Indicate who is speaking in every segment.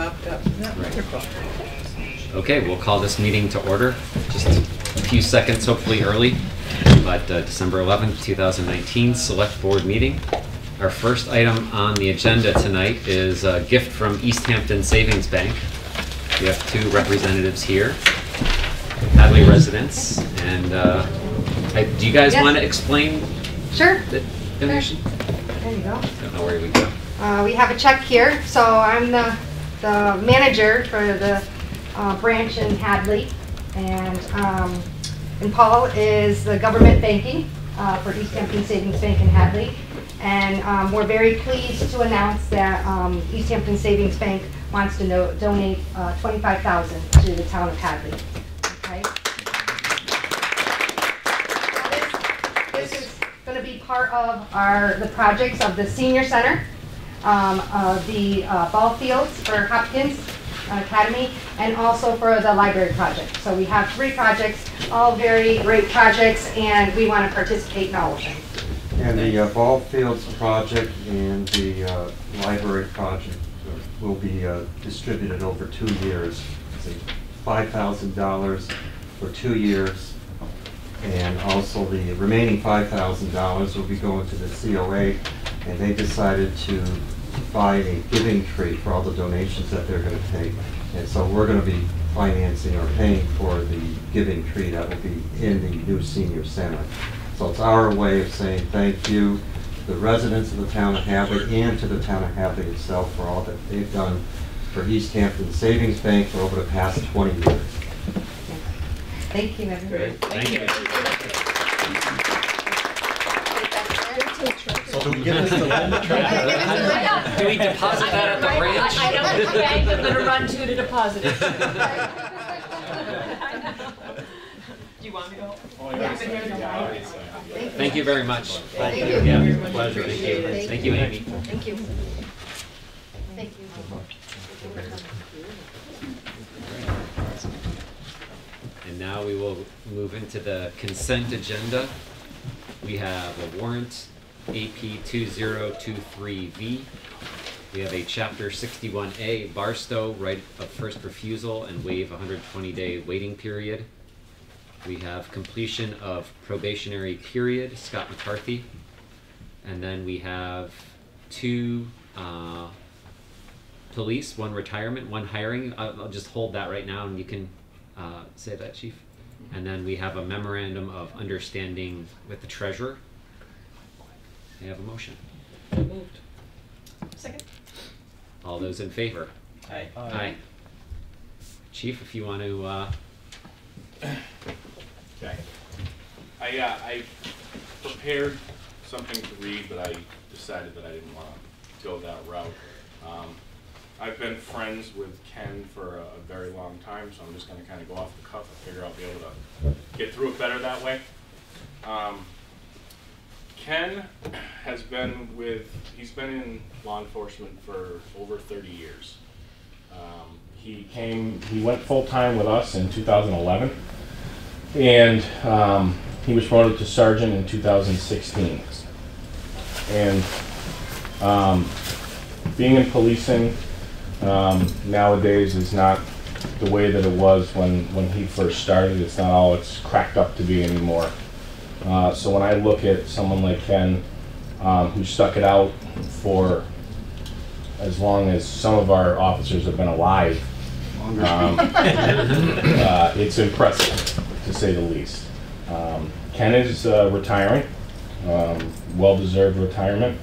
Speaker 1: popped up. Wonderful.
Speaker 2: Okay, we'll call this meeting to order. Just a few seconds, hopefully early, but uh, December 11th, 2019, Select Board Meeting. Our first item on the agenda tonight is a gift from Easthampton Savings Bank. We have two representatives here, Hadley residents, and uh, I- do you guys
Speaker 3: Yes.
Speaker 2: want to explain
Speaker 3: Sure,
Speaker 2: the donation?
Speaker 3: there you go.
Speaker 2: Don't know where we go.
Speaker 3: Uh, we have a check here, so I'm the, the manager for the, uh, branch in Hadley. And, um, and Paul is the government banking, uh, for Easthampton Savings Bank in Hadley. And, um, we're very pleased to announce that, um, Easthampton Savings Bank wants to no- donate, uh, twenty-five thousand to the town of Hadley. Okay? This is gonna be part of our, the projects of the senior center, um, uh, the, uh, ball fields for Hopkins Academy, and also for the library project. So we have three projects, all very great projects, and we wanna participate in all of them.
Speaker 4: And the uh, ball fields project and the uh, library project will be uh, distributed over two years. It's Five thousand dollars for two years. And also the remaining five thousand dollars will be going to the COA. And they decided to buy a giving tree for all the donations that they're gonna take. And so we're gonna be financing or paying for the giving tree that will be in the new senior center. So it's our way of saying thank you to the residents of the town of Hadley and to the town of Hadley itself for all that they've done for Easthampton Savings Bank for over the past 20 years.
Speaker 3: Thank you, everybody.
Speaker 2: Thank you.
Speaker 4: So give us the
Speaker 2: Do we deposit that at the branch?
Speaker 5: I know which bank I'm gonna run to to deposit it. Do you want me to go?
Speaker 2: Thank you very much.
Speaker 3: Thank you.
Speaker 2: Yeah, pleasure. Thank you. Thank you, Amy.
Speaker 3: Thank you. Thank you.
Speaker 2: And now we will move into the consent agenda. We have a warrant AP two zero two three V. We have a chapter sixty-one A Barstow, right of first refusal and waive hundred twenty day waiting period. We have completion of probationary period, Scott McCarthy. And then we have two, uh, police, one retirement, one hiring. I'll, I'll just hold that right now and you can uh, say that, chief. And then we have a memorandum of understanding with the treasurer. May I have a motion? moved.
Speaker 5: Second?
Speaker 2: All those in favor?
Speaker 1: Aye.
Speaker 2: Aye. Chief, if you want to, uh,
Speaker 6: Okay. I, uh, I prepared something to read, but I decided that I didn't wanna go that route. Um, I've been friends with Ken for a, a very long time, so I'm just gonna kinda go off the cuff. I figure I'll be able to get through it better that way. Um, Ken has been with, he's been in law enforcement for over thirty years. Um, He came, he went full-time with us in 2011, and um, he was promoted to sergeant in 2016. And um, being in policing um, nowadays is not the way that it was when, when he first started. It's not all it's cracked up to be anymore. Uh, so when I look at someone like Ken, um, who stuck it out for as long as some of our officers have been alive, um, uh, it's impressive, to say the least. Um, Ken is uh, retiring, um, well-deserved retirement.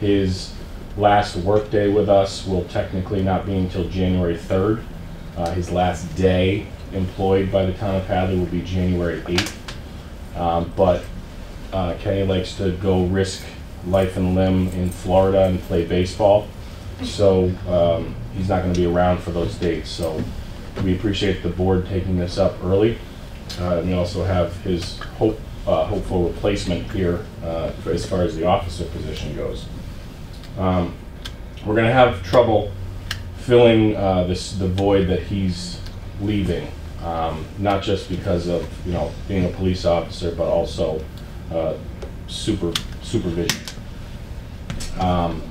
Speaker 6: His last workday with us will technically not be until January 3rd. Uh, his last day employed by the town of Hadley will be January 8th. Um, but uh, Kenny likes to go risk life and limb in Florida and play baseball. So um, he's not going to be around for those dates. So we appreciate the board taking this up early. Uh, and we also have his hope, uh, hopeful replacement here uh, as far as the officer position goes. Um, we're going to have trouble filling uh, this the void that he's leaving, um, not just because of you know being a police officer, but also uh, super supervision. Um,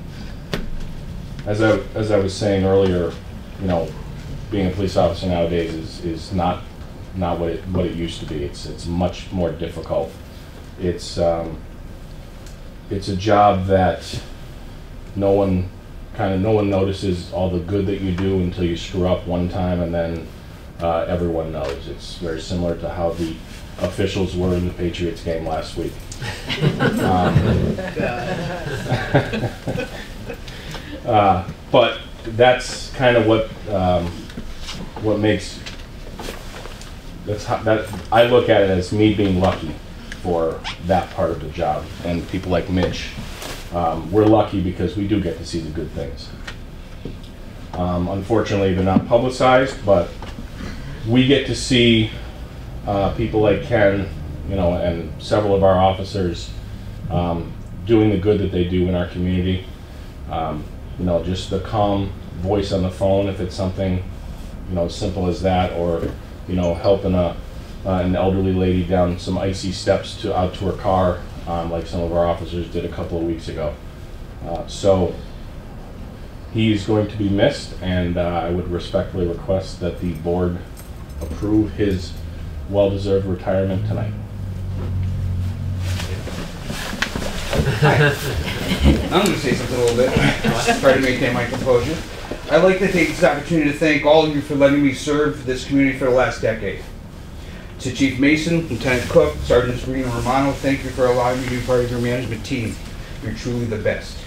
Speaker 6: as I as I was saying earlier, you know, being a police officer nowadays is, is not, not what it, what it used to be. It's, it's much more difficult. It's, um, it's a job that no one, kind of, no one notices all the good that you do until you screw up one time and then uh, everyone knows. It's very similar to how the officials were in the Patriots game last week. Um, uh, but that's kind of what um, what makes that's how, that I look at it as me being lucky for that part of the job, and people like Mitch, um, we're lucky because we do get to see the good things. Um, unfortunately, they're not publicized, but we get to see uh, people like Ken, you know, and several of our officers um, doing the good that they do in our community. Um, you know, just the calm voice on the phone if it's something, you know, simple as that, or you know, helping a uh, an elderly lady down some icy steps to out to her car, um, like some of our officers did a couple of weeks ago. Uh, so he is going to be missed, and uh, I would respectfully request that the board approve his well-deserved retirement tonight.
Speaker 7: I'm going to say something a little bit. Try to maintain my composure. I'd like to take this opportunity to thank all of you for letting me serve this community for the last decade. To Chief Mason, Lieutenant Cook, Sergeant Serena Romano, thank you for allowing me to be part of your management team. You're truly the best.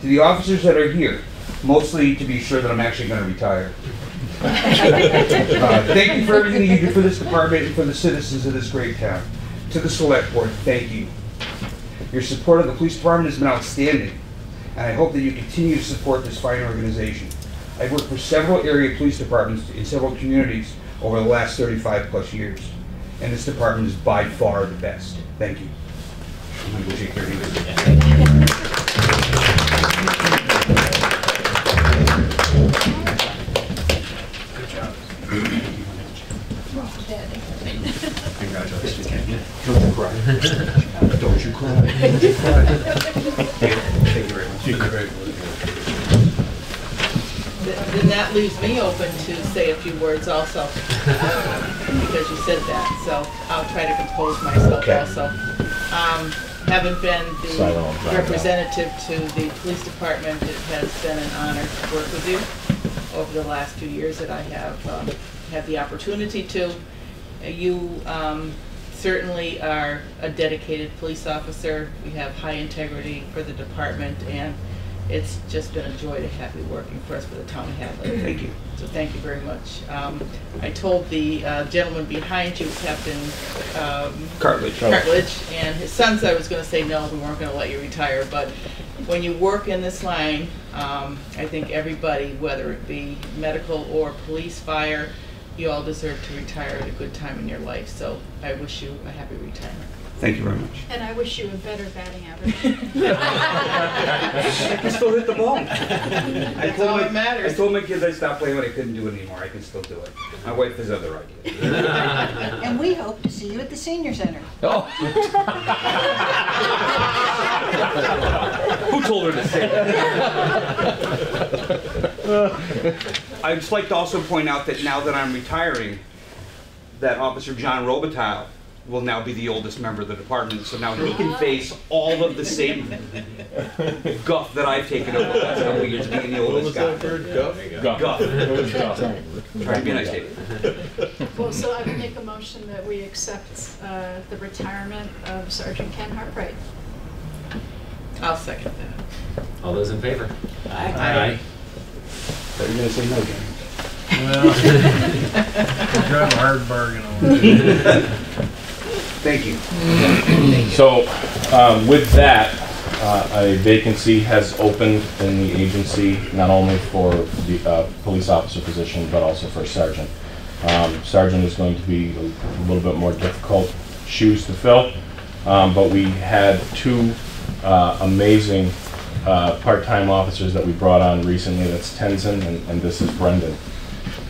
Speaker 7: To the officers that are here, mostly to be sure that I'm actually going to retire. Uh, Thank you for everything you do for this department and for the citizens of this great town. To the select board, thank you. Your support of the police department has been outstanding, and I hope that you continue to support this fine organization. I've worked for several area police departments in several communities over the last 35 plus years, and this department is by far the best. Thank you. Cry. Don't you cry. Don't you cry. Thank you very much. You very.
Speaker 1: Then that leaves me open to say a few words also, because you said that, so I'll try to compose myself
Speaker 7: Okay.
Speaker 1: also. Um, Having been the representative to the police department, it has been an honor to work with you over the last few years that I have um, had the opportunity to. You um, certainly are a dedicated police officer. We have high integrity for the department, and it's just been a joy to have you working for us for the town of Hadley.
Speaker 7: Thank you.
Speaker 1: So thank you very much. Um, I told the uh, gentleman behind you, Captain um,
Speaker 7: Cartilage.
Speaker 1: Cartledge, and his sons, I was gonna say, no, we weren't gonna let you retire, but when you work in this line, um, I think everybody, whether it be medical or police, fire, you all deserve to retire at a good time in your life, so I wish you a happy retirement.
Speaker 7: Thank you very much.
Speaker 8: And I wish you a better batting average.
Speaker 7: I can still hit the ball. I told
Speaker 1: all
Speaker 7: my,
Speaker 1: that matters.
Speaker 7: I told my kids I stopped playing when I couldn't do it anymore. I can still do it. My wife has other ideas.
Speaker 8: And we hope to see you at the senior center. Oh.
Speaker 7: Who told her to say that? Uh, I'd just like to also point out that now that I'm retiring, that Officer John Robitaille will now be the oldest member of the department, so now he can face all of the same guff that I've taken over the last couple of years, being the oldest guy. Guff. Guff. Try to be nice, David.
Speaker 8: Well, so I would make a motion that we accept uh, the retirement of Sergeant Ken Hartwright.
Speaker 1: I'll second that.
Speaker 2: All those in favor?
Speaker 1: Aye.
Speaker 7: Thought you were gonna say no, Gary.
Speaker 9: Well, drive a hard bargain on it.
Speaker 7: Thank you.
Speaker 6: So, um, with that, uh, a vacancy has opened in the agency, not only for the uh, police officer position, but also for sergeant. Um, Sergeant is going to be a little bit more difficult shoes to fill, um, but we had two uh, amazing uh, part-time officers that we brought on recently. That's Tenzin and and this is Brendan.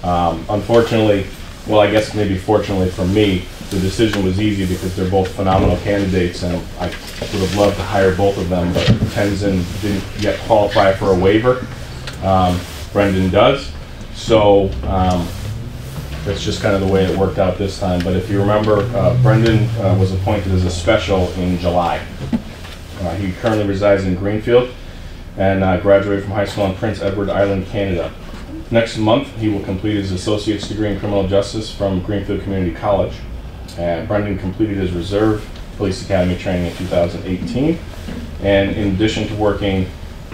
Speaker 6: Um, Unfortunately, well, I guess maybe fortunately for me, the decision was easy because they're both phenomenal candidates, and I would have loved to hire both of them, but Tenzin didn't yet qualify for a waiver. Um, Brendan does, So, um, that's just kind of the way it worked out this time. But if you remember, uh, Brendan uh, was appointed as a special in July. Uh, He currently resides in Greenfield and uh, graduated from high school in Prince Edward Island, Canada. Next month, he will complete his associate's degree in criminal justice from Greenfield Community College. And Brendan completed his reserve police academy training in 2018. And in addition to working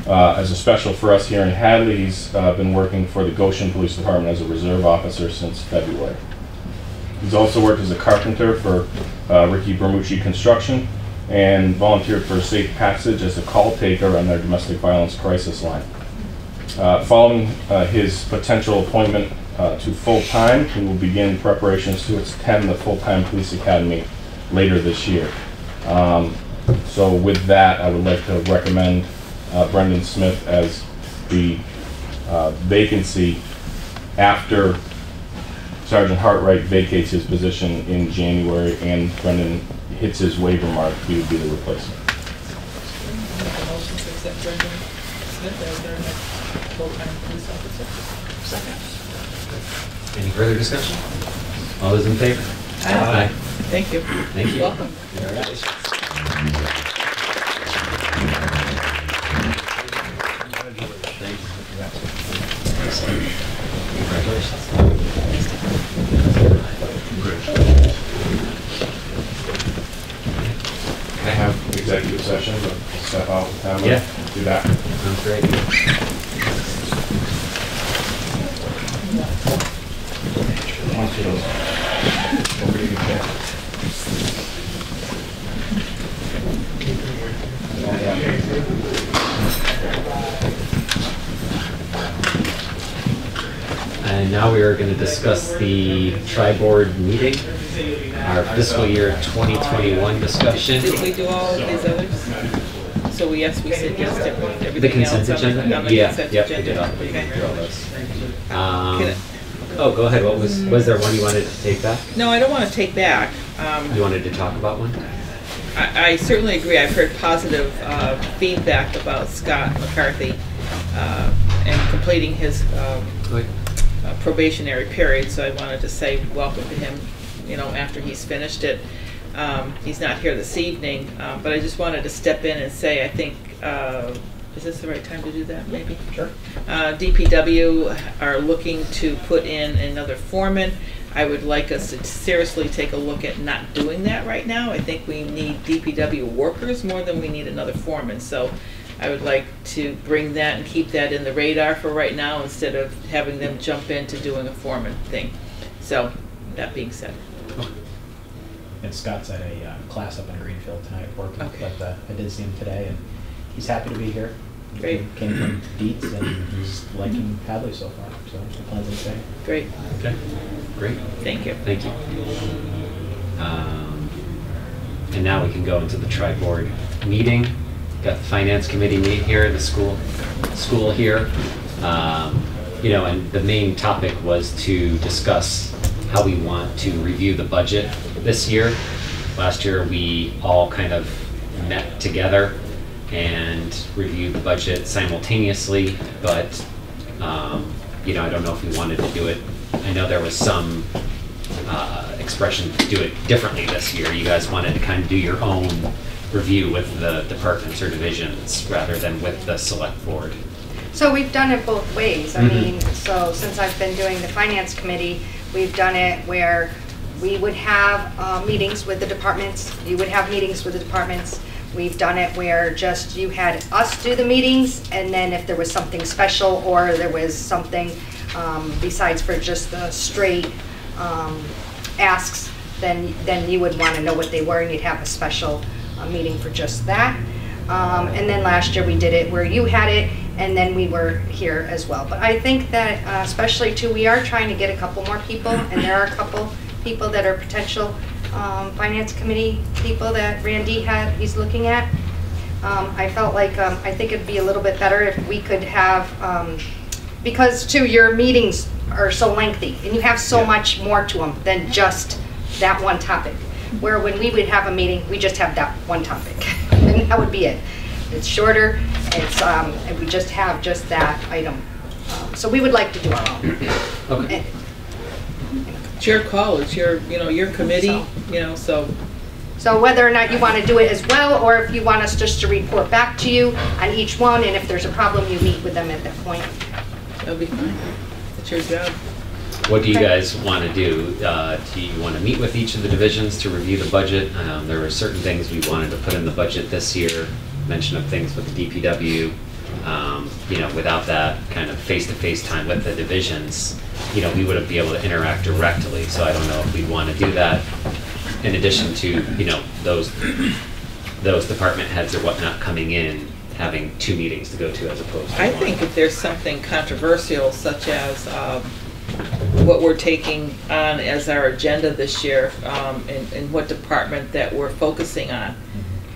Speaker 6: uh, as a special for us here in Hadley, he's uh, been working for the Goshen Police Department as a reserve officer since February. He's also worked as a carpenter for uh, Ricky Bermucci Construction and volunteered for Safe Passage as a call taker on their domestic violence crisis line. Uh, Following uh, his potential appointment uh, to full-time, he will begin preparations to attend the full-time police academy later this year. Um, So with that, I would like to recommend uh, Brendan Smith as the uh, vacancy after Sergeant Hartwright vacates his position in January and Brendan hits his waiver mark, he would be the replacement.
Speaker 1: Motion to accept Brendan Smith as our next full-time police officer. Second.
Speaker 2: Any further discussion? All those in favor?
Speaker 1: Aye. Thank you.
Speaker 2: Thank you.
Speaker 1: Welcome.
Speaker 6: I have executive session, but step out with time.
Speaker 2: Yeah.
Speaker 6: Do that.
Speaker 2: Sounds great. And now we are going to discuss the tri-board meeting, our fiscal year 2021 discussion.
Speaker 1: Did we do all of these others? So we, yes, we said yes to
Speaker 2: The
Speaker 1: everything else
Speaker 2: consent
Speaker 1: on the,
Speaker 2: agenda?
Speaker 1: on the
Speaker 2: Yeah,
Speaker 1: consent
Speaker 2: yep, we did
Speaker 1: agenda?
Speaker 2: all, we did all those. Um,
Speaker 1: Can
Speaker 2: Oh, go ahead, what was, was there one you wanted to take back?
Speaker 1: No, I don't want to take back. Um,
Speaker 2: You wanted to talk about one?
Speaker 1: I, I certainly agree. I've heard positive uh, feedback about Scott McCarthy uh, and completing his um,
Speaker 2: Wait.
Speaker 1: uh, probationary period. So I wanted to say welcome to him, you know, after he's finished it. Um, he's not here this evening, uh, but I just wanted to step in and say I think. Uh, is this the right time to do that? Maybe. Sure. Uh, DPW are looking to put in another foreman. I would like us to seriously take a look at not doing that right now. I think we need DPW workers more than we need another foreman. So I would like to bring that and keep that in the radar for right now instead of having them jump into doing a foreman thing. So, that being said.
Speaker 10: And Scott's at a uh, class up in Greenfield tonight working,
Speaker 1: Okay.
Speaker 10: but uh, I did see him today and he's happy to be here. He
Speaker 1: Great.
Speaker 10: Came from Dietz and he's liking Hadley so far, so it's a pleasant thing.
Speaker 1: Great.
Speaker 2: Okay, great,
Speaker 1: Thank you.
Speaker 2: thank you. Um, And now we can go into the tri-board meeting. Got the finance committee meet here, the school, school here. Um, You know, and the main topic was to discuss how we want to review the budget this year. Last year, we all kind of met together and review the budget simultaneously, but, um, you know, I don't know if we wanted to do it. I know there was some uh, expression to do it differently this year. You guys wanted to kind of do your own review with the departments or divisions rather than with the select board.
Speaker 3: So we've done it both ways. I
Speaker 2: Mhm.
Speaker 3: mean, so since I've been doing the finance committee, we've done it where we would have uh, meetings with the departments, you would have meetings with the departments. We've done it where just you had us do the meetings, and then if there was something special or there was something um, besides for just the straight um, asks, then, then you would want to know what they were, and you'd have a special uh, meeting for just that. Um, And then last year, we did it where you had it, and then we were here as well. But I think that uh, especially too, we are trying to get a couple more people, and there are a couple people that are potential um, finance committee people that Randy had, he's looking at. Um, I felt like, um, I think it'd be a little bit better if we could have, um, because too, your meetings are so lengthy, and you have so
Speaker 2: Yeah.
Speaker 3: much more to them than just that one topic. Where when we would have a meeting, we just have that one topic, and that would be it. It's shorter, it's, um, and we just have just that item Um, So we would like to do our own.
Speaker 2: Okay.
Speaker 3: And-
Speaker 1: It's your call, it's your, you know, your committee, you know, so
Speaker 3: So whether or not you want to do it as well, or if you want us just to report back to you on each one, and if there's a problem, you meet with them at that point.
Speaker 1: that'll be fine. It's your job.
Speaker 2: What do you
Speaker 3: Okay.
Speaker 2: guys want to do? Uh, Do you want to meet with each of the divisions to review the budget? Um, There were certain things we wanted to put in the budget this year, mention of things with the DPW. Um, You know, without that kind of face-to-face time with the divisions, you know, we wouldn't be able to interact directly. So I don't know if we'd want to do that in addition to, you know, those, those department heads or whatnot coming in, having two meetings to go to as opposed to
Speaker 1: I
Speaker 2: one.
Speaker 1: think if there's something controversial such as um, what we're taking on as our agenda this year, um, and and what department that we're focusing on,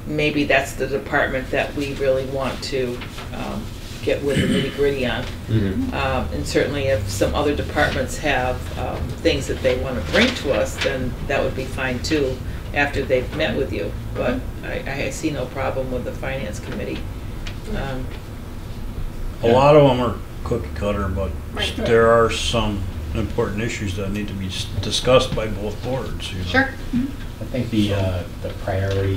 Speaker 1: maybe that's the department that we really want to um, get with the nitty gritty on.
Speaker 2: Mhm.
Speaker 1: Um, And certainly if some other departments have um, things that they want to bring to us, then that would be fine too, after they've met with you. But I, I see no problem with the finance committee. Um,
Speaker 9: A lot of them are cookie cutter, but
Speaker 3: Right.
Speaker 9: there are some important issues that need to be discussed by both boards, you know.
Speaker 3: Sure.
Speaker 10: I think the, uh, the priority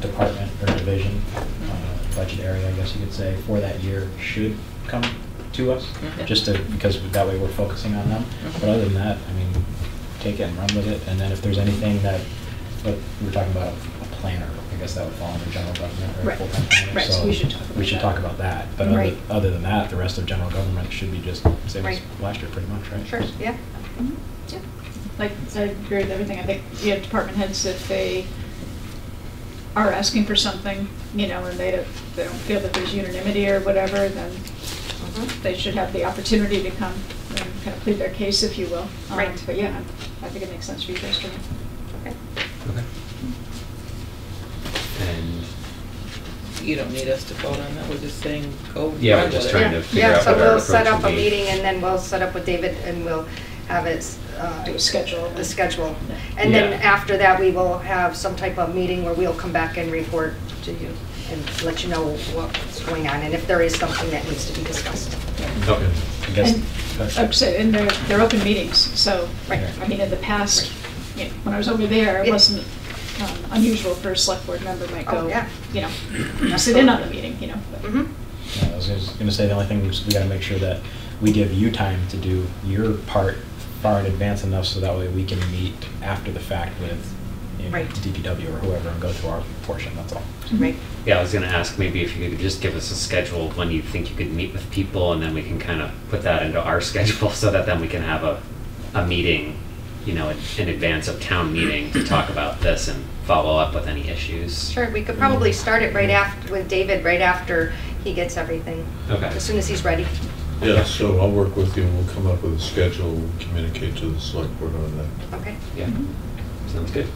Speaker 10: department or division, uh, budget area, I guess you could say, for that year should come to us,
Speaker 1: Mhm.
Speaker 10: just to, because that way we're focusing on them. But other than that, I mean, take it and run with it, and then if there's anything that, but we were talking about a planner, I guess that would fall under general government, right?
Speaker 8: Right.
Speaker 10: Full-time planner,
Speaker 8: Right, so we should talk
Speaker 10: We
Speaker 8: about
Speaker 10: should
Speaker 8: that.
Speaker 10: talk about that, but other,
Speaker 3: Right.
Speaker 10: other than that, the rest of general government should be just same as
Speaker 3: Right.
Speaker 10: last year, pretty much, right?
Speaker 3: Sure, yeah.
Speaker 8: Like, I agree with everything. I think, you know, department heads, if they are asking for something, you know, and they don't, they don't feel that there's unanimity or whatever, then
Speaker 3: Mhm.
Speaker 8: they should have the opportunity to come and kind of plead their case, if you will. Um,
Speaker 3: Right.
Speaker 8: But yeah, I think it makes sense for you guys to.
Speaker 3: Okay.
Speaker 2: Okay. And
Speaker 1: You don't need us to vote on that, we're just saying go.
Speaker 2: Yeah, we're just
Speaker 1: with it.
Speaker 2: trying to
Speaker 3: Yeah,
Speaker 2: figure
Speaker 3: yeah,
Speaker 2: out
Speaker 3: so
Speaker 2: what
Speaker 3: we'll set up a meeting and then we'll set up with David and we'll have it, uh,
Speaker 8: Do a schedule.
Speaker 3: the schedule.
Speaker 8: Yeah.
Speaker 3: And then after that, we will have some type of meeting where we'll come back and report to you and let you know what's going on and if there is something that needs to be discussed.
Speaker 2: Okay.
Speaker 10: I guess,
Speaker 8: And, like I said, and they're, they're open meetings, so,
Speaker 3: Right.
Speaker 8: I mean, in the past, you know, when I was over there, it
Speaker 3: Yeah.
Speaker 8: wasn't um, unusual for a select board member might go,
Speaker 3: Oh,
Speaker 8: go,
Speaker 3: yeah.
Speaker 8: you know, sit in on the meeting, you know. but-
Speaker 3: Mhm.
Speaker 10: Yeah, I was gonna say, the only thing is we gotta make sure that we give you time to do your part far in advance enough so that way we can meet after the fact with, you know,
Speaker 3: Right.
Speaker 10: DPW or whoever and go through our portion, that's all.
Speaker 3: Right.
Speaker 2: Yeah, I was gonna ask maybe if you could just give us a schedule of when you think you could meet with people, and then we can kind of put that into our schedule, so that then we can have a, a meeting, you know, in, in advance of town meeting to talk about this and follow up with any issues.
Speaker 3: Sure, we could probably start it right after, with David, right after he gets everything,
Speaker 2: Okay.
Speaker 3: as soon as he's ready.
Speaker 11: Yeah, so I'll work with you, and we'll come up with a schedule, and communicate to the select board on that.
Speaker 3: Okay.
Speaker 2: Yeah, sounds good.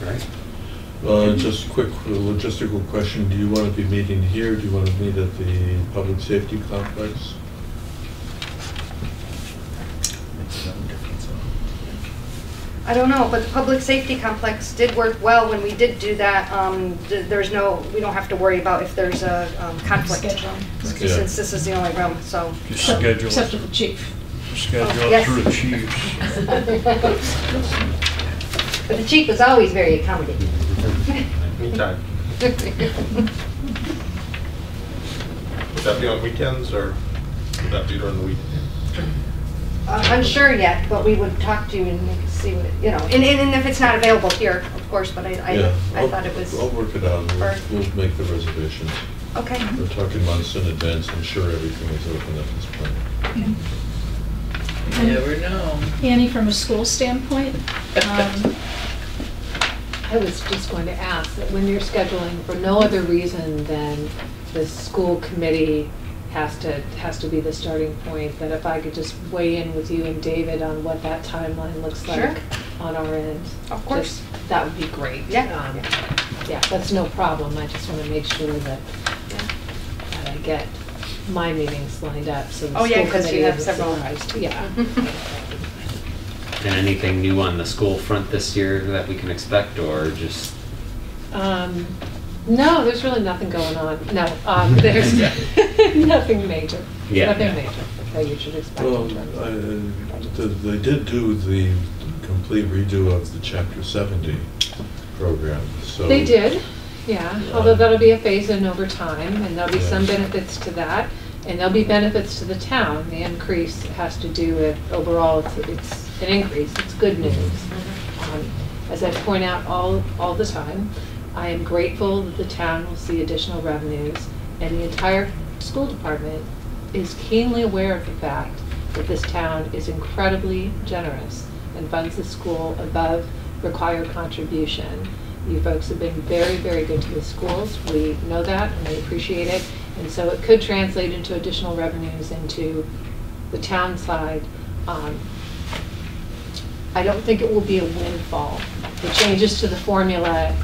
Speaker 2: All right.
Speaker 11: Uh, just a quick logistical question, do you want to be meeting here, do you want to meet at the public safety complex?
Speaker 3: I don't know, but the public safety complex did work well when we did do that. Um, th- There's no, we don't have to worry about if there's a um, conflict.
Speaker 8: Scheduling.
Speaker 11: Yeah.
Speaker 3: Since this is the only room, so.
Speaker 9: Just schedule,
Speaker 8: Except for the chief.
Speaker 9: schedule
Speaker 3: Yes.
Speaker 9: through the chiefs.
Speaker 3: But the chief was always very accommodating.
Speaker 12: Anytime. Would that be on weekends or would that be during the week?
Speaker 3: Uh, Unsure yet, but we would talk to you and see what, you know, and, and and if it's not available here, of course, but I,
Speaker 11: Yeah,
Speaker 3: I, I
Speaker 11: I'll-
Speaker 3: thot it was,
Speaker 11: I'll work it out, we'll,
Speaker 3: Or-
Speaker 11: we'll make the reservations.
Speaker 3: okay.
Speaker 11: We're talking months in advance, I'm sure everything is open at this point.
Speaker 1: You never know.
Speaker 8: Annie, from a school standpoint, um,
Speaker 13: I was just going to ask, that when you're scheduling for no other reason than the school committee has to, has to be the starting point, that if I could just weigh in with you and David on what that timeline looks
Speaker 3: Sure.
Speaker 13: like on our end.
Speaker 3: Of course.
Speaker 13: just- That would be great.
Speaker 3: Yeah.
Speaker 13: Um, Yeah, that's no problem, I just want to make sure that, that I get my meetings lined up, so the
Speaker 3: Oh, yeah, because you
Speaker 13: committee
Speaker 3: have
Speaker 13: isn't
Speaker 3: several.
Speaker 13: surprised. Yeah.
Speaker 2: And anything new on the school front this year that we can expect, or just?
Speaker 13: Um, no, there's really nothing going on. No, um, there's nothing major.
Speaker 2: Yeah.
Speaker 13: Nothing
Speaker 2: Yeah.
Speaker 13: major. that you should expect
Speaker 11: Well, I-
Speaker 13: of?
Speaker 11: uh, they did do the complete redo of the chapter seventy program, so.
Speaker 13: They did, yeah, although that'll be a phase-in over time, and there'll be some benefits to that, and there'll be benefits to the town. The increase has to do with, overall, it's, it's an increase, it's good news. Um, As I point out all, all the time, I am grateful that the town will see additional revenues, and the entire school department is keenly aware of the fact that this town is incredibly generous and funds the school above required contribution. You folks have been very, very good to the schools. We know that and we appreciate it. And so it could translate into additional revenues into the town side. Um, I don't think it will be a windfall. The changes to the formula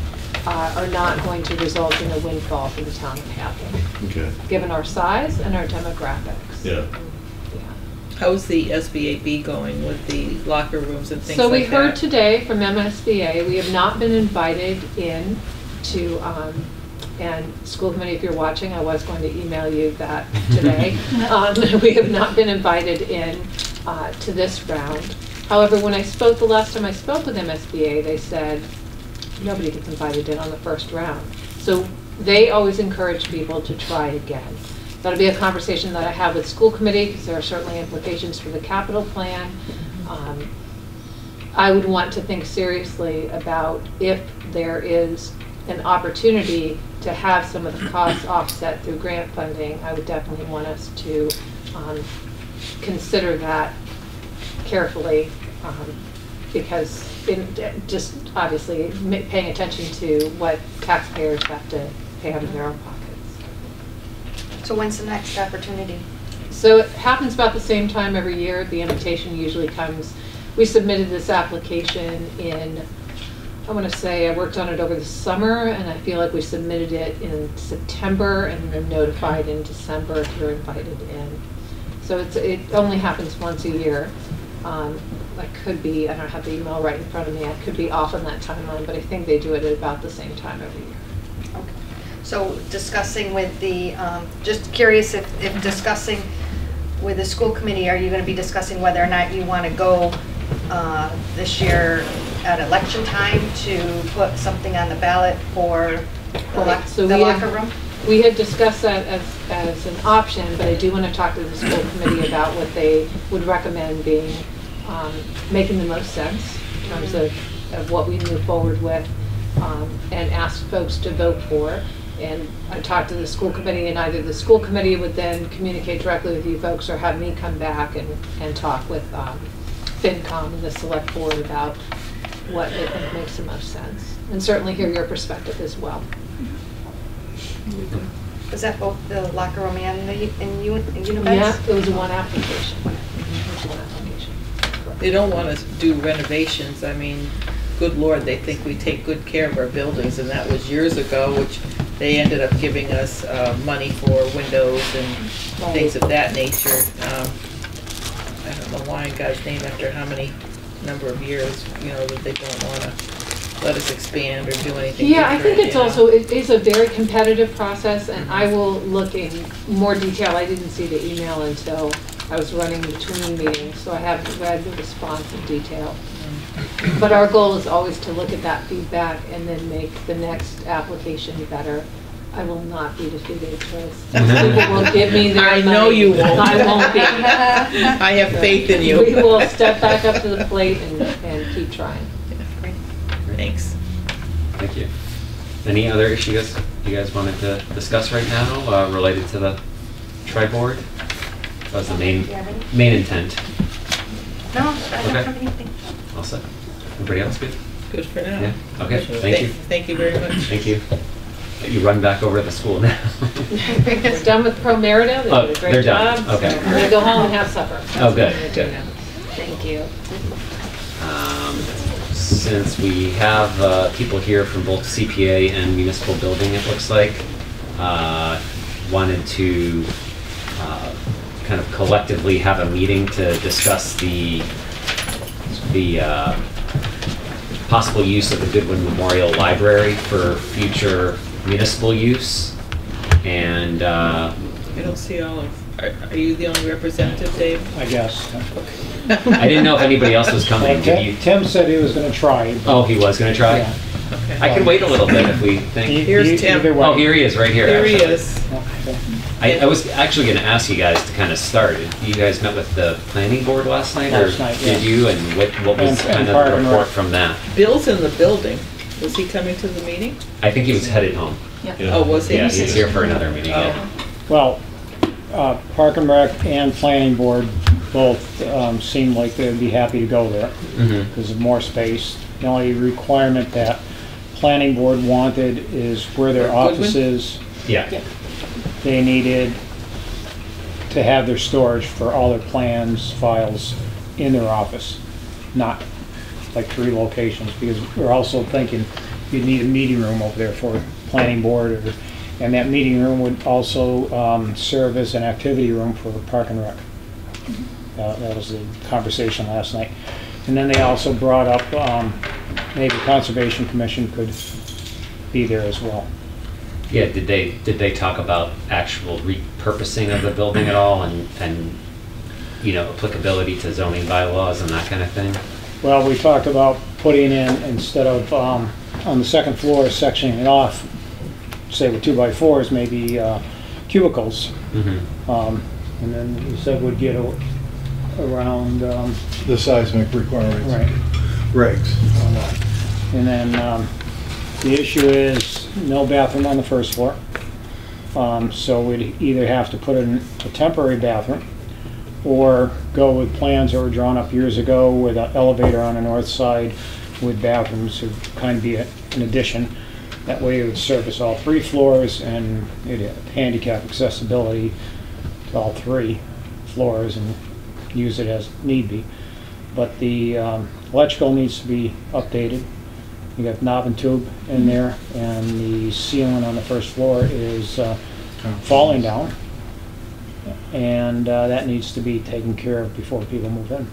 Speaker 13: uh, are not going to result in a windfall for the town of Hadley,
Speaker 11: Okay,
Speaker 13: given our size and our demographics.
Speaker 11: yeah.
Speaker 1: How's the SBAB going with the locker rooms and things like that?
Speaker 13: So we
Speaker 1: like
Speaker 13: heard
Speaker 1: that?
Speaker 13: today from MSBA, we have not been invited in to, um, and school committee, if you're watching, I was going to email you that today. Um, We have not been invited in uh, to this round. However, when I spoke, the last time I spoke with MSBA, they said, nobody gets invited in on the first round. So they always encourage people to try again. That'll be a conversation that I have with school committee, because there are certainly implications for the capital plan. Um, I would want to think seriously about if there is an opportunity to have some of the costs offset through grant funding, I would definitely want us to um, consider that carefully, um, because in, just obviously paying attention to what taxpayers have to pay out of their own pockets.
Speaker 3: So when's the next opportunity?
Speaker 13: So it happens about the same time every year. The invitation usually comes, we submitted this application in, I want to say, I worked on it over the summer, and I feel like we submitted it in September and were notified in December if you're invited in. So it's, it only happens once a year. Um, I could be, I don't have the email right in front of me, I could be off on that timeline, but I think they do it at about the same time every year. Okay.
Speaker 3: So discussing with the, um, just curious if, if discussing with the school committee, are you going to be discussing whether or not you want to go uh, this year at election time to put something on the ballot for the
Speaker 13: so
Speaker 3: the
Speaker 13: had-
Speaker 3: locker room?
Speaker 13: We had discussed that as, as an option, but I do want to talk to the school committee about what they would recommend being, um, making the most sense in terms of, of what we move forward with, um, and ask folks to vote for. And I talked to the school committee, and either the school committee would then communicate directly with you folks, or have me come back and, and talk with, um, FinCom and the select board about what they think makes the most sense. And certainly hear your perspective as well.
Speaker 3: Was that both the locker room and the, and univents?
Speaker 13: Yeah, it was one application. It was one application.
Speaker 1: They don't want to do renovations, I mean, good lord, they think we take good care of our buildings, and that was years ago, which they ended up giving us uh, money for windows and things of that nature. Um, I don't know why in God's name, after how many number of years, you know, that they don't want to let us expand or do anything
Speaker 13: Yeah, I think it's
Speaker 1: you know.
Speaker 13: also, it is a very competitive process, and I will look in more detail. I didn't see the email until I was running between meetings, so I haven't read the response in detail. But our goal is always to look at that feedback and then make the next application better. I will not be defeated, Chris. People will give me their
Speaker 1: I
Speaker 13: money.
Speaker 1: know you won't.
Speaker 13: I won't be.
Speaker 1: I have faith in you.
Speaker 13: We will step back up to the plate and, and keep trying.
Speaker 1: Thanks.
Speaker 2: Thank you. Any other issues you guys wanted to discuss right now uh, related to the tri-board? That was the main,
Speaker 3: Do you have any?
Speaker 2: main intent.
Speaker 3: No, I don't
Speaker 2: Okay.
Speaker 3: have anything.
Speaker 2: All set? Everybody else good?
Speaker 1: Good for now.
Speaker 2: Yeah, okay, thank you.
Speaker 1: Thank you very much.
Speaker 2: Thank you. You run back over to the school now.
Speaker 13: We're done with Pro Merida, they
Speaker 2: Oh,
Speaker 13: did a
Speaker 2: they're
Speaker 13: great
Speaker 2: done.
Speaker 13: job. so
Speaker 2: Okay.
Speaker 13: I'm gonna go home and have supper.
Speaker 2: Oh, good,
Speaker 13: That's what I'm gonna do
Speaker 2: good.
Speaker 13: now. Thank you.
Speaker 2: Um, Since we have uh, people here from both CPA and municipal building, it looks like, uh, wanted to uh, kind of collectively have a meeting to discuss the, the uh, possible use of the Goodwin Memorial Library for future municipal use. And uh,
Speaker 1: I don't see all of Are are you the only representative, Dave?
Speaker 10: I guess.
Speaker 2: I didn't know if anybody else was coming.
Speaker 10: Well,
Speaker 2: Did
Speaker 10: Tim-
Speaker 2: you?
Speaker 10: Tim said he was gonna try.
Speaker 2: Oh, he was gonna try?
Speaker 10: Yeah.
Speaker 1: Okay.
Speaker 2: I can wait a little bit if we think.
Speaker 1: Here's
Speaker 10: e-
Speaker 1: Tim.
Speaker 2: Oh, here he is, right here.
Speaker 1: Here he is.
Speaker 10: Okay.
Speaker 2: I, I was actually gonna ask you guys to kind of start. You guys met with the planning board last night? or
Speaker 10: night,
Speaker 2: Did
Speaker 10: yeah.
Speaker 2: you? And what, what was
Speaker 10: And- and
Speaker 2: of the report
Speaker 10: Rec.
Speaker 2: from that?
Speaker 1: Bill's in the building. Was he coming to the meeting?
Speaker 2: I think he was headed home. Yeah.
Speaker 1: Oh, was he?
Speaker 2: Yeah, he's here for another meeting, yeah.
Speaker 1: Oh.
Speaker 10: Well, uh, Park and Rec and Planning Board both um, seem like they'd be happy to go there
Speaker 2: Mhm.
Speaker 10: because of more space. The only requirement that Planning Board wanted is where their
Speaker 1: Goodwin?
Speaker 10: office is.
Speaker 2: Yeah.
Speaker 10: They needed to have their storage for all their plans, files in their office, not like three locations, because we're also thinking you'd need a meeting room over there for planning board, or- and that meeting room would also um, serve as an activity room for Park and Rec. Uh, That was the conversation last night. And then they also brought up, um, maybe Conservation Commission could be there as well.
Speaker 2: Yeah, did they, did they talk about actual repurposing of the building at all and, and, you know, applicability to zoning bylaws and that kind of thing?
Speaker 10: Well, we talked about putting in, instead of, um, on the second floor, sectioning it off, say with two by fours, maybe uh, cubicles.
Speaker 2: Mm-hmm.
Speaker 10: Um, And then he said we'd get a- around, um,
Speaker 14: the seismic requirements.
Speaker 10: right.
Speaker 14: Regs.
Speaker 10: on that. And then, um, the issue is no bathroom on the first floor. Um, so we'd either have to put in a temporary bathroom or go with plans that were drawn up years ago with an elevator on the north side with bathrooms to kind of be a- an addition. That way it would service all three floors and have handicap accessibility to all three floors and use it as need be. But the um, electrical needs to be updated. You got knob and tube in there, and the ceiling on the first floor is uh, falling down. And uh, that needs to be taken care of before people move in.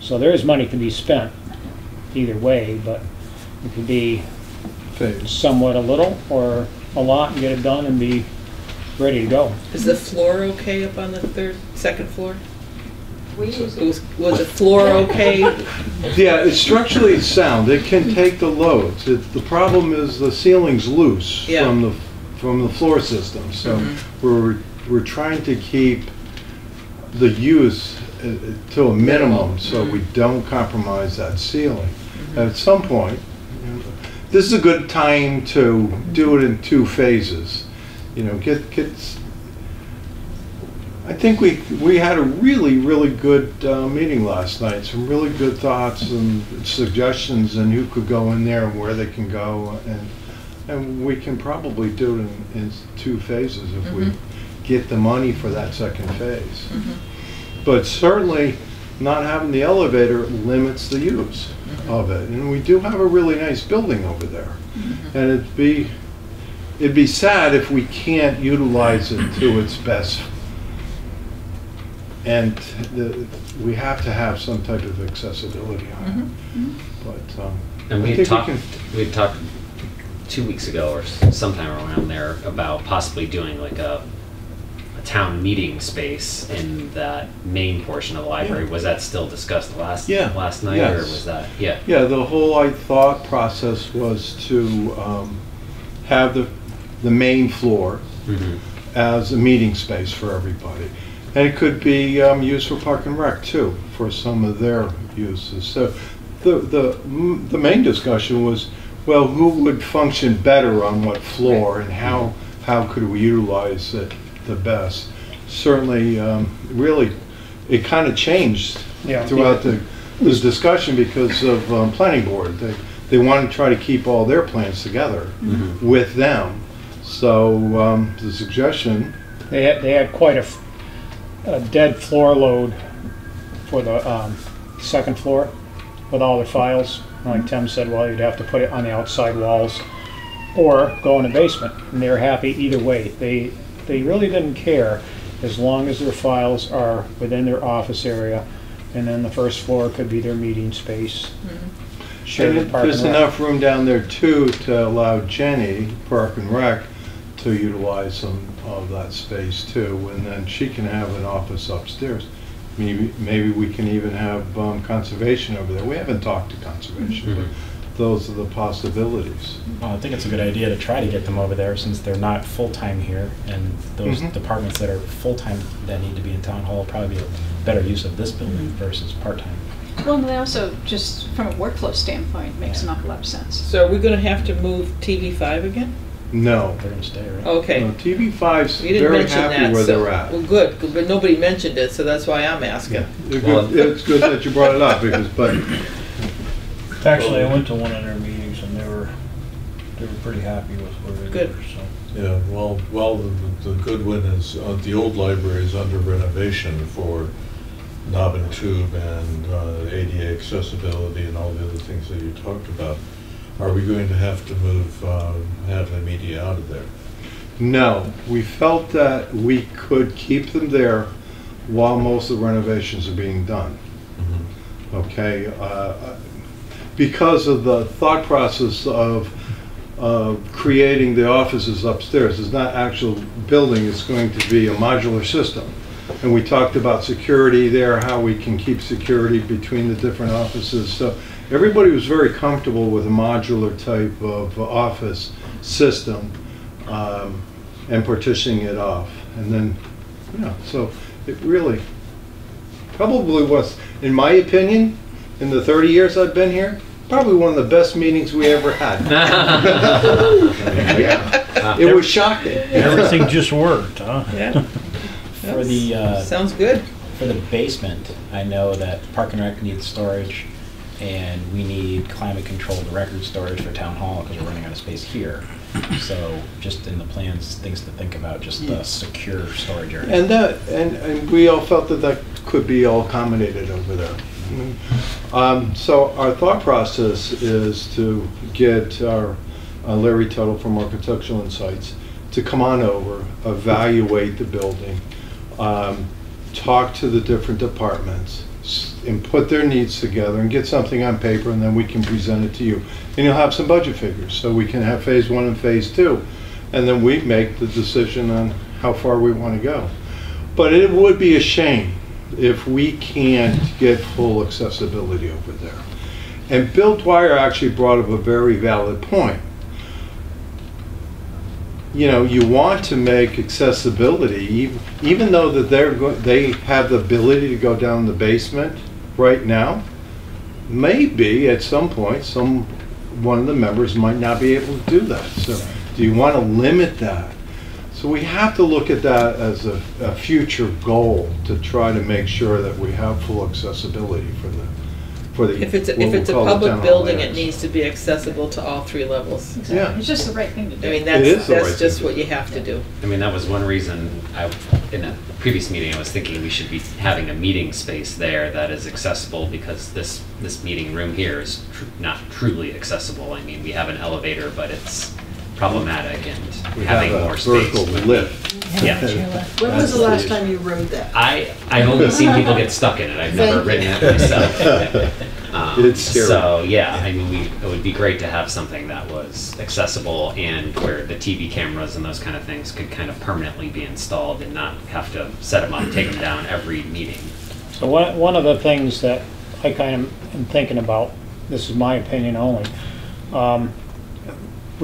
Speaker 10: So there is money to be spent either way, but it could be
Speaker 14: Phase.
Speaker 10: somewhat a little or a lot and get it done and be ready to go.
Speaker 1: Is the floor okay up on the third, second floor?
Speaker 15: We use
Speaker 1: Was was the floor okay?
Speaker 14: Yeah, it's structurally sound. It can take the loads. It- The problem is the ceiling's loose
Speaker 1: Yeah.
Speaker 14: from the, from the floor system. So
Speaker 1: Mhm.
Speaker 14: we're, we're trying to keep the use uh, to a minimum so we don't compromise that ceiling. At some point, you know, this is a good time to do it in two phases. You know, get, get, s- I think we, we had a really, really good uh, meeting last night. Some really good thoughts and suggestions and who could go in there and where they can go. And, and we can probably do it in, in two phases if we
Speaker 1: Mhm.
Speaker 14: get the money for that second phase.
Speaker 1: Mhm.
Speaker 14: But certainly, not having the elevator limits the use of it. And we do have a really nice building over there. And it'd be, it'd be sad if we can't utilize it to its best. And the, we have to have some type of accessibility on it. But, um,
Speaker 2: And we had talked,
Speaker 14: can-
Speaker 2: we talked two weeks ago or sometime around there about possibly doing like a, a town meeting space in that main portion of the library.
Speaker 14: Yeah.
Speaker 2: Was that still discussed last,
Speaker 14: Yeah,
Speaker 2: last night or was that, yeah?
Speaker 14: Yeah, the whole I thought process was to um, have the, the main floor
Speaker 2: Mhm.
Speaker 14: as a meeting space for everybody. And it could be um, used for Park and Rec too, for some of their uses. So the, the, the main discussion was, well, who would function better on what floor and how, how could we utilize it the best? Certainly, um, really, it kind of changed
Speaker 10: Yeah.
Speaker 14: throughout the, the discussion because of um, planning board. They, they want to try to keep all their plans together
Speaker 2: Mhm.
Speaker 14: with them. So um, the suggestion,
Speaker 10: They had, they had quite a, a dead floor load for the, um, second floor with all their files. Like Tim said, well, you'd have to put it on the outside walls or go in the basement. And they're happy either way. They, they really didn't care as long as their files are within their office area. And then the first floor could be their meeting space. Shared
Speaker 14: and
Speaker 10: with
Speaker 14: there's
Speaker 10: Rec.
Speaker 14: enough room down there too to allow Jenny, Park and Rec, to utilize some of that space too, and then she can have an office upstairs. Maybe, maybe we can even have um, conservation over there. We haven't talked to conservation, but those are the possibilities.
Speaker 16: Well, I think it's a good idea to try to get them over there since they're not full-time here and those
Speaker 14: Mhm.
Speaker 16: departments that are full-time that need to be in town hall probably be a better use of this building versus part-time.
Speaker 8: Well, and they also, just from a workflow standpoint, makes an awful lot of sense.
Speaker 1: So are we gonna have to move TV five again?
Speaker 14: No.
Speaker 16: They're gonna stay, right?
Speaker 1: Okay.
Speaker 14: No, TV5's
Speaker 1: We didn't
Speaker 14: very
Speaker 1: mention
Speaker 14: happy
Speaker 1: that,
Speaker 14: where
Speaker 1: so-
Speaker 14: they're at.
Speaker 1: Well, good, good, but nobody mentioned it, so that's why I'm asking.
Speaker 14: It's good- It's good that you brought it up, because, but,
Speaker 9: Actually, I went to one of their meetings and they were, they were pretty happy with where they
Speaker 1: Good.
Speaker 9: were, so.
Speaker 11: Yeah, well, well, the, the good one is, uh, the old library is under renovation for knob and tube and uh, ADA accessibility and all the other things that you talked about. Are we going to have to move um, Hadley Media out of there?
Speaker 14: no, we felt that we could keep them there while most of the renovations are being done. Okay, uh, because of the thought process of uh, creating the offices upstairs, it's not actual building, it's going to be a modular system. And we talked about security there, how we can keep security between the different offices. So everybody was very comfortable with a modular type of office system um, and partitioning it off. And then, you know, so it really probably was, in my opinion, in the 30 years I've been here, probably one of the best meetings we ever had. Yeah. It was shocking.
Speaker 9: Everything just worked, huh?
Speaker 1: Yeah.
Speaker 16: For the, uh,
Speaker 1: Sounds good.
Speaker 16: For the basement, I know that Park and Rec needs storage, and we need climate-controlled record storage for town hall, because we're running out of space here. So, just in the plans, things to think about, just the secure storage area.
Speaker 14: And that, and, and we all felt that that could be all accommodated over there. Um, so our thought process is to get our uh, Larry Tuttle from Architectural Insights to come on over, evaluate the building, um, talk to the different departments, and put their needs together and get something on paper, and then we can present it to you. And you'll have some budget figures, so we can have phase one and phase two. And then we make the decision on how far we want to go. But it would be a shame if we can't get full accessibility over there. And Bill Dwyer actually brought up a very valid point. You know, you want to make accessibility, even, even though that they're, go- they have the ability to go down the basement right now, maybe at some point, some, one of the members might not be able to do that. So do you want to limit that? So we have to look at that as a, a future goal to try to make sure that we have full accessibility for the, for the.
Speaker 1: If it's, a-
Speaker 14: what
Speaker 1: if
Speaker 14: we'll
Speaker 1: it's a
Speaker 14: call the
Speaker 1: public
Speaker 14: town hall
Speaker 1: building, it
Speaker 14: areas.
Speaker 1: needs to be accessible to all three levels.
Speaker 14: Yeah.
Speaker 8: It's just the right thing to do.
Speaker 1: I mean,
Speaker 14: It
Speaker 1: that's,
Speaker 14: is the
Speaker 1: that's
Speaker 14: right
Speaker 1: just
Speaker 14: thing
Speaker 1: what you have to do.
Speaker 2: I mean, that was one reason I, in a previous meeting, I was thinking we should be having a meeting space there that is accessible because this, this meeting room here is tr- not truly accessible. I mean, we have an elevator, but it's problematic and
Speaker 14: We
Speaker 2: having
Speaker 14: have a
Speaker 2: more space.
Speaker 14: vertical
Speaker 2: would be-
Speaker 14: lift.
Speaker 2: Yeah.
Speaker 15: When was the last time you rode that?
Speaker 2: I, I've only seen people get stuck in it. I've never
Speaker 15: Thank
Speaker 2: ridden it myself. Um,
Speaker 14: It's scary.
Speaker 2: So, yeah, I mean, we, it would be great to have something that was accessible and where the TV cameras and those kind of things could kind of permanently be installed and not have to set them up, take them down every meeting.
Speaker 10: So one, one of the things that I kind of am thinking about, this is my opinion only, um,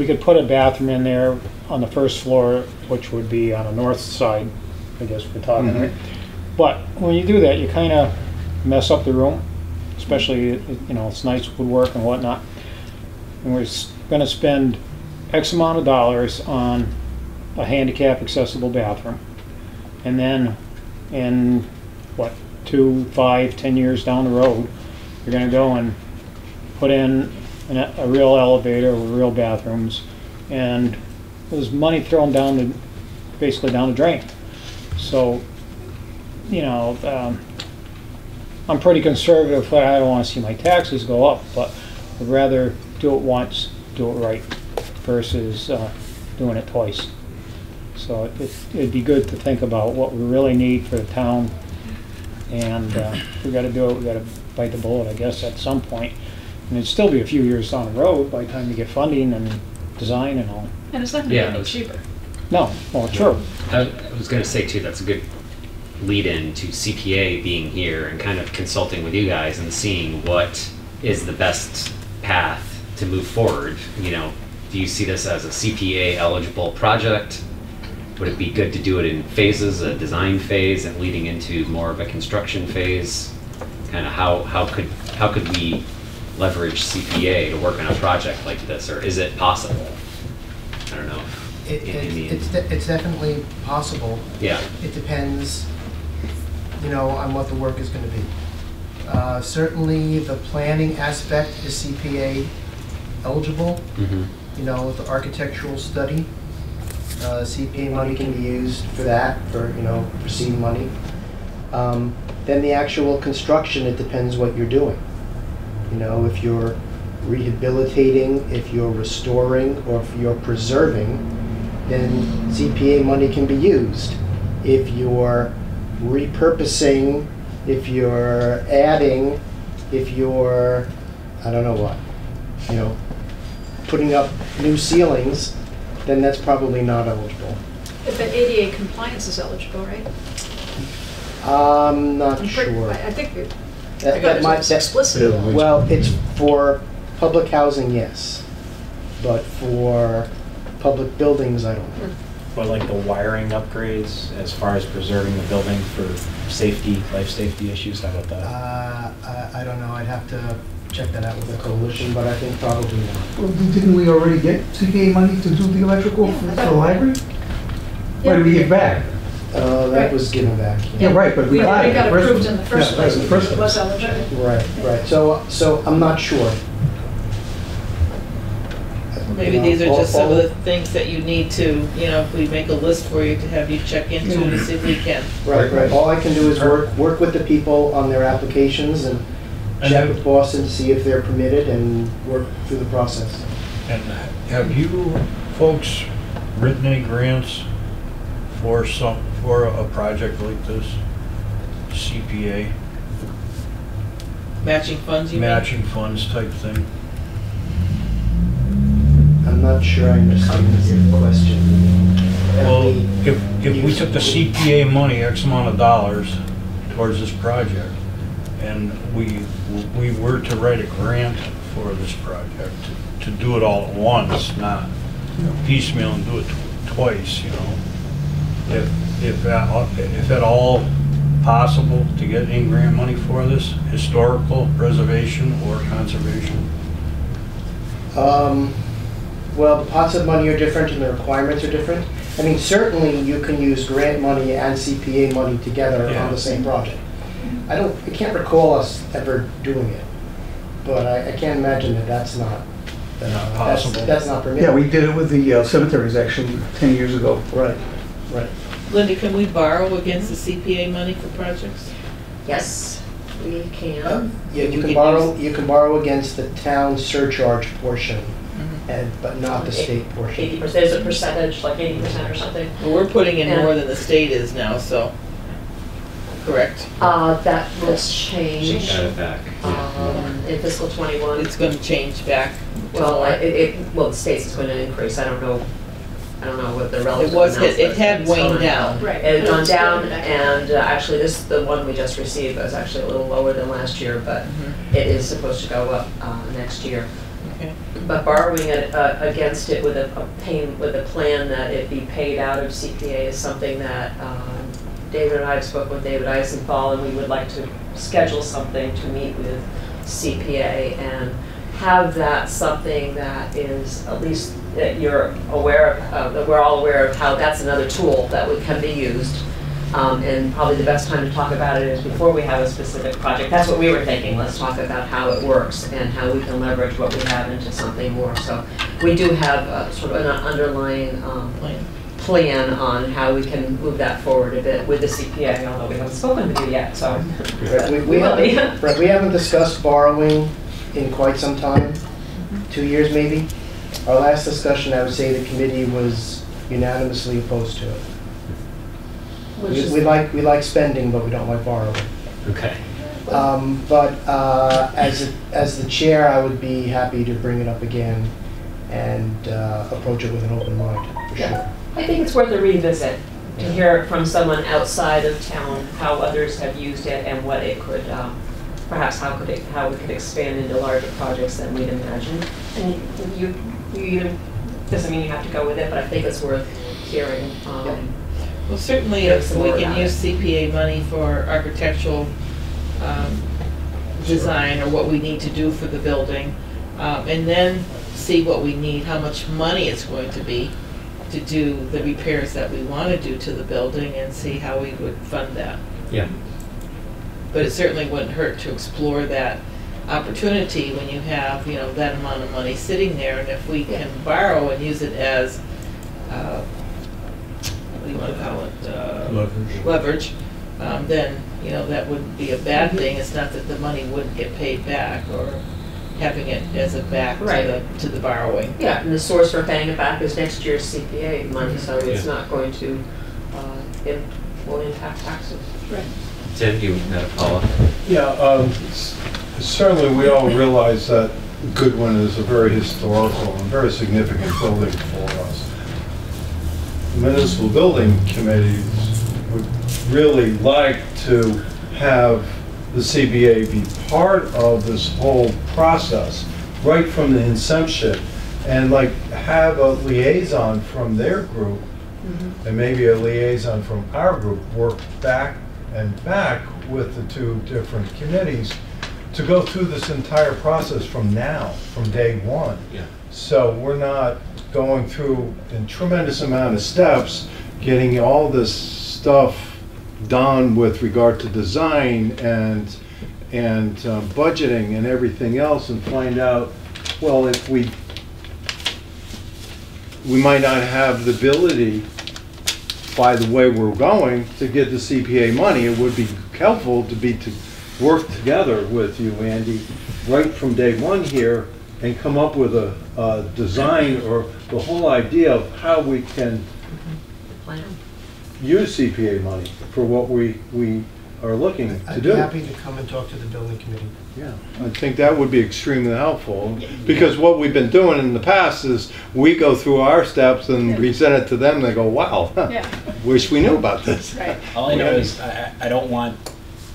Speaker 10: we could put a bathroom in there on the first floor, which would be on the north side, I guess we're talking, mm-hmm. right? But when you do that, you kind of mess up the room, especially, you know, it's nice woodwork and whatnot. And we're gonna spend X amount of dollars on a handicap accessible bathroom. And then in, what, two, five, ten years down the road, you're gonna go and put in an, a real elevator with real bathrooms, and there's money thrown down the, basically down the drain. So, you know, um, I'm pretty conservative, but I don't wanna see my taxes go up, but I'd rather do it once, do it right, versus, uh, doing it twice. So it, it'd be good to think about what we really need for the town, and, uh, we gotta do it, we gotta bite the bullet, I guess, at some point. And it'd still be a few years down the road by the time you get funding and design and all.
Speaker 8: And it's not gonna be
Speaker 2: Yeah,
Speaker 8: any
Speaker 2: it's-
Speaker 8: cheaper.
Speaker 10: No, well, true.
Speaker 2: I I was going to say too, that's a good lead in to CPA being here and kind of consulting with you guys and seeing what is the best path to move forward. You know, do you see this as a CPA eligible project? Would it be good to do it in phases, a design phase and leading into more of a construction phase? Kind of how, how could, how could we leverage CPA to work on a project like this, or is it possible? I don't know.
Speaker 17: It,
Speaker 2: in- in
Speaker 17: it, it's, de- it's definitely possible.
Speaker 2: Yeah.
Speaker 17: It depends, you know, on what the work is gonna be. Uh, certainly, the planning aspect is CPA eligible,
Speaker 2: Mhm.
Speaker 17: you know, the architectural study. Uh, CPA money can be used for that, for, you know, for seed money. Um, then the actual construction, it depends what you're doing. You know, if you're rehabilitating, if you're restoring, or if you're preserving, then CPA money can be used. If you're repurposing, if you're adding, if you're, I don't know what, you know, putting up new ceilings, then that's probably not eligible.
Speaker 8: But ADA compliance is eligible, right?
Speaker 17: I'm not
Speaker 8: I'm
Speaker 17: sure.
Speaker 8: I I think
Speaker 17: That- that
Speaker 8: got
Speaker 17: might-
Speaker 8: it
Speaker 17: that-
Speaker 8: explicit.
Speaker 17: Well, it's for public housing, yes, but for public buildings, I don't know.
Speaker 16: Or like the wiring upgrades as far as preserving the building for safety, life safety issues, how about that?
Speaker 17: Uh, I, I don't know, I'd have to check that out with the coalition, but I think probably not.
Speaker 7: Well, didn't we already get CPA money to do the electrical for the library? Why did we get back?
Speaker 17: Uh, that was given back.
Speaker 7: Yeah, right, but we
Speaker 8: We
Speaker 7: got it.
Speaker 8: it got
Speaker 7: first
Speaker 8: approved in the first
Speaker 7: Yeah,
Speaker 8: place.
Speaker 7: in the first
Speaker 8: It
Speaker 7: place.
Speaker 8: was eligible.
Speaker 17: Right, right, so, so I'm not sure.
Speaker 1: Maybe
Speaker 17: You know,
Speaker 1: these are
Speaker 17: all-
Speaker 1: just some of
Speaker 17: all-
Speaker 1: the things that you need to, you know, if we make a list for you to have you check into to see if we can.
Speaker 17: Right, right, all I can do is work, work with the people on their applications and
Speaker 9: And
Speaker 17: check
Speaker 9: have-
Speaker 17: with Boston to see if they're permitted and work through the process.
Speaker 9: And have you folks written any grants for some, for a project like this? CPA,
Speaker 1: Matching funds, you mean?
Speaker 9: matching funds type thing?
Speaker 17: I'm not sure I understand your question.
Speaker 9: Well, if, if we took the CPA money, X amount of dollars towards this project, and we, we were to write a grant for this project, to- to do it all at once, not piecemeal and do it tw- twice, you know? If, if, at- if at all possible to get any grant money for this, historical preservation or conservation?
Speaker 17: Um, well, the pots of money are different and the requirements are different. I mean, certainly you can use grant money and CPA money together
Speaker 9: Yeah.
Speaker 17: on the same project. I don't, I can't recall us ever doing it, but I, I can't imagine that that's not, uh, that's,
Speaker 9: possible.
Speaker 17: that's not permitted.
Speaker 7: Yeah, we did it with the uh, cemeteries actually 10 years ago.
Speaker 17: Right, right.
Speaker 1: Linda, can we borrow against the CPA money for projects?
Speaker 18: Yes, we
Speaker 17: Uh,
Speaker 18: can.
Speaker 17: Yeah, you can borrow, you can borrow against the town surcharge portion,
Speaker 1: Mm-hmm.
Speaker 17: and, but not the state portion.
Speaker 18: Eighty percent, there's a percentage, like eighty percent or something.
Speaker 1: Well, we're putting in more than the state is now, so, correct.
Speaker 18: Uh, that will change,
Speaker 2: Got it back.
Speaker 18: um, in fiscal twenty-one.
Speaker 1: It's gonna change back.
Speaker 18: Well,
Speaker 1: more.
Speaker 18: it, it, well, the state's is gonna increase, I don't know, I don't know what the relative
Speaker 1: It was,
Speaker 18: amounts,
Speaker 1: it
Speaker 18: but
Speaker 1: had
Speaker 18: it's
Speaker 1: waned
Speaker 18: gone-
Speaker 1: down.
Speaker 8: Right.
Speaker 18: It had gone down, and uh, actually, this, the one we just received was actually a little lower than last year, but
Speaker 1: Mhm.
Speaker 18: it is supposed to go up, uh, next year.
Speaker 1: Okay.
Speaker 18: But borrowing it uh, against it with a, a paying, with a plan that it be paid out of CPA is something that um, David and I have spoken with David Eisenthal, and we would like to schedule something to meet with CPA and have that something that is, at least that you're aware of, uh, that we're all aware of how that's another tool that would, can be used. Um, And probably the best time to talk about it is before we have a specific project. That's what we were thinking, let's talk about how it works and how we can leverage what we have into something more. So we do have uh, sort of an underlying um,
Speaker 1: Plan.
Speaker 18: plan on how we can move that forward a bit with the CPA, although we haven't spoken with you yet, so.
Speaker 17: Right, we-
Speaker 18: We
Speaker 17: We haven't, right, we haven't discussed borrowing in quite some time, two years maybe. Our last discussion, I would say the committee was unanimously opposed to it. We we like, we like spending, but we don't like borrowing.
Speaker 2: Okay.
Speaker 17: Um, But uh, as, a- as the chair, I would be happy to bring it up again and uh, approach it with an open mind, for sure.
Speaker 18: Yeah. I think it's worth a revisit, to hear from someone outside of town how others have used it and what it could, um, perhaps how could it, how it could expand into larger projects than we'd imagined. And you, you even, doesn't mean you have to go with it, but I think it's worth hearing. um,
Speaker 1: Well, certainly
Speaker 18: hearing
Speaker 1: if
Speaker 18: some
Speaker 1: we
Speaker 18: more
Speaker 1: can
Speaker 18: about
Speaker 1: use
Speaker 18: it.
Speaker 1: CPA money for architectural um, design or what we need to do for the building, um, and then see what we need, how much money it's going to be to do the repairs that we want to do to the building and see how we would fund that.
Speaker 2: Yeah.
Speaker 1: But it certainly wouldn't hurt to explore that opportunity when you have, you know, that amount of money sitting there. And if we can borrow and use it as, uh, what do you want to call it? Uh,
Speaker 11: Leverage.
Speaker 1: Leverage, um, then, you know, that wouldn't be a bad thing. It's not that the money wouldn't get paid back or having it as a back to
Speaker 18: Right.
Speaker 1: the, to the borrowing.
Speaker 18: Yeah, and the source for paying it back is next year's CPA money, so it's
Speaker 2: Yeah.
Speaker 18: not going to, uh, it will impact taxes.
Speaker 8: Right.
Speaker 2: Tim, you had a follow-up?
Speaker 14: Yeah, um, s- certainly we all realize that Goodwin is a very historical and very significant building for us. The Municipal building committees would really like to have the CPA be part of this whole process, right from the inception, and like have a liaison from their group mm-hmm. and maybe a liaison from our group work back and back with the two different committees to go through this entire process from now, from day one.
Speaker 2: Yeah.
Speaker 14: So we're not going through a tremendous amount of steps, getting all this stuff done with regard to design and, and uh, budgeting and everything else and find out, well, if we, we might not have the ability by the way we're going to get the CPA money, it would be helpful to be to work together with you, Andy, right from day one here and come up with a, a design or the whole idea of how we can
Speaker 18: Plan.
Speaker 14: use CPA money for what we, we are looking to do.
Speaker 17: I'd
Speaker 14: do.
Speaker 17: be happy to come and talk to the building committee.
Speaker 14: Yeah, I think that would be extremely helpful, because what we've been doing in the past is, we go through our steps and present it to them, and they go, wow,
Speaker 8: Yeah.
Speaker 14: wish we knew about this.
Speaker 8: Right.
Speaker 16: All I know is, I, I I don't want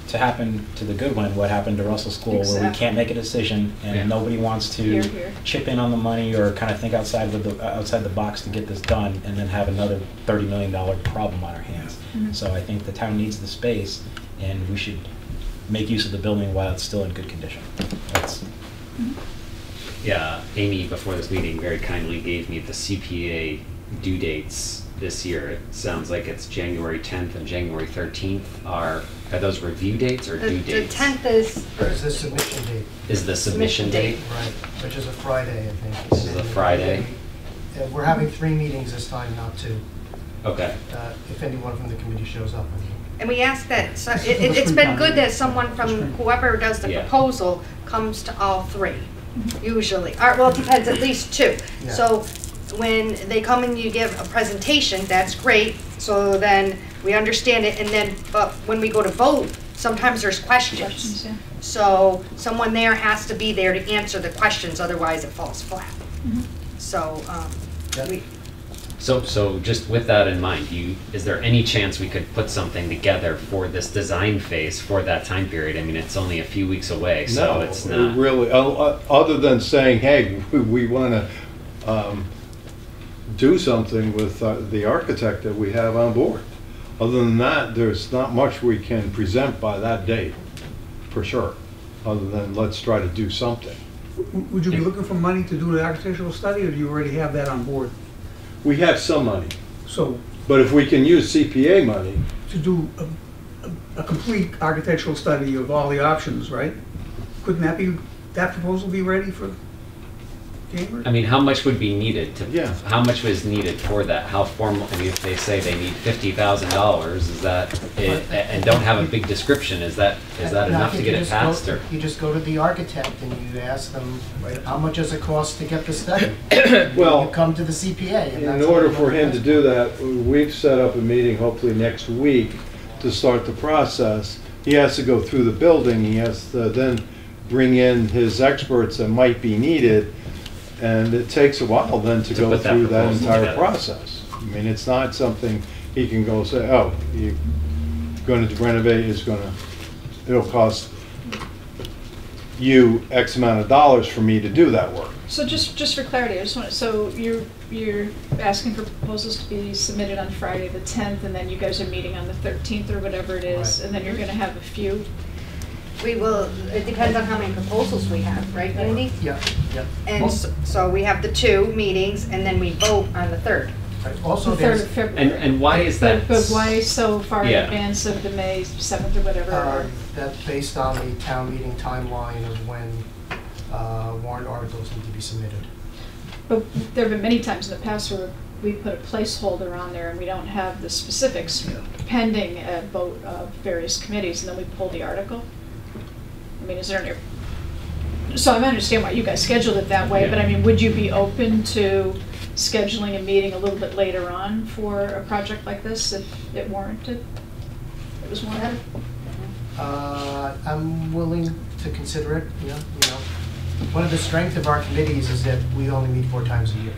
Speaker 16: to happen to the Goodwin what happened to Russell School, where we can't make a decision
Speaker 2: Yeah.
Speaker 16: and nobody wants to
Speaker 8: here.
Speaker 16: chip in on the money or kind of think outside of the, outside the box to get this done, and then have another thirty million dollar problem on our hands.
Speaker 8: Mhm.
Speaker 16: So I think the town needs the space, and we should make use of the building while it's still in good condition. That's,
Speaker 2: Yeah, Amy, before this meeting, very kindly gave me the CPA due dates this year. It sounds like it's January 10th and January 13th. Are, are those review dates or
Speaker 3: The
Speaker 2: due dates?
Speaker 3: the 10th is,
Speaker 17: There's the submission date,
Speaker 2: Is the submission
Speaker 3: Submission
Speaker 2: date?
Speaker 3: date.
Speaker 17: right, which is a Friday, I think.
Speaker 2: This is a Friday?
Speaker 17: Uh, We're having three meetings this time, not two,
Speaker 2: Okay.
Speaker 17: uh, if anyone from the committee shows up.
Speaker 3: and we ask that, so it, it- it's been good that someone from whoever does the
Speaker 2: Yeah.
Speaker 3: proposal comes to all three, usually. Or, well, it depends, at least two.
Speaker 17: Yeah.
Speaker 3: So when they come and you give a presentation, that's great, so then we understand it, and then, but when we go to vote, sometimes there's
Speaker 8: Questions,
Speaker 3: questions.
Speaker 8: yeah.
Speaker 3: So someone there has to be there to answer the questions, otherwise it falls flat.
Speaker 8: Mhm.
Speaker 3: So, um,
Speaker 17: Yeah.
Speaker 3: we,
Speaker 2: So, so just with that in mind, you, is there any chance we could put something together for this design phase for that time period? I mean, it's only a few weeks away, so
Speaker 14: No,
Speaker 2: it's not.
Speaker 14: Really, o- o- other than saying, hey, we- we want to do something with uh, the architect that we have on board. Other than that, there's not much we can present by that date, for sure, other than let's try to do something.
Speaker 7: Would you be looking for money to do the architectural study, or do you already have that on board?
Speaker 14: We have some money,
Speaker 7: So
Speaker 14: but if we can use CPA money,
Speaker 7: to do a, a- a complete architectural study of all the options, right? Couldn't that be, that proposal be ready for?
Speaker 2: I mean, how much would be needed to?
Speaker 14: Yeah.
Speaker 2: How much was needed for that? How formal? I mean, if they say they need fifty thousand dollars, is that eh, it, eh, and don't have a big description? Is that is that
Speaker 17: No, I
Speaker 2: enough to
Speaker 17: think
Speaker 2: get
Speaker 17: you
Speaker 2: it
Speaker 17: just go-
Speaker 2: passed? Or
Speaker 17: You just go to the architect and you ask them, how much does it cost to get the study?
Speaker 14: Well,
Speaker 17: You come to the CPA. and
Speaker 14: In
Speaker 17: that's
Speaker 14: order for him to do that, we've set up a meeting hopefully next week to start the process. He has to go through the building, he has to then bring in his experts that might be needed And it takes a while then to
Speaker 2: To
Speaker 14: go
Speaker 2: put that
Speaker 14: through that entire
Speaker 2: together.
Speaker 14: process. I mean, it's not something he can go say, oh, you're gonna renovate, is gonna, it'll cost you X amount of dollars for me to do that work.
Speaker 8: So just, just for clarity, I just want, so you're, you're asking for proposals to be submitted on Friday the tenth, and then you guys are meeting on the thirteenth or whatever it is,
Speaker 3: Right.
Speaker 8: and then you're gonna have a few.
Speaker 3: We will, it depends on how many proposals we have, right, Andy?
Speaker 17: Yeah, yeah.
Speaker 3: And so- so we have the two meetings, and then we vote on the third.
Speaker 17: Also,
Speaker 8: The third
Speaker 17: there's,
Speaker 8: of February.
Speaker 2: And, and why is that?
Speaker 8: But, but why so far in
Speaker 2: Yeah.
Speaker 8: advance of the May seventh or whatever?
Speaker 17: uh,
Speaker 8: or-
Speaker 17: that's based on the town meeting timeline of when uh, warrant articles need to be submitted.
Speaker 8: But there have been many times in the past where we put a placeholder on there and we don't have the specifics pending a vote of various committees, and then we pull the article. I mean, is there any, so I understand why you guys scheduled it that way, but I mean, would you be open to scheduling a meeting a little bit later on for a project like this if it warranted? It was warranted?
Speaker 17: Uh, I'm willing to consider it, you know, you know. One of the strengths of our committees is that we only meet four times a year.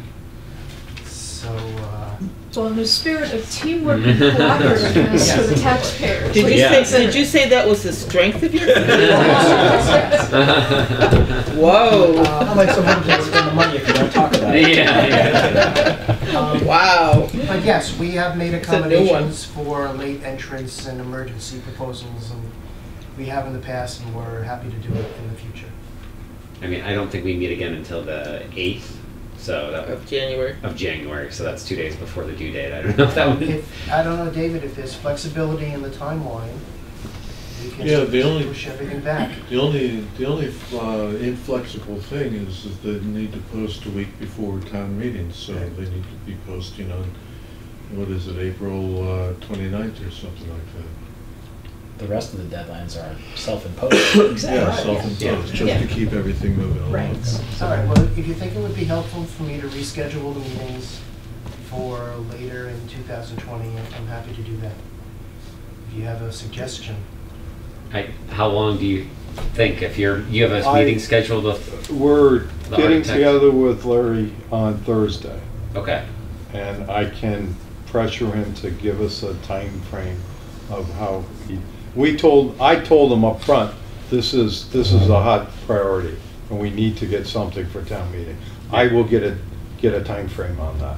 Speaker 17: So, uh,
Speaker 8: Well, in the spirit of teamwork and cooperativeness for the taxpayers.
Speaker 1: Did you
Speaker 2: Yeah.
Speaker 1: say, did you say that was the strength of your Whoa.
Speaker 17: uh,
Speaker 16: Like someone can spend the money if you don't talk about it.
Speaker 2: Yeah,
Speaker 17: um,
Speaker 1: Wow.
Speaker 17: But yes, we have made
Speaker 1: It's a new one.
Speaker 17: accommodations for late entrance and emergency proposals, and we have in the past, and we're happy to do it in the future.
Speaker 2: I mean, I don't think we meet again until the eighth, so that
Speaker 1: Of January.
Speaker 2: of January, so that's two days before the due date. I don't know if that would.
Speaker 17: If, I don't know, David, if there's flexibility in the timeline, we can
Speaker 11: Yeah, the only-
Speaker 17: push everything back.
Speaker 11: The only, the only uh, inflexible thing is that they need to post a week before town meetings, so they need to be posting on, what is it, April uh, 29th or something like that.
Speaker 16: The rest of the deadlines are self-imposed.
Speaker 11: Yeah, self-imposed, just
Speaker 8: Yeah.
Speaker 11: to keep everything moving along.
Speaker 8: Right.
Speaker 17: All right, well, if you think it would be helpful for me to reschedule the meetings for later in 2020, I'm happy to do that. If you have a suggestion.
Speaker 2: I, how long do you think if you're you have a
Speaker 14: I-
Speaker 2: meeting scheduled with?
Speaker 14: We're
Speaker 2: The
Speaker 14: getting
Speaker 2: architect.
Speaker 14: together with Larry on Thursday,
Speaker 2: Okay.
Speaker 14: and I can pressure him to give us a time frame of how he, we told, I told them up front, this is, this is a hot priority, and we need to get something for town meeting. I will get a, get a time frame on that.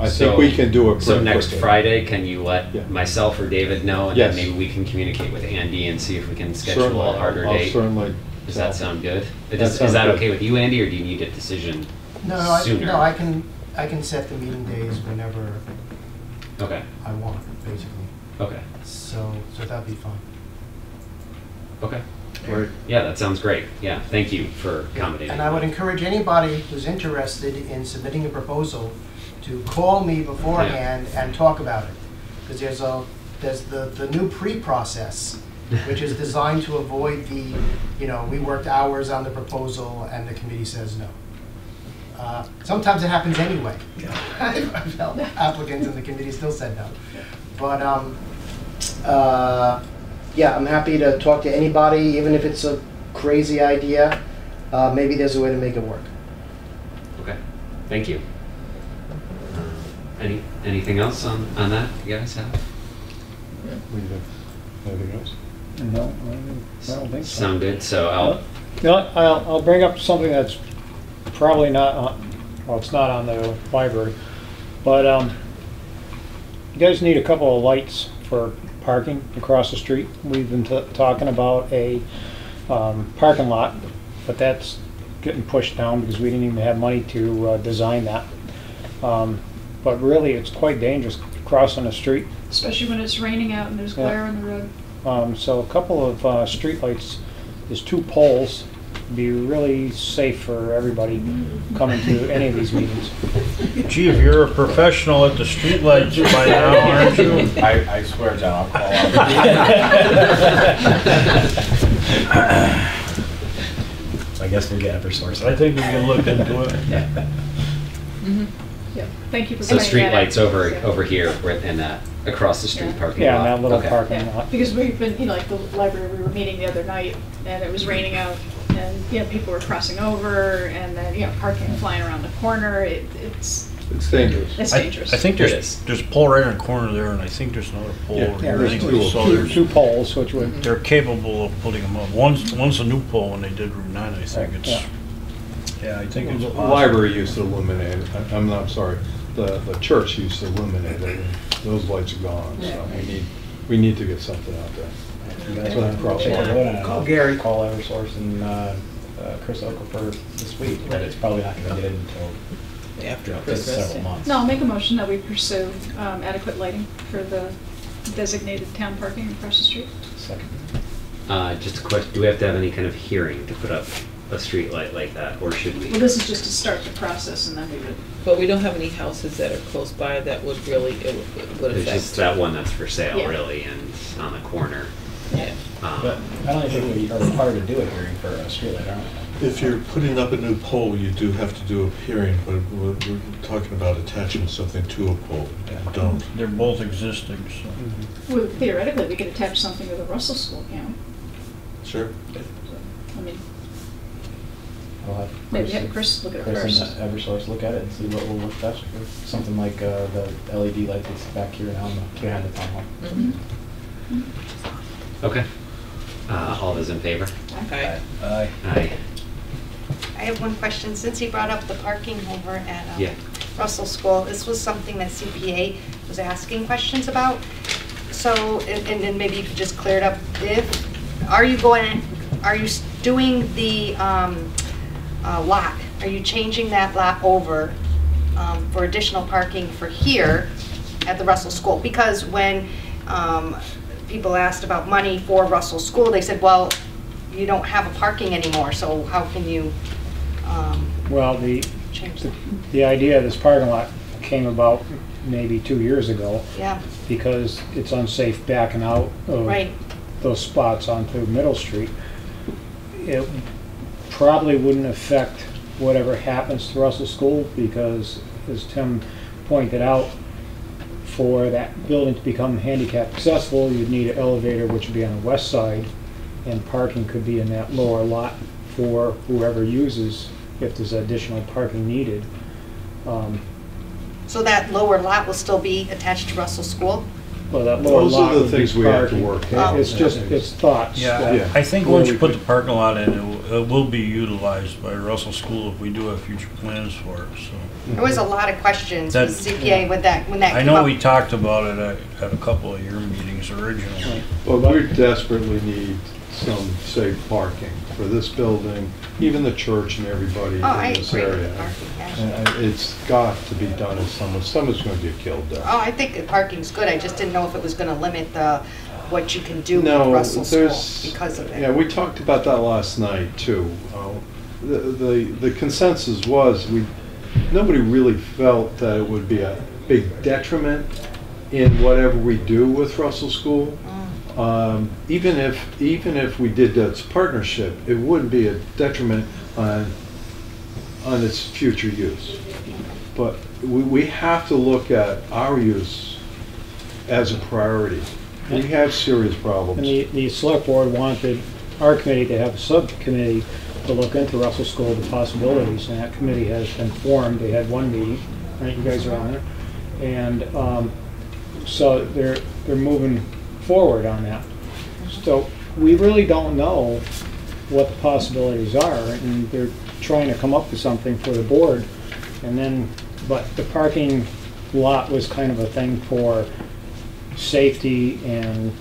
Speaker 14: I think we can do it
Speaker 2: So next
Speaker 14: quickly.
Speaker 2: Friday, can you let
Speaker 14: Yeah.
Speaker 2: myself or David know, and
Speaker 14: Yes.
Speaker 2: then maybe we can communicate with Andy and see if we can schedule
Speaker 14: Certainly,
Speaker 2: a harder
Speaker 14: I'll
Speaker 2: date.
Speaker 14: certainly
Speaker 2: Does that
Speaker 14: tell.
Speaker 2: sound good?
Speaker 14: That
Speaker 2: Is, is
Speaker 14: sounds
Speaker 2: that
Speaker 14: good.
Speaker 2: okay with you, Andy, or do you need a decision
Speaker 17: No, no, I,
Speaker 2: sooner?
Speaker 17: no, I can, I can set the meeting days whenever
Speaker 2: Okay.
Speaker 17: I want, basically.
Speaker 2: Okay.
Speaker 17: So, so that'd be fine.
Speaker 2: Okay.
Speaker 14: Right.
Speaker 2: Yeah, that sounds great. Yeah, thank you for accommodating.
Speaker 17: And I would encourage anybody who's interested in submitting a proposal to call me beforehand and talk about it. Because there's a, there's the, the new pre-process, which is designed to avoid the, you know, we worked hours on the proposal and the committee says no. Uh, Sometimes it happens anyway. I've held applicants and the committee still said no. But, um, uh, yeah, I'm happy to talk to anybody, even if it's a crazy idea. Uh, maybe there's a way to make it work.
Speaker 2: Okay. Thank you. Uh, Any anything else on on that you guys have?
Speaker 14: We have Anything else?
Speaker 10: No, I don't I don't think so.
Speaker 2: Sound good? So I'll.
Speaker 10: No, I'll, I'll bring up something that's probably not on, well, it's not on the library, but, um, you guys need a couple of lights for parking across the street. We've been t- talking about a, um, parking lot, but that's getting pushed down because we didn't even have money to, uh, design that. Um, but really, it's quite dangerous crossing the street.
Speaker 8: Especially when it's raining out and there's
Speaker 10: Yeah.
Speaker 8: glare on the road.
Speaker 10: Um, so a couple of, uh, streetlights, there's two poles, be really safe for everybody coming to any of these meetings.
Speaker 9: Gee, if you're a professional at the streetlights by now, aren't you?
Speaker 6: I, I swear, John, I'll call out.
Speaker 16: I guess we'll get Eversource.
Speaker 9: I think we can look into it.
Speaker 8: Mm-hmm. Yeah, thank you for
Speaker 2: So
Speaker 8: pointing that out.
Speaker 2: streetlights over
Speaker 8: Yeah.
Speaker 2: over here right in that across the street
Speaker 8: Yeah.
Speaker 2: parking
Speaker 10: Yeah,
Speaker 2: lot.
Speaker 10: in that little
Speaker 2: okay.
Speaker 10: parking
Speaker 8: Yeah,
Speaker 10: lot.
Speaker 8: because we've been, you know, like the library, we were meeting the other night and it was raining out and and, you know, people were crossing over, and then, you know, parking flying around the corner, it, it's,
Speaker 14: It's dangerous.
Speaker 8: it's
Speaker 9: I-
Speaker 8: dangerous.
Speaker 9: I think there's,
Speaker 2: is.
Speaker 9: there's a pole right in the corner there, and I think there's another pole
Speaker 14: Yeah.
Speaker 9: over
Speaker 10: Yeah,
Speaker 9: here.
Speaker 10: there's
Speaker 9: anyway,
Speaker 10: two,
Speaker 9: so
Speaker 10: two,
Speaker 9: there's-
Speaker 10: two poles, which would,
Speaker 9: They're capable of putting them up. One's, one's a new pole when they did Route 9, I think it's,
Speaker 10: Yeah.
Speaker 9: yeah, I think it's
Speaker 14: The
Speaker 9: possible.
Speaker 14: library used to illuminate, it. I- I'm not sorry, the, the church used to illuminate it, those lights are gone, so we need, we need to get something out there.
Speaker 16: You guys
Speaker 14: That's what I'm
Speaker 16: the vote on?
Speaker 17: Call
Speaker 16: I'll
Speaker 17: Gary.
Speaker 16: Call Eversource and uh, uh, Chris Okafor this week, but it's probably not going to get in until
Speaker 1: After
Speaker 16: you know,
Speaker 1: Christmas,
Speaker 16: several
Speaker 1: yeah.
Speaker 16: months.
Speaker 8: No, I'll make a motion that we pursue um, adequate lighting for the designated town parking across the street.
Speaker 16: Second.
Speaker 2: Uh, just a question, do we have to have any kind of hearing to put up a street light like that, or should we?
Speaker 8: Well, this is just to start the process, and then we would
Speaker 1: But we don't have any houses that are close by that would really, it would- it would
Speaker 2: There's just that one that's for sale,
Speaker 8: Yeah.
Speaker 2: really, and on the corner.
Speaker 1: Yeah.
Speaker 2: Um,
Speaker 16: But I don't think we are required to do a hearing for a streetlight, aren't we?
Speaker 11: If you're putting up a new pole, you do have to do a hearing, but we're, we're talking about attaching something to a pole. You don't.
Speaker 9: They're both existing, so.
Speaker 8: Well, theoretically, we could attach something to the Russell School, you know?
Speaker 11: Sure.
Speaker 8: I mean,
Speaker 16: We'll have
Speaker 8: Maybe
Speaker 16: Chris-
Speaker 8: have Chris look at it
Speaker 16: Chris
Speaker 8: first.
Speaker 16: and Eversource look at it and see what will work best for something like uh, the LED light that's back here now in the- behind the town hall.
Speaker 1: Mhm.
Speaker 2: Okay. Uh, all those in favor?
Speaker 1: Aye.
Speaker 9: Aye.
Speaker 2: Aye.
Speaker 3: I have one question, since he brought up the parking over at um,
Speaker 2: Yeah.
Speaker 3: Russell School, this was something that CPA was asking questions about. So, and and then maybe you could just clear it up, if, are you going, are you s- doing the um, uh, lot? Are you changing that lot over um, for additional parking for here at the Russell School? Because when um, people asked about money for Russell School, they said, well, you don't have a parking anymore, so how can you um,
Speaker 10: well, the,
Speaker 3: change
Speaker 10: the,
Speaker 3: that?
Speaker 10: the idea of this parking lot came about maybe two years ago
Speaker 3: Yeah,
Speaker 10: because it's unsafe backing out of
Speaker 3: right,
Speaker 10: those spots onto Middle Street. It probably wouldn't affect whatever happens to Russell School because, as Tim pointed out, for that building to become handicap accessible, you'd need an elevator which would be on the west side and parking could be in that lower lot for whoever uses if there's additional parking needed. Um,
Speaker 3: so that lower lot will still be attached to Russell School?
Speaker 10: Well, that lower
Speaker 14: Those are the
Speaker 10: would be
Speaker 14: things we have to
Speaker 10: parking.
Speaker 14: work
Speaker 3: out.
Speaker 10: It's just, it's thoughts.
Speaker 9: Yeah,
Speaker 10: that-
Speaker 9: I think once you put the parking lot in, it will- it will be utilized by Russell School if we do have future plans for it, so.
Speaker 3: There was a lot of questions with
Speaker 9: That-
Speaker 3: CPA with that, when that
Speaker 9: I
Speaker 3: came
Speaker 9: know
Speaker 3: up.
Speaker 9: we talked about it at, at a couple of your meetings originally.
Speaker 14: But we desperately need some safe parking for this building, even the church and everybody
Speaker 3: Oh, I
Speaker 14: in this
Speaker 3: agree with the
Speaker 14: area.
Speaker 3: parking.
Speaker 14: Uh, It's got to be done as someone, someone's gonna get killed there.
Speaker 3: Oh, I think the parking's good, I just didn't know if it was gonna limit the, what you can do with Russell School because of it.
Speaker 14: yeah, we talked about that last night too. Uh, The, the the consensus was, we, nobody really felt that it would be a big detriment in whatever we do with Russell School. Um, Even if, even if we did this partnership, it wouldn't be a detriment on, on its future use. But we, we have to look at our use as a priority. We have serious problems.
Speaker 10: And the, the select board wanted our committee to have a subcommittee to look into Russell School, the possibilities, and that committee has been formed, they had one meeting, right, you guys are on it? And, um, so they're, they're moving forward on that. So, we really don't know what the possibilities are, and they're trying to come up with something for the board. And then, but the parking lot was kind of a thing for safety and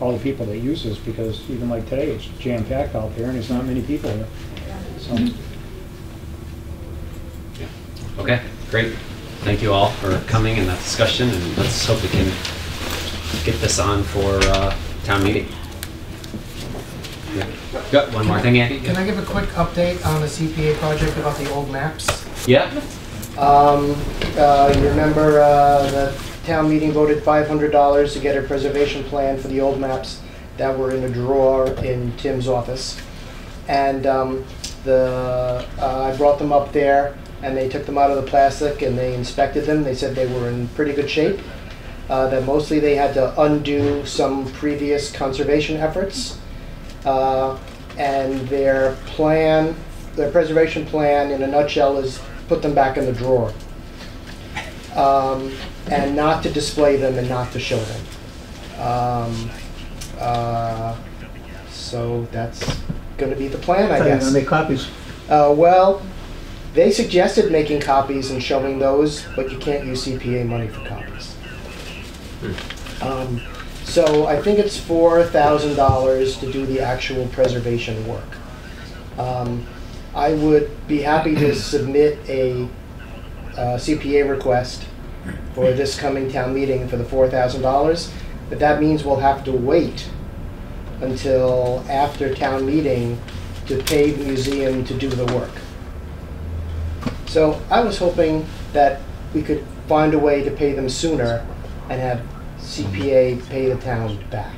Speaker 10: all the people that use this, because even like today, it's jam-packed out there and there's not many people here. So,
Speaker 2: Okay, great. Thank you all for coming and that discussion, and let's hope we can get this on for uh, town meeting. Yeah. Got one more thing, Andy?
Speaker 17: Can I give a quick update on the CPA project about the old maps?
Speaker 2: Yeah?
Speaker 17: Um, uh, you remember, uh, the town meeting voted five hundred dollars to get a preservation plan for the old maps that were in a drawer in Tim's office. And, um, the, uh, I brought them up there and they took them out of the plastic and they inspected them. They said they were in pretty good shape. Uh, that mostly they had to undo some previous conservation efforts. Uh, and their plan, their preservation plan in a nutshell is put them back in the drawer. Um, and not to display them and not to show them. Um, uh, So that's gonna be the plan, I guess.
Speaker 19: make copies?
Speaker 17: Uh, well, they suggested making copies and showing those, but you can't use CPA money for copies. Um, so I think it's four thousand dollars to do the actual preservation work. Um, I would be happy to submit a uh, CPA request for this coming town meeting for the four thousand dollars, but that means we'll have to wait until after town meeting to pay the museum to do the work. So I was hoping that we could find a way to pay them sooner and have CPA pay the town back.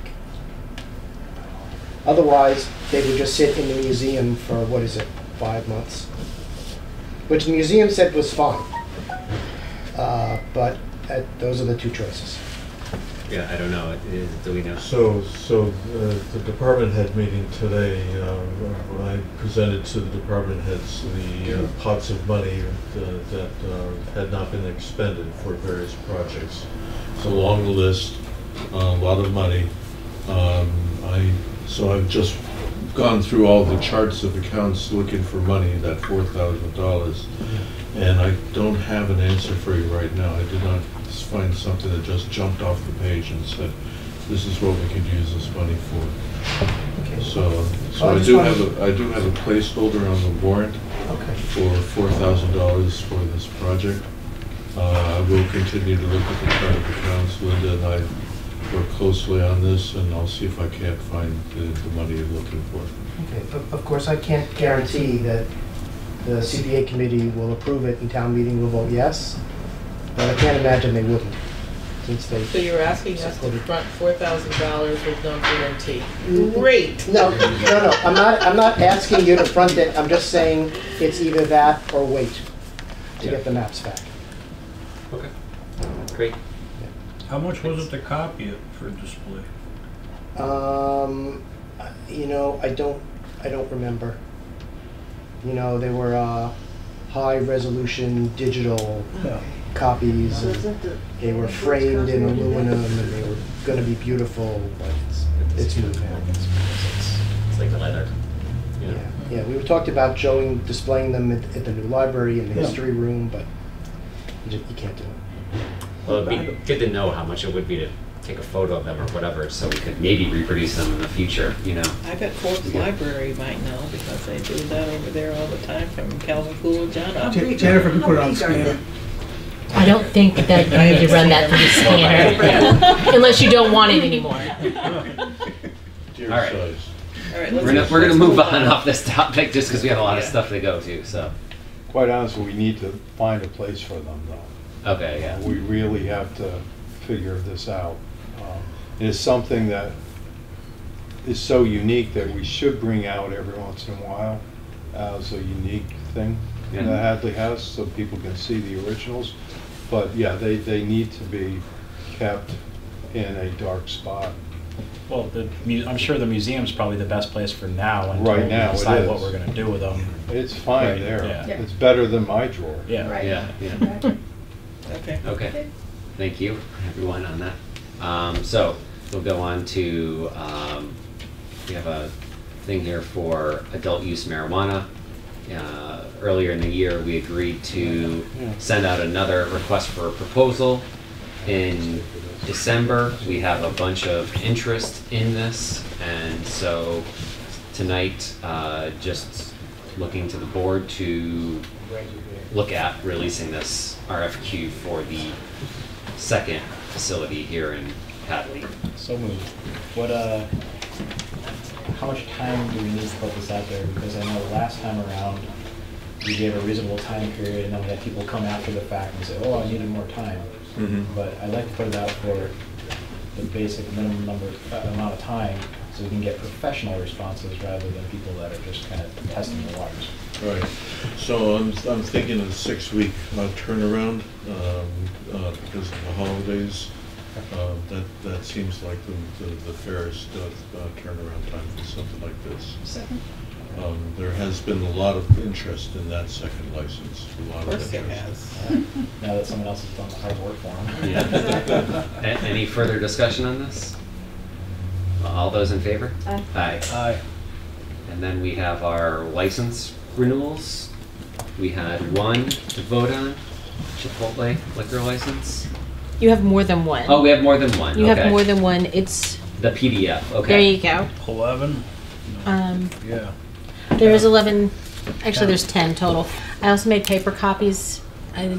Speaker 17: Otherwise, they would just sit in the museum for, what is it, five months? Which the museum said was fine. Uh, But uh, those are the two choices.
Speaker 2: Yeah, I don't know, It is- do we know?
Speaker 11: So, so uh, the department head meeting today, uh, I presented to the department heads the uh, pots of money uh, that uh, had not been expended for various projects. It's a long list, a lot of money. Um, I, so I've just gone through all the charts of accounts looking for money, that four thousand dollars. And I don't have an answer for you right now. I did not find something that just jumped off the page and said, this is what we could use this money for. Okay. So, so
Speaker 17: Well, I
Speaker 11: I do have a, I do have a placeholder on the warrant
Speaker 17: Okay.
Speaker 11: for four thousand dollars for this project. Uh, I will continue to look at the chart of accounts. Linda and I work closely on this, and I'll see if I can't find the, the money you're looking for.
Speaker 17: Okay, of- Of course, I can't guarantee that the CPA committee will approve it and town meeting will vote yes, but I can't imagine they wouldn't, since they...
Speaker 1: So you're asking us to front four thousand dollars with no guarantee?
Speaker 17: Mm,
Speaker 1: Great.
Speaker 17: No, no, no, I'm not, I'm not asking you to front it, I'm just saying it's either that or wait to get the maps back.
Speaker 2: Okay, great.
Speaker 9: How much was it to copy it for display?
Speaker 17: Um, you know, I don't, I don't remember. You know, they were, uh, high-resolution digital copies. and They were framed in aluminum and they were gonna be beautiful, but it's, it's moving.
Speaker 2: It's like the leather.
Speaker 17: Yeah, yeah, we talked about showing, displaying them at, at the new library in the
Speaker 19: Yeah.
Speaker 17: history room, but you ju- you can't do it.
Speaker 2: Well, it'd be good to know how much it would be to take a photo of them or whatever, so we could maybe reproduce them in the future, you know?
Speaker 1: I bet Forbes Library might know because they do that over there all the time from Calvin Coolidge on up.
Speaker 19: Je- Jennifer can put it on scanner.
Speaker 15: I don't think that you need to run that through the scanner, unless you don't want it anymore.
Speaker 2: All right.
Speaker 1: All right,
Speaker 2: We're
Speaker 1: let's-
Speaker 2: gonna, we're gonna move on off this topic, just because we have a lot of stuff to go to, so.
Speaker 14: Quite honestly, we need to find a place for them, though.
Speaker 2: Okay, yeah.
Speaker 14: We really have to figure this out. Um, It is something that is so unique that we should bring out every once in a while as a unique thing
Speaker 2: Yeah.
Speaker 14: that Hadley has, so people can see the originals. But yeah, they, they need to be kept in a dark spot.
Speaker 16: Well, the, mu- I'm sure the museum's probably the best place for now until
Speaker 14: Right
Speaker 16: we
Speaker 14: now, it
Speaker 16: decide what
Speaker 14: is.
Speaker 16: we're gonna do with them.
Speaker 14: It's fine
Speaker 16: Right,
Speaker 14: there.
Speaker 16: yeah.
Speaker 14: It's better than my drawer.
Speaker 16: Yeah.
Speaker 2: Yeah, yeah.
Speaker 1: Okay.
Speaker 2: Okay, thank you, everyone, on that. Um, so, we'll go on to, um, we have a thing here for adult use marijuana. Uh, earlier in the year, we agreed to send out another request for a proposal. In December, we have a bunch of interest in this, and so tonight, uh, just looking to the board to look at releasing this RFQ for the second facility here in Hadley.
Speaker 16: So moved. What, uh, how much time do we need to put this out there? Because I know last time around, we gave a reasonable time period, and then we had people come after the fact and say, oh, I needed more time.
Speaker 12: Mhm.
Speaker 16: But I'd like to put it out for the basic minimum number, uh, amount of time, so we can get professional responses rather than people that are just kind of testing the waters.
Speaker 11: Right, so I'm, I'm thinking a six-week uh, turnaround, um, uh, because of the holidays. Uh, That, that seems like the, the the fairest uh, uh, turnaround time for something like this.
Speaker 8: Second.
Speaker 11: Um, There has been a lot of interest in that second license, a lot of
Speaker 1: Of course there
Speaker 11: interest.
Speaker 16: Yeah. Now that someone else has done the hard work for them.
Speaker 2: Yeah. Any further discussion on this? All those in favor?
Speaker 8: Aye.
Speaker 2: Aye.
Speaker 9: Aye.
Speaker 2: And then we have our license renewals. We had one to vote on, Chipotle liquor license.
Speaker 15: You have more than one.
Speaker 2: Oh, we have more than one,
Speaker 15: You have more than one. It's,
Speaker 2: The PDF, okay.
Speaker 15: there you go.
Speaker 9: Eleven?
Speaker 15: Um,
Speaker 9: Yeah.
Speaker 15: There is 11, actually there's 10 total. I also made paper copies I-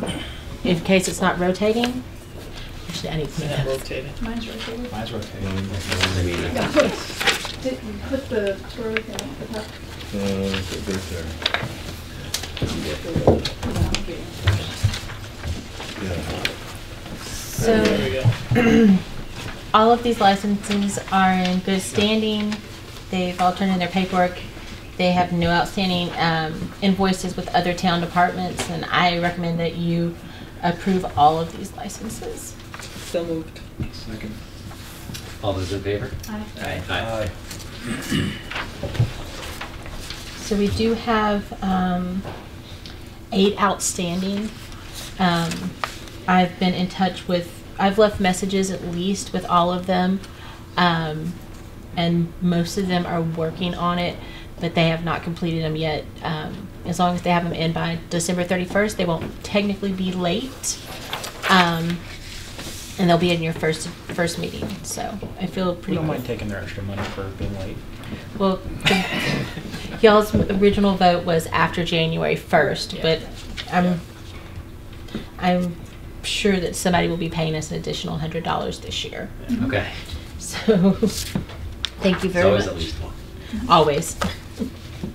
Speaker 15: in case it's not rotating. Actually, I need to make that.
Speaker 1: rotating.
Speaker 8: Mine's rotated.
Speaker 16: Mine's rotating.
Speaker 2: I mean,
Speaker 8: Yeah, put, did you put the twirly thing at the top?
Speaker 11: Uh, there. Yeah.
Speaker 15: So, all of these licenses are in good standing. They've all turned in their paperwork. They have no outstanding um, invoices with other town departments, and I recommend that you approve all of these licenses.
Speaker 1: So moved.
Speaker 9: Second.
Speaker 2: All those in favor?
Speaker 8: Aye.
Speaker 2: Aye.
Speaker 9: Aye.
Speaker 15: So we do have um, eight outstanding. Um, I've been in touch with, I've left messages at least with all of them. Um, and most of them are working on it, but they have not completed them yet. Um, as long as they have them in by December 31st, they won't technically be late. Um, and they'll be in your first first meeting. So I feel
Speaker 16: We
Speaker 15: pretty
Speaker 16: don't
Speaker 15: good.
Speaker 16: mind taking their extra money for being late.
Speaker 15: Well, y'all's original vote was after January first, but I'm, I'm sure that somebody will be paying us an additional hundred dollars this year.
Speaker 2: Okay.
Speaker 15: So, thank you
Speaker 2: There's
Speaker 15: very
Speaker 2: always
Speaker 15: much.
Speaker 2: at least one.
Speaker 15: Always.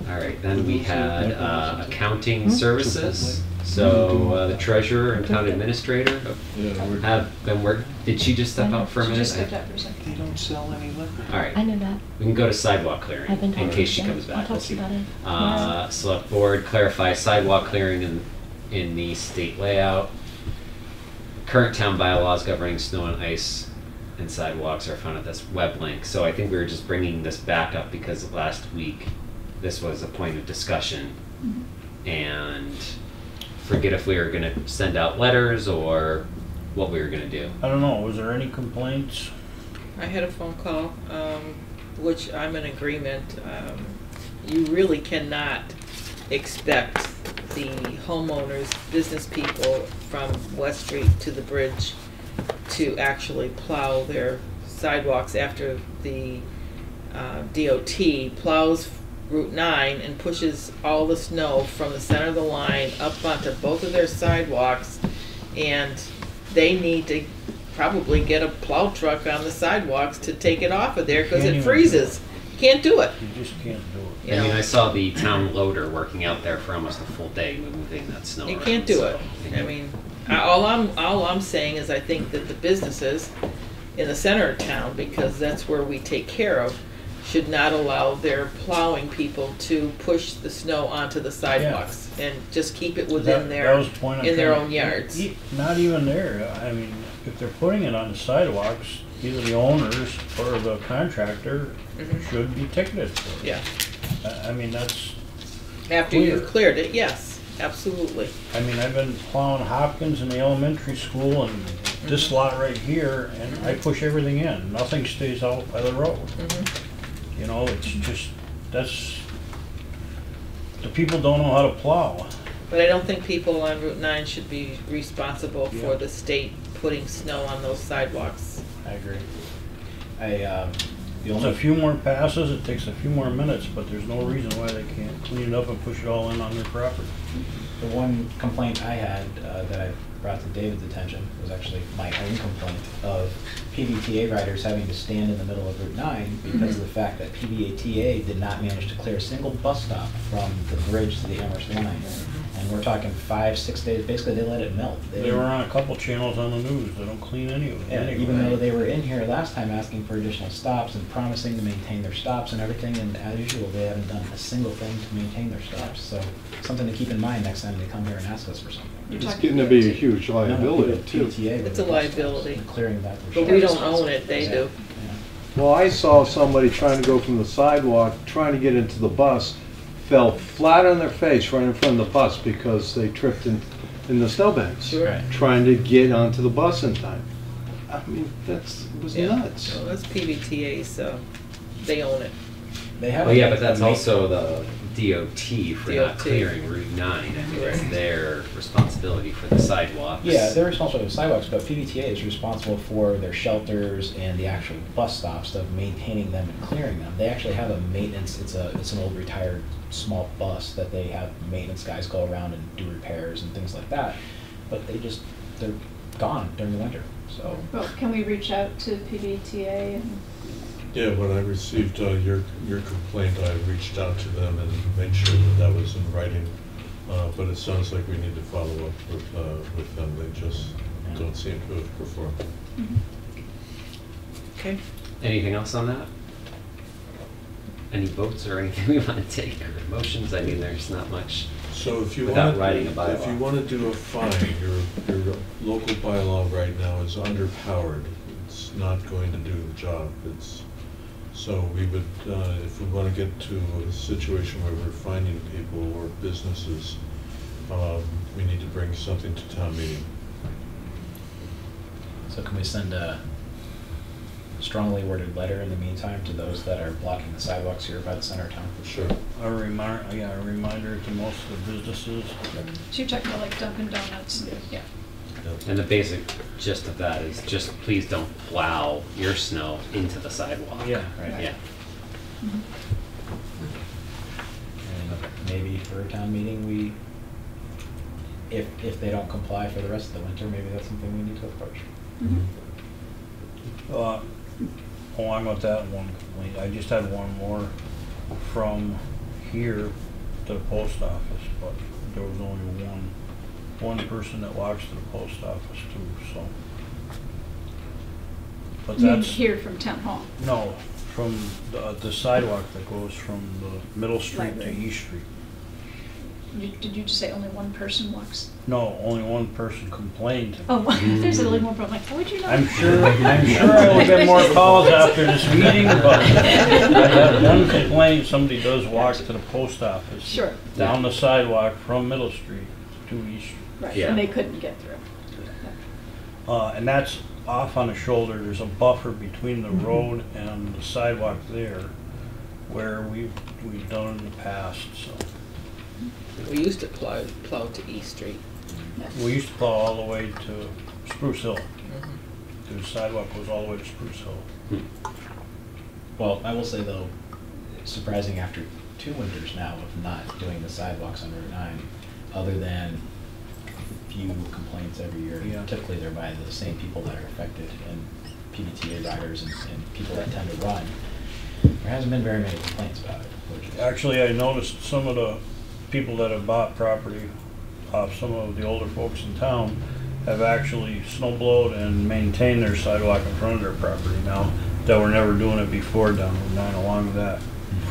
Speaker 2: All right, then we had uh, accounting services. So uh, the treasurer and town administrator have been work. Did she just step out for a
Speaker 8: She
Speaker 2: minute?
Speaker 8: just stepped out for a second.
Speaker 9: They don't sell any liquor.
Speaker 2: All right.
Speaker 15: I know that.
Speaker 2: We can go to sidewalk clearing
Speaker 15: I've been
Speaker 2: in
Speaker 15: told.
Speaker 2: case she
Speaker 15: Yeah,
Speaker 2: comes back.
Speaker 15: I'll talk to you about it.
Speaker 2: Uh, select board clarify sidewalk clearing in, in the state layout. Current town bylaws governing snow and ice and sidewalks are found at this web link. So I think we were just bringing this back up because last week this was a point of discussion. And forget if we were gonna send out letters or what we were gonna do.
Speaker 9: I don't know, was there any complaints?
Speaker 1: I had a phone call, um, which I'm in agreement. Um, you really cannot expect the homeowners, business people from West Street to the bridge to actually plow their sidewalks after the uh, DOT plows Route 9 and pushes all the snow from the center of the line up onto both of their sidewalks. And they need to probably get a plow truck on the sidewalks to take it off of there because
Speaker 9: Can't
Speaker 1: it
Speaker 9: even do
Speaker 1: freezes. Can't do it.
Speaker 9: You just can't do it.
Speaker 1: You
Speaker 2: I mean,
Speaker 1: know.
Speaker 2: I saw the town loader working out there for almost a full day moving that snow
Speaker 1: You
Speaker 2: around,
Speaker 1: can't do
Speaker 2: so-
Speaker 1: it. I mean, I- all I'm, all I'm saying is I think that the businesses in the center of town, because that's where we take care of, should not allow their plowing people to push the snow onto the sidewalks and just keep it within
Speaker 9: that
Speaker 1: their,
Speaker 9: was the point I'm
Speaker 1: in their
Speaker 9: trying-
Speaker 1: own yards.
Speaker 9: E- Not even there, I mean, if they're putting it on the sidewalks, either the owners or the contractor
Speaker 1: Mhm.
Speaker 9: should be ticketed for it.
Speaker 1: Yeah.
Speaker 9: I, I mean, that's,
Speaker 1: After
Speaker 9: Clear.
Speaker 1: you've cleared it, yes, absolutely.
Speaker 9: I mean, I've been plowing Hopkins in the elementary school and this lot right here, and I push everything in, nothing stays out by the road.
Speaker 1: Mhm.
Speaker 9: You know, it's just, that's, the people don't know how to plow.
Speaker 1: But I don't think people on Route 9 should be responsible for
Speaker 9: Yeah.
Speaker 1: the state putting snow on those sidewalks.
Speaker 16: I agree. I, um, the
Speaker 9: It's a
Speaker 16: only,
Speaker 9: few more passes, it takes a few more minutes, but there's no reason why they can't clean it up and push it all in on their property.
Speaker 16: the one complaint I had, uh, that I brought to David's attention was actually my own complaint of PVTA riders having to stand in the middle of Route nine because of mm-hmm. the fact that PVTA did not manage to clear a single bus stop from the bridge to the Amherst line. Mm-hmm. And we're talking five, six days, basically they let it melt.
Speaker 9: They were on a couple channels on the news, they don't clean any of it
Speaker 16: Yeah,
Speaker 9: anyway.
Speaker 16: even though they were in here last time asking for additional stops and promising to maintain their stops and everything, and as usual, they haven't done a single thing to maintain their stops. So something to keep in mind next time they come here and ask us for something.
Speaker 8: You're
Speaker 14: It's getting to be a huge liability too.
Speaker 1: It's a liability.
Speaker 16: Clearing that.
Speaker 1: But we don't own it, they do.
Speaker 14: Well, I saw somebody trying to go from the sidewalk, trying to get into the bus, fell flat on their face right in front of the bus because they tripped in, in the snowbanks.
Speaker 1: Sure. Right.
Speaker 14: Trying to get onto the bus in time. I mean, that's, it was
Speaker 1: Yeah.
Speaker 14: nuts.
Speaker 1: No, that's PVTA, so they own it.
Speaker 16: They have.
Speaker 2: Well, yeah, but that's also the DOT for not
Speaker 1: DOT.
Speaker 2: clearing Route 9. I mean, it's
Speaker 1: Right.
Speaker 2: their responsibility for the sidewalks.
Speaker 16: Yeah, they're responsible for the sidewalks, but PVTA is responsible for their shelters and the actual bus stops of maintaining them and clearing them. They actually have a maintenance, it's a, it's an old retired small bus that they have maintenance guys go around and do repairs and things like that. But they just, they're gone during the winter, so.
Speaker 8: Well, can we reach out to PVTA and
Speaker 11: Yeah, when I received uh, your, your complaint, I reached out to them and made sure that that was in writing. Uh, But it sounds like we need to follow up with, uh, with them. They just don't seem to have performed.
Speaker 1: Okay.
Speaker 2: Anything else on that? Any votes or anything we want to take or motions? I mean, there's not much
Speaker 11: So if you
Speaker 2: without
Speaker 11: want
Speaker 2: writing a
Speaker 11: to, if you want to do a fine, your, your local bylaw right now is underpowered. It's not going to do the job. It's, so we would, uh, if we want to get to a situation where we're finding people or businesses, um, we need to bring something to town meeting.
Speaker 16: So can we send a strongly worded letter in the meantime to those that are blocking the sidewalks here by the center of town?
Speaker 11: Sure.
Speaker 9: A reminder, yeah, a reminder to most of the businesses.
Speaker 8: So you're talking about like Dunkin' Donuts? and- Yeah.
Speaker 2: And the basic gist of that is just please don't plow your snow into the sidewalk.
Speaker 9: Yeah.
Speaker 2: Right, yeah.
Speaker 16: And maybe for a town meeting, we, if, if they don't comply for the rest of the winter, maybe that's something we need to approach.
Speaker 9: Uh, Along with that one complaint, I just had one more from here to the post office, but there was only one, one person that walks to the post office too, so. But
Speaker 8: You mean
Speaker 9: that's,
Speaker 8: here from Town Hall?
Speaker 9: no, from the, uh, the sidewalk that goes from the Middle Street to
Speaker 8: Library.
Speaker 9: East Street.
Speaker 8: You- Did you just say only one person walks?
Speaker 9: No, only one person complained.
Speaker 8: Oh, there's only one problem. Like, how would you know?
Speaker 9: I'm sure, I'm sure I will get more calls after this meeting, but I have one complaint, somebody does walk to the post office.
Speaker 8: Sure.
Speaker 9: Down the sidewalk from Middle Street to East Street.
Speaker 8: Right,
Speaker 2: Yeah.
Speaker 8: and they couldn't get through.
Speaker 9: Uh, and that's off on the shoulder, there's a buffer between the mm-hmm. road and the sidewalk there, where we've, we've done in the past, so.
Speaker 1: We used to plow, plow to East Street.
Speaker 9: We used to plow all the way to Spruce Hill. Mm-hmm. The sidewalk goes all the way to Spruce Hill. Hmm.
Speaker 16: Well, I will say though, surprising after two winters now of not doing the sidewalks on Route nine, other than a few complaints every year.
Speaker 9: Yeah.
Speaker 16: Typically, they're by the same people that are affected and PVTA riders and, and people that tend to run. There hasn't been very many complaints about it.
Speaker 9: Actually, I noticed some of the people that have bought property off some of the older folks in town have actually snow blowed and maintained their sidewalk in front of their property now that were never doing it before down Route nine along with that,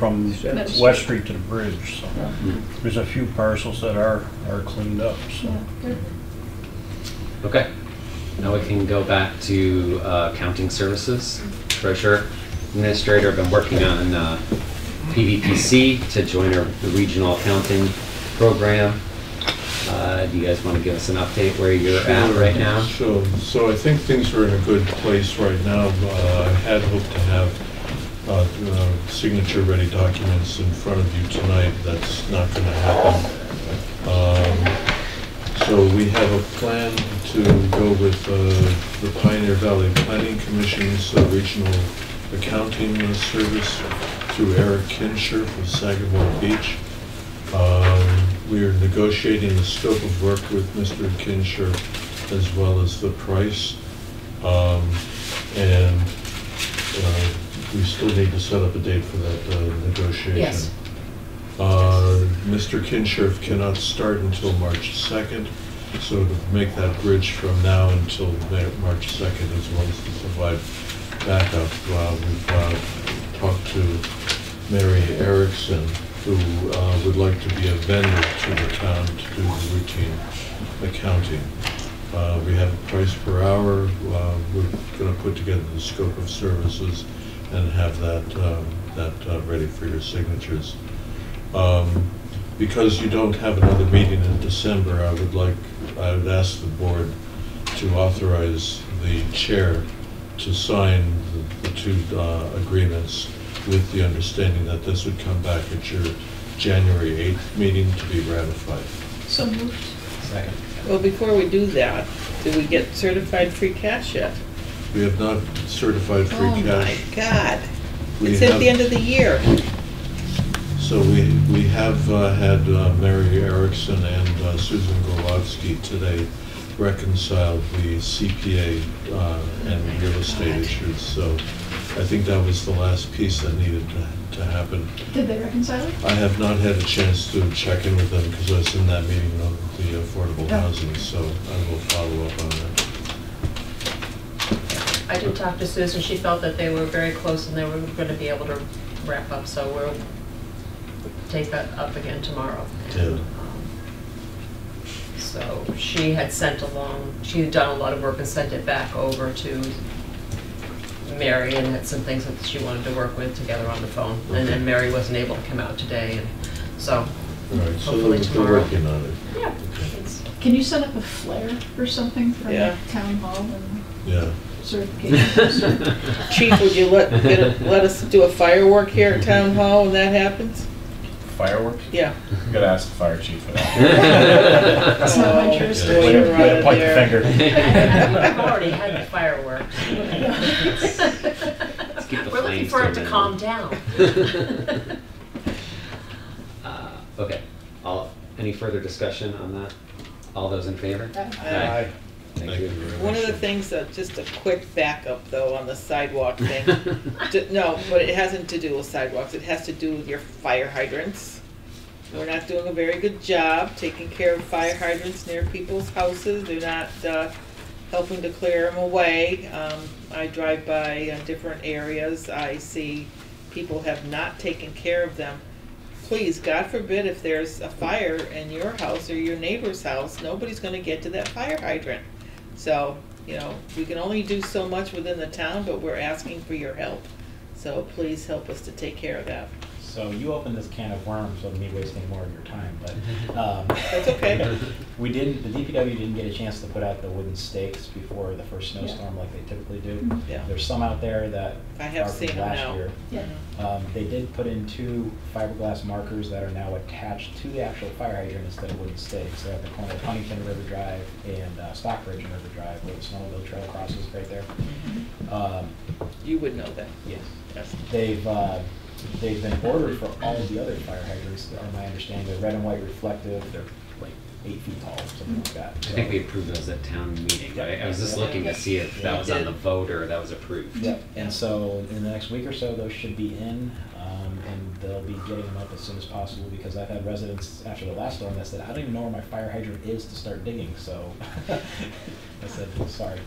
Speaker 9: from West Street to the bridge, so. There's a few parcels that are, are cleaned up, so.
Speaker 8: Yeah.
Speaker 2: Okay. Now we can go back to uh, accounting services. Treasurer, administrator have been working on uh, PVPC to join our the regional accounting program. Uh, Do you guys want to give us an update where you're at right now?
Speaker 11: So, so I think things are in a good place right now. Uh, I had hoped to have uh, uh, signature-ready documents in front of you tonight. That's not going to happen. Um, So we have a plan to go with uh, the Pioneer Valley Planning Commission's regional accounting service through Eric Kinshirf from Sagamore Beach. Um, We are negotiating the scope of work with Mr. Kinshirf as well as the price. Um, And uh, we still need to set up a date for that uh, negotiation.
Speaker 18: Yes.
Speaker 11: Uh, Mr. Kinshirf cannot start until March 2nd, so to make that bridge from now until Ma- March 2nd, as well as to provide backup, uh, we've uh, talked to Mary Erickson who uh, would like to be a vendor to the town to do the routine accounting. Uh, We have a price per hour. Uh, We're going to put together the scope of services and have that, uh, that uh, ready for your signatures. Um, Because you don't have another meeting in December, I would like, I would ask the board to authorize the chair to sign the- the two uh, agreements with the understanding that this would come back at your January 8th meeting to be ratified.
Speaker 8: So moved.
Speaker 16: Second.
Speaker 1: Well, before we do that, did we get certified free cash yet?
Speaker 11: We have not certified free
Speaker 1: Oh, my
Speaker 11: cash.
Speaker 1: God.
Speaker 11: We
Speaker 1: It's at
Speaker 11: have-
Speaker 1: the end of the year.
Speaker 11: So we, we have uh, had uh, Mary Erickson and uh, Susan Gorlowski today reconcile the CPA uh, and real estate issues. So I think that was the last piece that needed to, to happen.
Speaker 8: Did they reconcile it?
Speaker 11: I have not had a chance to check in with them because I was in that meeting on the affordable
Speaker 8: Yeah.
Speaker 11: housing, so I will follow up on that.
Speaker 18: I did talk to Susan, she felt that they were very close and they were gonna be able to wrap up, so we'll take that up again tomorrow.
Speaker 11: Yeah.
Speaker 18: Um, so she had sent along, she had done a lot of work and sent it back over to Mary and had some things that she wanted to work with together on the phone. And then Mary wasn't able to come out today, and so
Speaker 11: All right, so
Speaker 18: hopefully
Speaker 11: they're they're
Speaker 18: tomorrow.
Speaker 11: working on it.
Speaker 18: Yeah. it's-
Speaker 8: Can you set up a flare or something from
Speaker 1: Yeah.
Speaker 8: town hall and
Speaker 11: Yeah.
Speaker 8: Certification?
Speaker 1: Chief, would you let, get a- let us do a firework here at town hall when that happens?
Speaker 6: Fireworks?
Speaker 1: Yeah.
Speaker 6: You gotta ask the fire chief for that.
Speaker 8: That's not my jurisdiction.
Speaker 1: boy, you're
Speaker 6: Way to point the finger.
Speaker 18: We've already had the fireworks.
Speaker 2: Let's keep the
Speaker 18: We're looking
Speaker 2: flames
Speaker 18: for it
Speaker 2: to
Speaker 18: to calm
Speaker 2: minimum.
Speaker 18: down.
Speaker 2: Uh, Okay, all, any further discussion on that? All those in favor?
Speaker 1: Aye.
Speaker 2: Thank you.
Speaker 1: One of the things, that just a quick backup though on the sidewalk thing. D- No, but it hasn't to do with sidewalks, it has to do with your fire hydrants. We're not doing a very good job taking care of fire hydrants near people's houses, they're not, uh, helping to clear them away. Um, I drive by uh, different areas, I see people have not taken care of them. Please, God forbid, if there's a fire in your house or your neighbor's house, nobody's gonna get to that fire hydrant. So, you know, we can only do so much within the town, but we're asking for your help. So please help us to take care of that.
Speaker 16: So you opened this can of worms with me wasting more of your time, but. um,
Speaker 1: That's okay.
Speaker 16: We didn't, the DPW didn't get a chance to put out the wooden stakes before the first snowstorm like they typically do.
Speaker 1: Yeah.
Speaker 16: There's some out there that
Speaker 1: I have
Speaker 16: are from
Speaker 1: seen 'em
Speaker 16: last
Speaker 1: now.
Speaker 16: year.
Speaker 8: Yeah.
Speaker 16: Um, They did put in two fiberglass markers that are now attached to the actual fire hydrant instead of wooden stakes. They're at the corner of Huntington River Drive and uh, Stockbridge River Drive where the snowmobile trail crosses right there. Um,
Speaker 1: You would know that.
Speaker 16: Yes.
Speaker 1: Yes.
Speaker 16: They've, uh, they've been ordered for all of the other fire hydrants, are my understanding. They're red and white reflective, they're like eight feet tall, something like that.
Speaker 2: I think we approved those at town meeting, right? I was just looking to see if that was on the vote or that was approved.
Speaker 16: Yep, and so in the next week or so, those should be in, um, and they'll be getting them up as soon as possible, because I've had residents after the last storm that said, I don't even know where my fire hydrant is to start digging, so I said, sorry.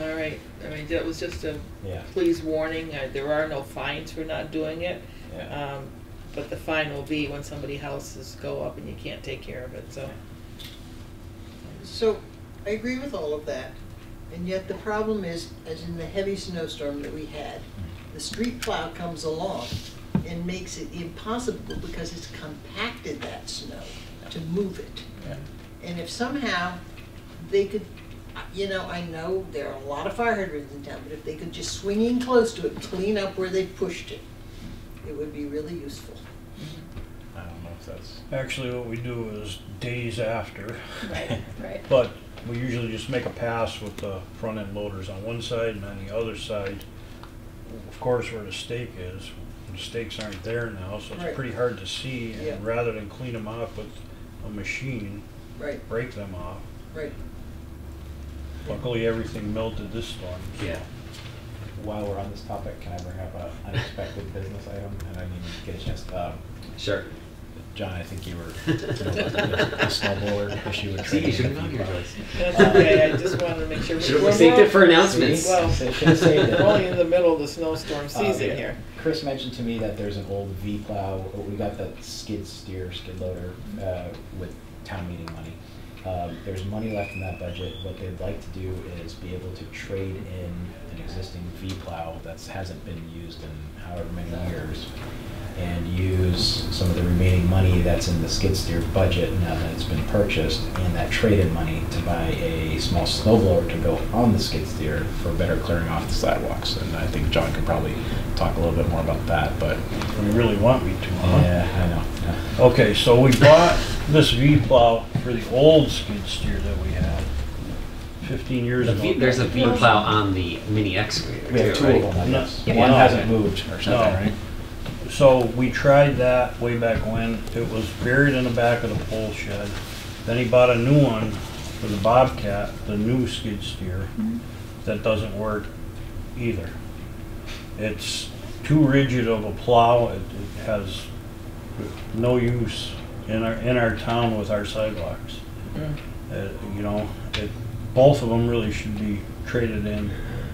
Speaker 1: All right, I mean, that was just a
Speaker 16: Yeah.
Speaker 1: please warning, uh, there are no fines for not doing it.
Speaker 16: Yeah.
Speaker 1: Um, But the fine will be when somebody houses go up and you can't take care of it, so.
Speaker 20: So, I agree with all of that, and yet the problem is, as in the heavy snowstorm that we had, the street plow comes along and makes it impossible because it's compacted that snow to move it. And if somehow they could, you know, I know there are a lot of fire hydrants in town, but if they could just swing in close to it, clean up where they pushed it, it would be really useful.
Speaker 16: I don't know if that's.
Speaker 9: Actually, what we do is days after.
Speaker 8: Right, right.
Speaker 9: But we usually just make a pass with the front end loaders on one side and on the other side, of course, where the stake is. The stakes aren't there now, so
Speaker 20: Right.
Speaker 9: it's pretty hard to see.
Speaker 20: Yeah.
Speaker 9: And rather than clean them off with a machine,
Speaker 20: Right.
Speaker 9: break them off.
Speaker 20: Right.
Speaker 16: Luckily, everything melted this storm. so-
Speaker 2: Yeah.
Speaker 16: While we're on this topic, can I bring up an unexpected business item? And I didn't get a chance to. um,
Speaker 2: Sure.
Speaker 16: John, I think you were, the the snowblower issue. with
Speaker 2: See, you
Speaker 16: trading
Speaker 2: should
Speaker 16: a
Speaker 2: have known
Speaker 16: few
Speaker 2: your
Speaker 16: cars.
Speaker 2: choice.
Speaker 1: That's okay, I just wanted to make Should
Speaker 2: Should've
Speaker 1: we're
Speaker 2: saved it for announcements.
Speaker 1: Well,
Speaker 16: Should've saved it.
Speaker 1: we're only in the middle of the snowstorm
Speaker 16: Uh,
Speaker 1: season
Speaker 16: yeah.
Speaker 1: here.
Speaker 16: Chris mentioned to me that there's an old V plow, we got that skid steer, skid loader, uh, with town meeting money. Um, there's money left in that budget, what they'd like to do is be able to trade in an existing V plow that hasn't been used in however many years, and use some of the remaining money that's in the skid steer budget now that it's been purchased, and that trade-in money to buy a small snow blower to go on the skid steer for better clearing off the sidewalks. And I think John could probably talk a little bit more about that, but.
Speaker 9: You really want me to, huh?
Speaker 16: Yeah, I know.
Speaker 9: Okay, so we bought this V plow for the old skid steer that we had fifteen years
Speaker 2: The
Speaker 9: ago.
Speaker 2: V- There's a V plow on the mini excavator
Speaker 16: We have
Speaker 2: too,
Speaker 16: two
Speaker 2: right?
Speaker 16: of them, I.
Speaker 9: Yeah.
Speaker 16: One
Speaker 9: No.
Speaker 16: hasn't moved or something,
Speaker 9: No.
Speaker 16: right?
Speaker 9: So we tried that way back when. It was buried in the back of the pole shed. Then he bought a new one for the Bobcat, the new skid steer, mm-hmm. that doesn't work either. It's too rigid of a plow. It, it has no use in our, in our town with our sidewalks.
Speaker 1: Mm.
Speaker 9: Uh, you know, it, both of them really should be traded in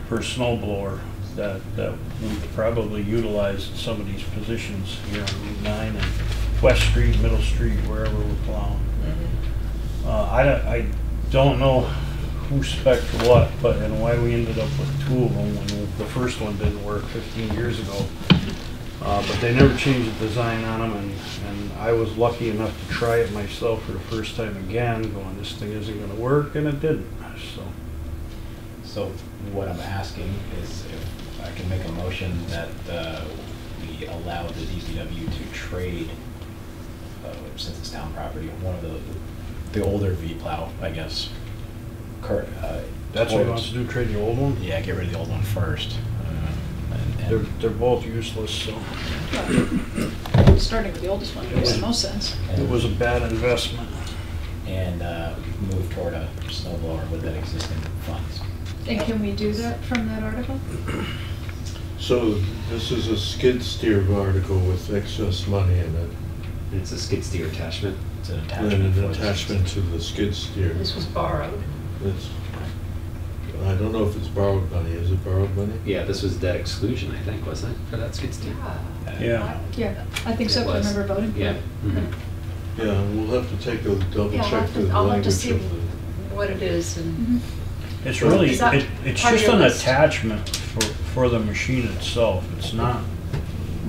Speaker 9: for a snow blower that, that we could probably utilize in some of these positions here on Route nine and West Street, Middle Street, wherever we're plowing. Uh, I don't, I don't know who spec what, but, and why we ended up with two of them when the first one didn't work fifteen years ago. Uh, but they never changed the design on them, and, and I was lucky enough to try it myself for the first time again, going, this thing isn't gonna work, and it didn't, so.
Speaker 16: So what I'm asking is if I can make a motion that uh, we allow the DPW to trade, uh, since it's town property, one of the, the older V plow, I guess. Uh,
Speaker 9: That's what he
Speaker 16: towards-
Speaker 9: wants to do, trade the old one?
Speaker 16: Yeah, get rid of the old one first. And- and-
Speaker 9: They're, they're both useless, so.
Speaker 8: Starting with the oldest one makes the most sense.
Speaker 9: It was a bad investment.
Speaker 16: And uh, move toward a snow blower with that existing funds.
Speaker 8: And can we do that from that article?
Speaker 11: So this is a skid steer article with excess money in it.
Speaker 2: It's a skid steer attachment.
Speaker 16: It's an
Speaker 11: And
Speaker 16: attachment. for
Speaker 11: an attachment to the skid steer.
Speaker 18: This was borrowed.
Speaker 11: It's, I don't know if it's borrowed money. Is it borrowed money?
Speaker 2: Yeah, this was debt exclusion, I think, wasn't it, for that skid steer?
Speaker 9: Yeah.
Speaker 8: Yeah, I think so,
Speaker 2: It
Speaker 8: 'cause I
Speaker 2: was.
Speaker 8: remember voting for
Speaker 2: Yeah.
Speaker 8: it.
Speaker 2: mhm.
Speaker 11: Yeah, we'll have to take a double
Speaker 18: Yeah, I'll
Speaker 11: check
Speaker 18: have
Speaker 11: the
Speaker 18: to, I'll have to see
Speaker 11: of the.
Speaker 18: what it is and.
Speaker 8: Mhm.
Speaker 9: It's really,
Speaker 18: Is that
Speaker 9: it, it's
Speaker 18: part of
Speaker 9: just
Speaker 18: your
Speaker 9: an
Speaker 18: list?
Speaker 9: attachment for, for the machine itself. It's not,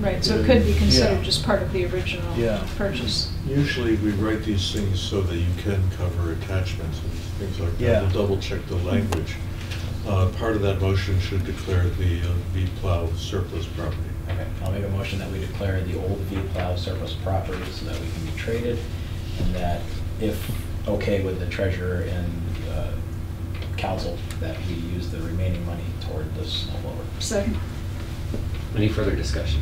Speaker 8: Right, so it could be
Speaker 9: Yeah.
Speaker 8: considered just part of the original
Speaker 9: Yeah.
Speaker 8: purchase.
Speaker 11: Usually we write these things so that you can cover attachments and things like that.
Speaker 9: Yeah.
Speaker 11: We'll double check the language. Uh, part of that motion should declare the uh, V plow surplus property.
Speaker 16: Okay, I'll make a motion that we declare the old V plow surplus property so that we can be traded, and that if okay with the treasurer and uh, council, that we use the remaining money toward the snow blower.
Speaker 8: Second.
Speaker 2: Any further discussion?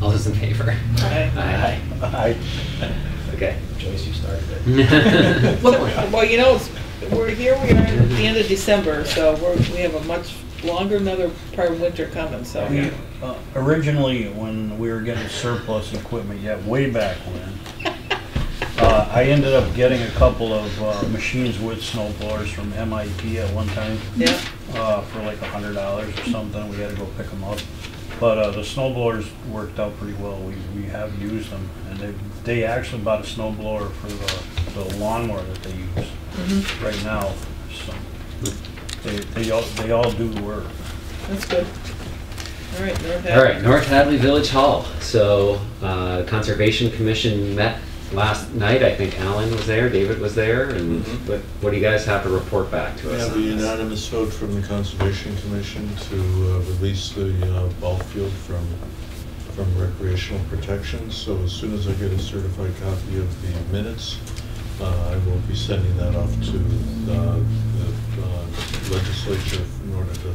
Speaker 2: All those in favor?
Speaker 1: Aye.
Speaker 2: Aye.
Speaker 9: I,
Speaker 2: Okay.
Speaker 16: Joyce, you started it.
Speaker 1: Well, well, you know, it's- we're, here we are at the end of December, so we're, we have a much longer, another part of winter coming, so.
Speaker 9: we, uh, originally, when we were getting surplus equipment, yet way back when, uh, I ended up getting a couple of, uh, machines with snow blowers from MIT at one time.
Speaker 1: Yeah,
Speaker 9: uh, for like a hundred dollars or something, we had to go pick them up. But, uh, the snow blowers worked out pretty well, we, we have used them, and they, they actually bought a snow blower for the, the lawnmower that they use
Speaker 1: Mhm.
Speaker 9: right now, so. They, they all, they all do the work.
Speaker 1: that's good. All right, North
Speaker 2: All right,
Speaker 1: Hadley.
Speaker 2: North Hadley Village Hall. So, uh, Conservation Commission met last night. I think Alan was there, David was there, and
Speaker 11: Mhm.
Speaker 2: what, what do you guys have to report back to
Speaker 11: We
Speaker 2: us
Speaker 11: have a
Speaker 2: on this?
Speaker 11: unanimous vote from the Conservation Commission to uh, release the uh, ball field from, from recreational protection. So as soon as I get a certified copy of the minutes, uh, I will be sending that off to uh, the uh, legislature in order to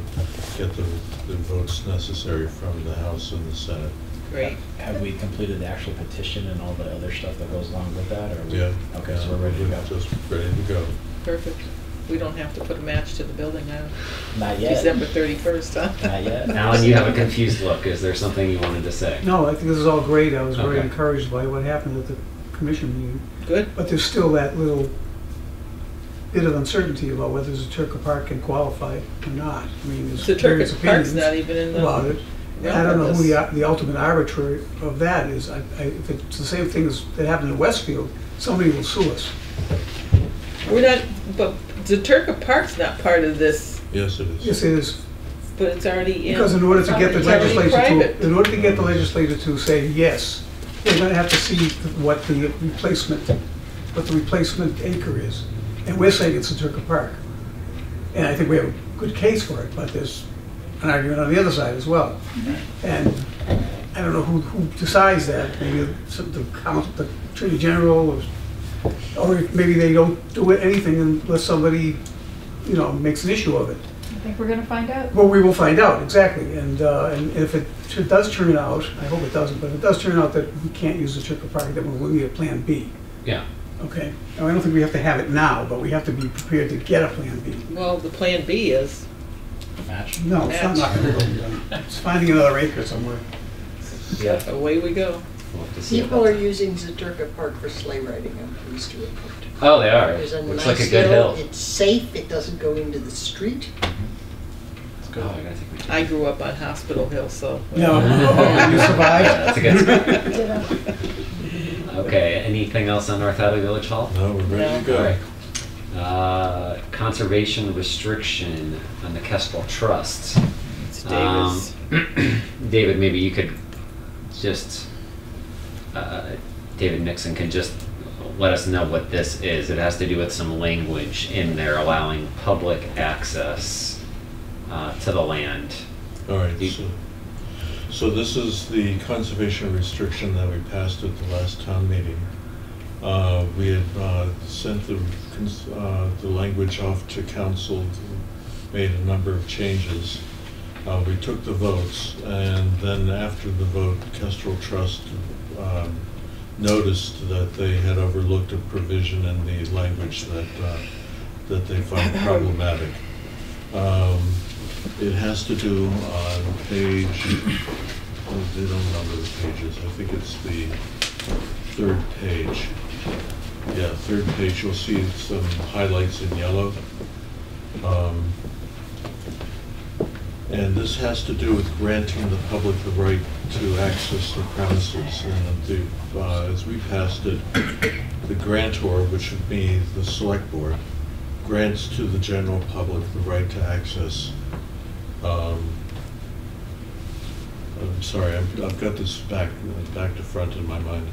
Speaker 11: get the, the votes necessary from the House and the Senate.
Speaker 1: Great.
Speaker 16: Have we completed the actual petition and all the other stuff that goes along with that, or? we-
Speaker 11: Yeah.
Speaker 16: Okay, so we're ready to go.
Speaker 11: Just ready to go.
Speaker 1: Perfect. We don't have to put a match to the building now.
Speaker 16: Not yet.
Speaker 1: December thirty-first, huh?
Speaker 16: Not yet.
Speaker 2: Alan, you have a confused look. Is there something you wanted to say?
Speaker 19: No, I think this is all great. I was very encouraged by what happened at the commission meeting.
Speaker 1: Good.
Speaker 19: But there's still that little bit of uncertainty about whether Zaturka Park can qualify or not. I mean, there's
Speaker 1: Zaturka
Speaker 19: various
Speaker 1: Park's not even in the
Speaker 19: about it. And I don't know who the, the ultimate arbiter of that is. I, I, if it's the same thing as that happened in Westfield, somebody will sue us.
Speaker 1: We're not, but Zaturka Park's not part of this,
Speaker 11: Yes, it is.
Speaker 19: Yes, it is.
Speaker 1: but it's already in.
Speaker 19: Because in order to get the
Speaker 1: It's already
Speaker 19: legislature
Speaker 1: private.
Speaker 19: to, in order to get the legislature to say yes, they're gonna have to see what the replacement, what the replacement acre is. And we're saying it's Zaturka Park. And I think we have a good case for it, but there's an argument on the other side as well. And I don't know who, who decides that, maybe some- the council, the attorney general, or, or maybe they don't do anything unless somebody, you know, makes an issue of it.
Speaker 8: I think we're gonna find out.
Speaker 19: Well, we will find out, exactly, and, uh, and if it should- does turn out, I hope it doesn't, but if it does turn out that we can't use Zaturka Park, then we'll need a Plan B,
Speaker 2: Yeah.
Speaker 19: okay? Now, I don't think we have to have it now, but we have to be prepared to get a Plan B.
Speaker 1: Well, the plan B is,
Speaker 16: Match?
Speaker 19: No, it's not, not gonna go, it's finding another acre somewhere.
Speaker 2: Yeah.
Speaker 1: away we go.
Speaker 2: We'll have to see if
Speaker 20: People are
Speaker 2: that's-
Speaker 20: using Zaturka Park for sleigh riding, I'm pleased to report.
Speaker 2: Oh, they are.
Speaker 20: There's a
Speaker 2: Looks like a
Speaker 20: nice
Speaker 2: good hill.
Speaker 20: It's safe, it doesn't go into the street.
Speaker 2: Oh, I gotta think we
Speaker 1: I grew up on Hospital Hill, so.
Speaker 19: No, you survived.
Speaker 2: That's a good start. Okay, anything else on North Hadley Village Hall?
Speaker 11: No, we're ready to go.
Speaker 2: All right. Uh, Conservation restriction on the Kestrel Trust.
Speaker 1: It's
Speaker 2: Um, David, maybe you could just, uh, David Nixon can just let us know what this is. It has to do with some language in there allowing public access uh, to the land.
Speaker 11: All right, so, so this is the conservation restriction that we passed at the last town meeting. Uh, We had uh, sent the, cons- uh, the language off to council, made a number of changes. Uh, We took the votes, and then after the vote, Kestrel Trust um, noticed that they had overlooked a provision in the language that, uh, that they found problematic. Um, It has to do on page, oh, they don't number the pages, I think it's the third page. Yeah, third page, you'll see some highlights in yellow. Um, And this has to do with granting the public the right to access the premises. And the, uh, as we passed it, the grantor, which would be the select board, grants to the general public the right to access. um, I'm sorry, I've I've got this back, back to front in my mind.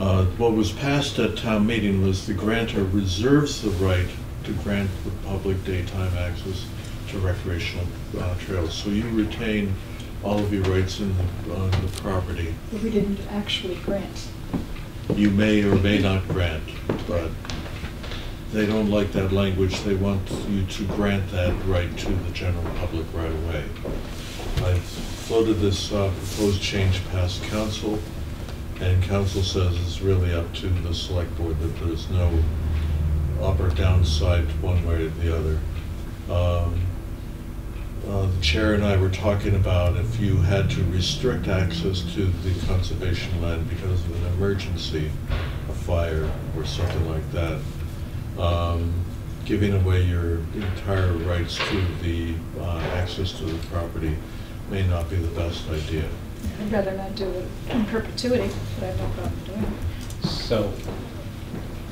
Speaker 11: Uh, What was passed at town meeting was the grantor reserves the right to grant the public daytime access to recreational uh, trails. So you retain all of your rights in the, on the property.
Speaker 8: But we didn't actually grant.
Speaker 11: You may or may not grant, but they don't like that language. They want you to grant that right to the general public right away. I floated this uh, proposed change past council, and council says it's really up to the select board, that there's no up or downside one way or the other. Um, uh, The chair and I were talking about if you had to restrict access to the conservation land because of an emergency, a fire or something like that, um, giving away your entire rights to the uh, access to the property may not be the best idea.
Speaker 8: I'd rather not do it in perpetuity, but I have no problem doing it.
Speaker 16: So,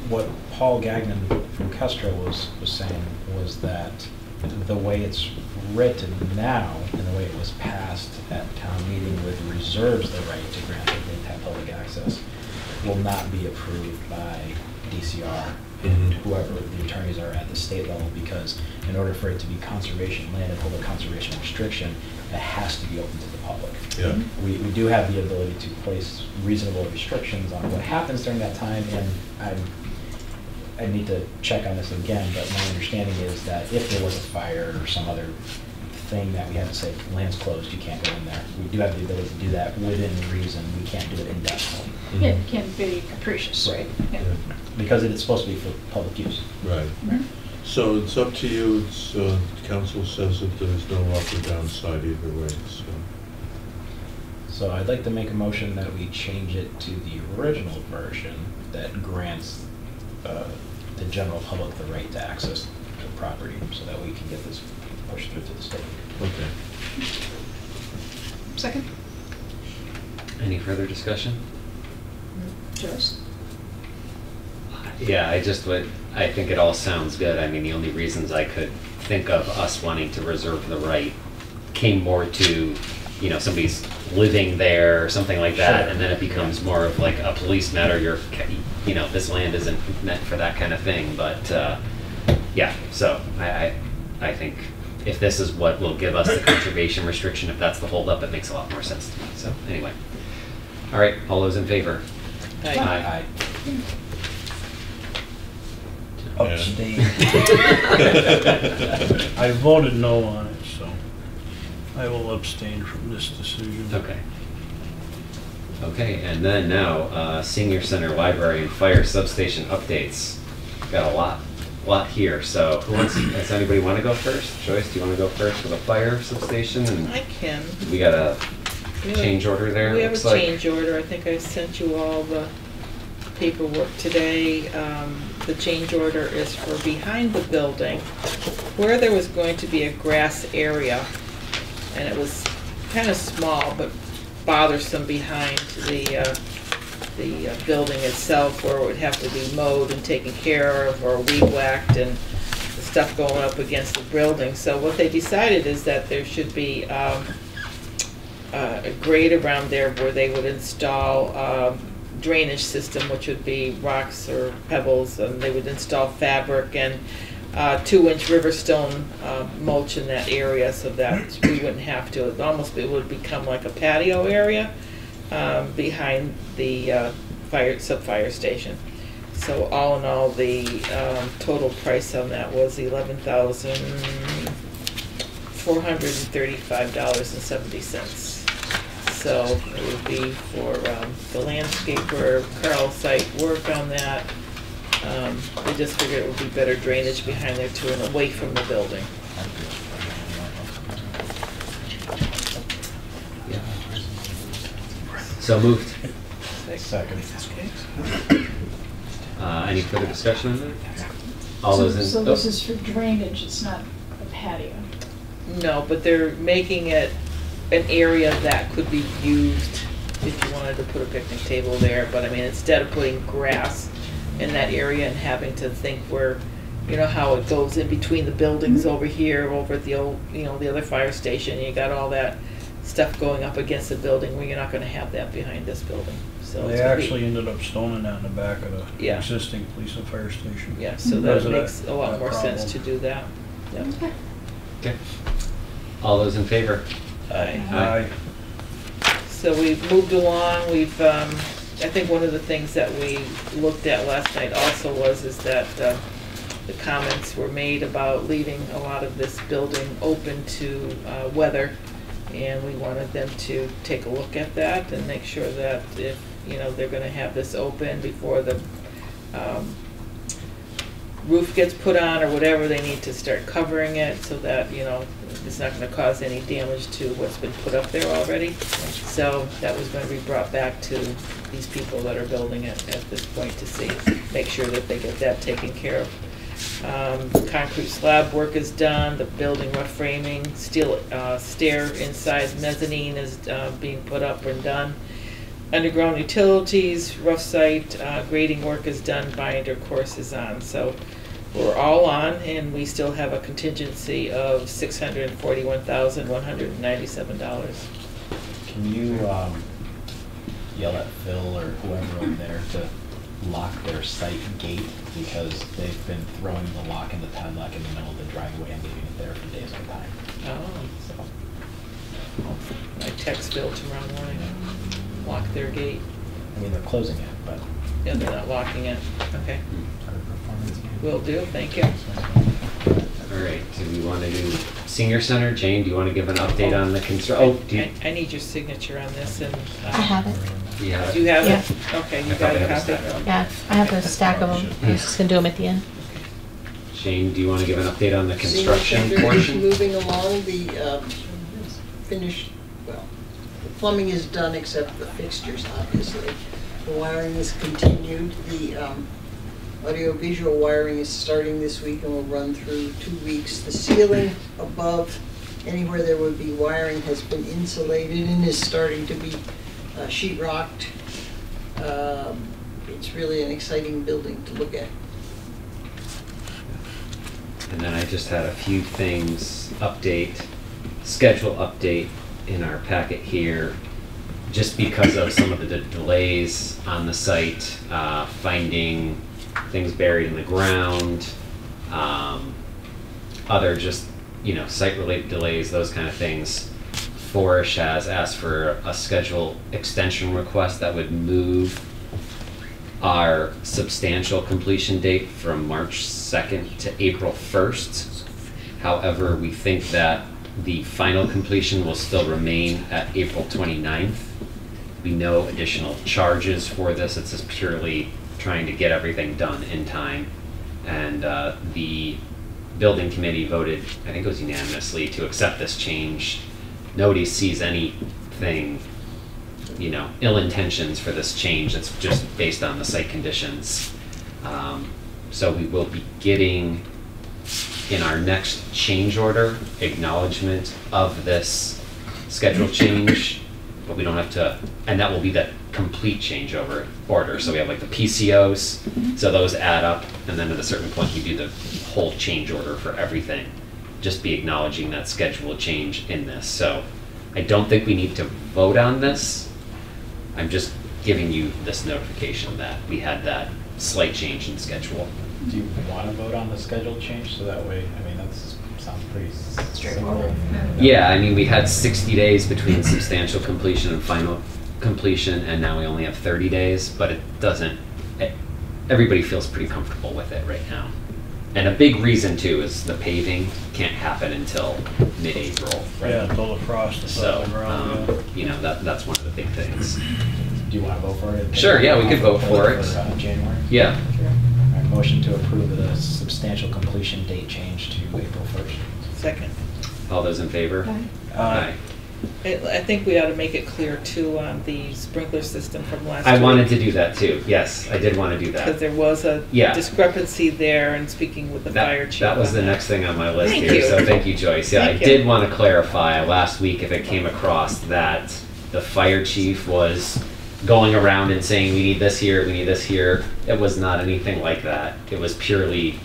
Speaker 16: what Paul Gagnon from Kestrel was, was saying was that the way it's written now, and the way it was passed at town meeting with reserves the right to grant public access, will not be approved by DCR and whoever the attorneys are at the state level, because in order for it to be conservation land and hold a conservation restriction, it has to be open to the public.
Speaker 11: Yeah.
Speaker 16: We, we do have the ability to place reasonable restrictions on what happens during that time, and I'm, I need to check on this again, but my understanding is that if there was a fire or some other thing that we had to say, land's closed, you can't go in there. We do have the ability to do that within reason, we can't do it indefinitely.
Speaker 8: It can be capricious, right? Yeah.
Speaker 16: Because it's supposed to be for public use.
Speaker 11: Right. So it's up to you, it's, uh, council says that there's no up or downside either way, so.
Speaker 16: So I'd like to make a motion that we change it to the original version that grants uh, the general public the right to access the property so that we can get this pushed through to the state.
Speaker 11: Okay.
Speaker 8: Second?
Speaker 2: Any further discussion?
Speaker 8: Joyce?
Speaker 2: Yeah, I just would, I think it all sounds good. I mean, the only reasons I could think of us wanting to reserve the right came more to, you know, somebody's living there or something like that,
Speaker 16: Sure.
Speaker 2: and then it becomes more of like a police matter, you're, you know, this land isn't meant for that kind of thing, but, uh, yeah, so I, I, I think if this is what will give us the conservation restriction, if that's the holdup, it makes a lot more sense to me, so, anyway. All right, all those in favor?
Speaker 1: Aye.
Speaker 9: Abstain. I voted no on it, so I will abstain from this decision.
Speaker 2: Okay. Okay, and then now, uh, senior center, library, and fire substation updates. Got a lot, lot here, so who wants, does anybody want to go first? Joyce, do you want to go first for the fire substation? And
Speaker 1: I can.
Speaker 2: We got a
Speaker 1: We have-
Speaker 2: change order there,
Speaker 1: We have a
Speaker 2: like.
Speaker 1: change order. I think I sent you all the paperwork today. Um, The change order is for behind the building, where there was going to be a grass area, and it was kind of small, but bothersome behind the, uh, the uh, building itself, where it would have to be mowed and taken care of, or weed whacked, and the stuff going up against the building. So what they decided is that there should be, um, uh, a grade around there where they would install um, drainage system, which would be rocks or pebbles, and they would install fabric and uh, two-inch riverstone uh, mulch in that area so that we wouldn't have to, it almost, it would become like a patio area um, behind the uh, fire, sub-fire station. So all in all, the um, total price on that was eleven thousand four hundred and thirty-five dollars and seventy cents. So it would be for um, the landscaper, Carl site work on that. Um, We just figured it would be better drainage behind there too and away from the building.
Speaker 2: So moved.
Speaker 16: Second.
Speaker 2: Uh, any further discussion on that? All
Speaker 8: So-
Speaker 2: those in.
Speaker 8: So
Speaker 2: oh,
Speaker 8: this is for drainage, it's not a patio.
Speaker 1: No, but they're making it an area that could be used if you wanted to put a picnic table there. But I mean, instead of putting grass in that area and having to think where, you know, how it goes in between the buildings mm-hmm. over here, over at the old, you know, the other fire station, you got all that stuff going up against the building, well, you're not gonna have that behind this building, so.
Speaker 9: They
Speaker 1: it's gonna be-
Speaker 9: actually ended up stoning that in the back of the
Speaker 1: Yeah.
Speaker 9: existing police and fire station.
Speaker 1: Yeah, so
Speaker 9: Because
Speaker 1: that
Speaker 9: of
Speaker 1: makes a lot
Speaker 9: that
Speaker 1: more sense to
Speaker 9: problem.
Speaker 1: do that. Yep.
Speaker 2: Okay. All those in favor?
Speaker 1: Aye.
Speaker 9: Aye.
Speaker 1: So we've moved along, we've, um, I think one of the things that we looked at last night also was, is that, uh, the comments were made about leaving a lot of this building open to, uh, weather. And we wanted them to take a look at that and make sure that if, you know, they're gonna have this open before the, um, roof gets put on or whatever, they need to start covering it so that, you know, it's not gonna cause any damage to what's been put up there already. So that was gonna be brought back to these people that are building it at this point to see, make sure that they get that taken care of. Um, concrete slab work is done, the building rough framing, steel, uh, stair inside mezzanine is, uh, being put up and done. Underground utilities, rough site, uh, grading work is done, binder course is on, so we're all on, and we still have a contingency of six hundred and forty-one thousand, one hundred and ninety-seven dollars.
Speaker 16: Can you um, yell at Phil or whoever over there to lock their site gate? Because they've been throwing the lock and the padlock in the middle of the driveway and leaving it there for days a time.
Speaker 1: Oh. I text Bill tomorrow morning, lock their gate,
Speaker 16: I mean, they're closing it, but
Speaker 1: yeah, they're not locking it, okay. Will do, thank you.
Speaker 2: All right, do we want to do senior center? Jane, do you want to give an update on the constru, oh, do you?
Speaker 1: I, I need your signature on this and. uh,
Speaker 15: I have it.
Speaker 2: do you have it?
Speaker 1: You have
Speaker 15: Yeah.
Speaker 1: it? Okay,
Speaker 2: I
Speaker 1: you got
Speaker 2: probably
Speaker 1: a
Speaker 2: have a
Speaker 1: copy?
Speaker 2: stack of them.
Speaker 15: Yeah, I have a stack of them. I'm just gonna do them at the end.
Speaker 2: Jane, do you want to give an update on the construction
Speaker 20: Senior
Speaker 2: construction
Speaker 20: center is
Speaker 2: portion?
Speaker 20: Moving along, the um, finished, well, the plumbing is done except the fixtures, obviously. The wiring is continued, the um, Audiovisual wiring is starting this week and will run through two weeks. The ceiling above, anywhere there would be wiring, has been insulated and is starting to be uh, sheet rocked. Um, It's really an exciting building to look at.
Speaker 2: And then I just had a few things, update, schedule update in our packet here. Just because of some of the de- delays on the site, uh, finding things buried in the ground, um, other just, you know, site-related delays, those kind of things. Forish has asked for a schedule extension request that would move our substantial completion date from March 2nd to April 1st. However, we think that the final completion will still remain at April 29th. We know additional charges for this. It's just purely trying to get everything done in time. And uh, the building committee voted, I think it was unanimously, to accept this change. Nobody sees anything you know, ill intentions for this change. It's just based on the site conditions. Um, so we will be getting in our next change order acknowledgement of this schedule change, but we don't have to, and that will be that complete changeover order. So we have like the PCOs, mm-hmm. so those add up, and then at a certain point you do the whole change order for everything. Just be acknowledging that schedule change in this. So I don't think we need to vote on this. I'm just giving you this notification that we had that slight change in schedule.
Speaker 16: Do you want to vote on the schedule change, so that way, I mean, that's, sounds pretty straightforward.
Speaker 2: Yeah, I mean, we had 60 days between substantial completion and final completion, and now we only have 30 days, but it doesn't, it- everybody feels pretty comfortable with it right now. And a big reason too is the paving can't happen until mid-April. right?
Speaker 9: Yeah, until the frost is
Speaker 2: So,
Speaker 9: on the ground,
Speaker 2: um, you know, that, that's one of the big things.
Speaker 16: Do you want to vote for it?
Speaker 2: Sure, yeah, we could vote for it.
Speaker 16: uh, January?
Speaker 2: Yeah.
Speaker 16: All right, motion to approve the substantial completion date change to April 1st.
Speaker 1: Second.
Speaker 2: All those in favor?
Speaker 1: Aye. I, I think we ought to make it clear too on the sprinkler system from last week.
Speaker 2: I wanted to do that too, yes, I did want to do that.
Speaker 1: Because there was a
Speaker 2: Yeah.
Speaker 1: discrepancy there and speaking with the
Speaker 2: That-
Speaker 1: fire chief.
Speaker 2: That was
Speaker 1: on
Speaker 2: the
Speaker 1: that.
Speaker 2: next thing on my list
Speaker 1: Thank
Speaker 2: here,
Speaker 1: you.
Speaker 2: so thank you, Joyce. Yeah, I
Speaker 1: Thank you.
Speaker 2: did want to clarify last week if it came across that the fire chief was going around and saying, we need this here, we need this here. It was not anything like that. It was purely,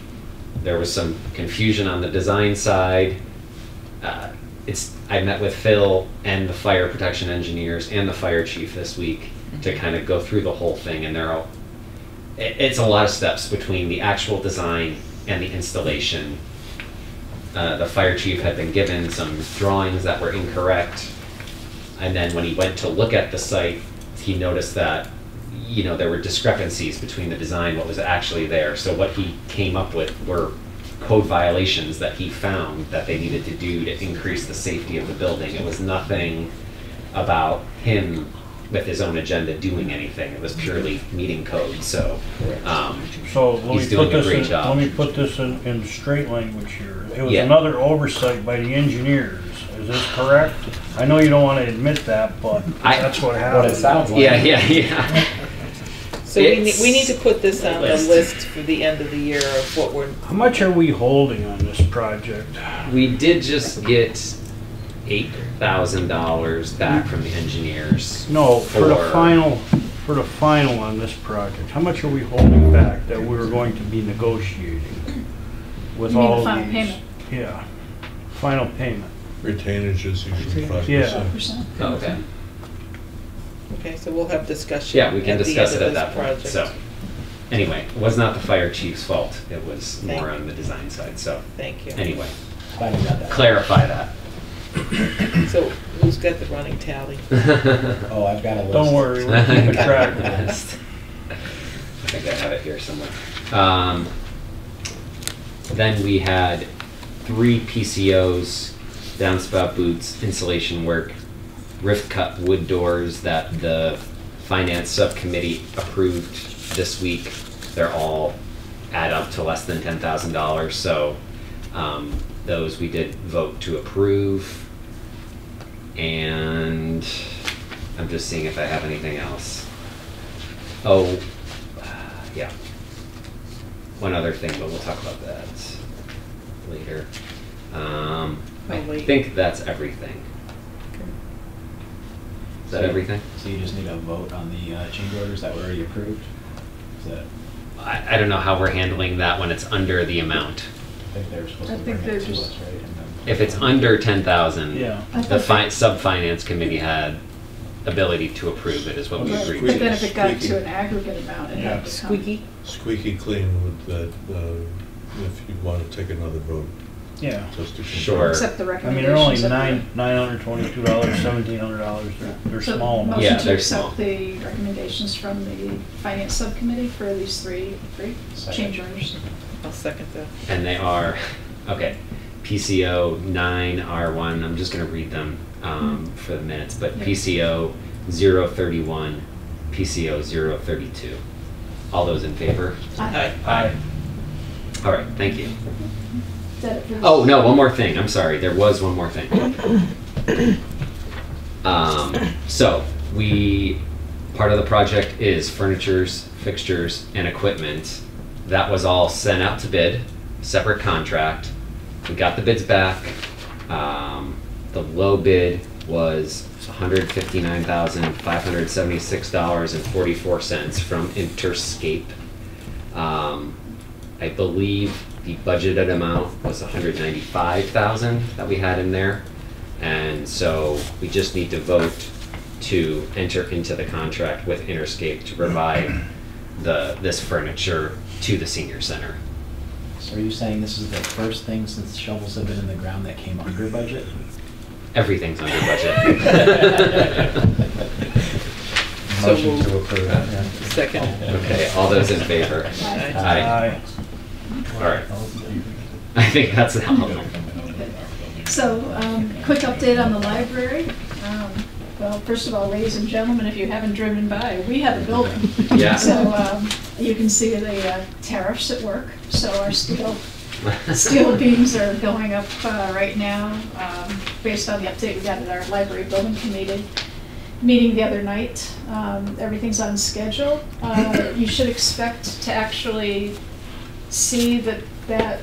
Speaker 2: there was some confusion on the design side. Uh, It's, I met with Phil and the fire protection engineers and the fire chief this week to kind of go through the whole thing, and there are it, it's a lot of steps between the actual design and the installation. Uh, the fire chief had been given some drawings that were incorrect. And then when he went to look at the site, he noticed that, you know, there were discrepancies between the design, what was actually there. So what he came up with were code violations that he found that they needed to do to increase the safety of the building. It was nothing about him with his own agenda doing anything. It was purely meeting code, so, um,
Speaker 9: So let
Speaker 2: he's
Speaker 9: me put
Speaker 2: a
Speaker 9: this
Speaker 2: great
Speaker 9: in,
Speaker 2: job.
Speaker 9: let me put this in, in straight language here. It was
Speaker 2: Yeah.
Speaker 9: another oversight by the engineers. Is this correct? I know you don't want to admit that, but
Speaker 2: I-
Speaker 9: that's what happened.
Speaker 2: Yeah, yeah, yeah.
Speaker 1: So we need, we need to put this on the
Speaker 2: list.
Speaker 1: list for the end of the year of what we're,
Speaker 9: How much are we holding on this project?
Speaker 2: We did just get eight thousand dollars back from the engineers.
Speaker 9: No, for the final, for the final on this project, how much are we holding back that we were going to be negotiating with
Speaker 8: You mean the
Speaker 9: all of
Speaker 8: final
Speaker 9: these?
Speaker 8: payment?
Speaker 9: Yeah, final payment.
Speaker 11: Retainage is usually five
Speaker 9: Yeah.
Speaker 11: percent.
Speaker 2: Oh, Okay.
Speaker 1: Okay, so we'll have discussion.
Speaker 2: Yeah, we can
Speaker 1: at
Speaker 2: discuss it at that
Speaker 1: this
Speaker 2: point,
Speaker 1: project.
Speaker 2: so. Anyway, it was not the fire chief's fault, it was
Speaker 1: Thank
Speaker 2: more
Speaker 1: you.
Speaker 2: on the design side, so.
Speaker 1: Thank you.
Speaker 2: Anyway,
Speaker 16: Glad we that.
Speaker 2: clarify that.
Speaker 1: So who's got the running tally?
Speaker 16: Oh, I've got a list.
Speaker 9: Don't worry, we're keeping track of
Speaker 2: Got a
Speaker 9: it.
Speaker 2: list. I think I have it here somewhere. Um, then we had three PCOs, downspout boots, insulation work, rift cut wood doors that the finance subcommittee approved this week. They're all add up to less than ten thousand dollars, so, um, those we did vote to approve. And I'm just seeing if I have anything else. Oh, yeah. one other thing, but we'll talk about that later. Um, I think that's everything. Is that
Speaker 16: So-
Speaker 2: everything?
Speaker 16: So you just need a vote on the uh, change orders that were already approved? Is that,
Speaker 2: I, I don't know how we're handling that when it's under the amount.
Speaker 16: I think they were supposed
Speaker 8: I
Speaker 16: to
Speaker 8: think
Speaker 16: bring it to
Speaker 8: just-
Speaker 16: us, right?
Speaker 2: If it's under ten thousand,
Speaker 9: Yeah.
Speaker 2: The fi- sub-finance committee had ability to approve it, is what we
Speaker 8: Right,
Speaker 2: agreed
Speaker 8: But then if it got
Speaker 11: Squeaky.
Speaker 8: to an aggregate amount, it had
Speaker 9: Yeah.
Speaker 8: to come.
Speaker 1: Squeaky?
Speaker 11: Squeaky clean with that, uh, if you want to take another vote,
Speaker 9: Yeah.
Speaker 11: just to.
Speaker 2: Sure.
Speaker 8: Except the
Speaker 9: I mean, they're only
Speaker 8: of the-
Speaker 9: nine, nine hundred twenty-two dollars, seventeen hundred dollars, they're, they're
Speaker 8: So,
Speaker 9: small amounts.
Speaker 2: Yeah,
Speaker 8: Motion to
Speaker 2: they're
Speaker 8: accept
Speaker 2: small.
Speaker 8: the recommendations from the finance subcommittee for these three, three change orders.
Speaker 1: I'll second that.
Speaker 2: And they are, okay, PCO nine R one, I'm just gonna read them, um, for the minutes, but
Speaker 8: Yeah.
Speaker 2: PCO zero thirty-one, PCO zero thirty-two. All those in favor?
Speaker 8: Aye.
Speaker 2: Aye. All right, thank you. Oh, no, one more thing, I'm sorry, there was one more thing. Um, so, we, part of the project is furnitures, fixtures, and equipment. That was all sent out to bid, separate contract. We got the bids back. Um, the low bid was hundred fifty-nine thousand, five hundred seventy-six dollars and forty-four cents from Interscape. Um, I believe the budgeted amount was hundred ninety-five thousand that we had in there. And so we just need to vote to enter into the contract with Interscape to provide the, this furniture to the senior center.
Speaker 16: So are you saying this is the first thing since shovels have been in the ground that came under budget?
Speaker 2: Everything's under budget.
Speaker 1: So
Speaker 16: Motion
Speaker 1: moved.
Speaker 16: to approve. yeah.
Speaker 1: Second.
Speaker 2: Okay, all those in favor?
Speaker 8: Aye.
Speaker 2: Aye. All right. I think that's all.
Speaker 8: So, um, quick update on the library. Um, Well, first of all, ladies and gentlemen, if you haven't driven by, we have a building.
Speaker 2: Yeah.
Speaker 8: So, um, you can see the uh, tariffs at work, so our steel, steel beams are going up uh, right now, um, based on the update we got at our library building committee meeting the other night. Um, Everything's on schedule. Uh, You should expect to actually see that that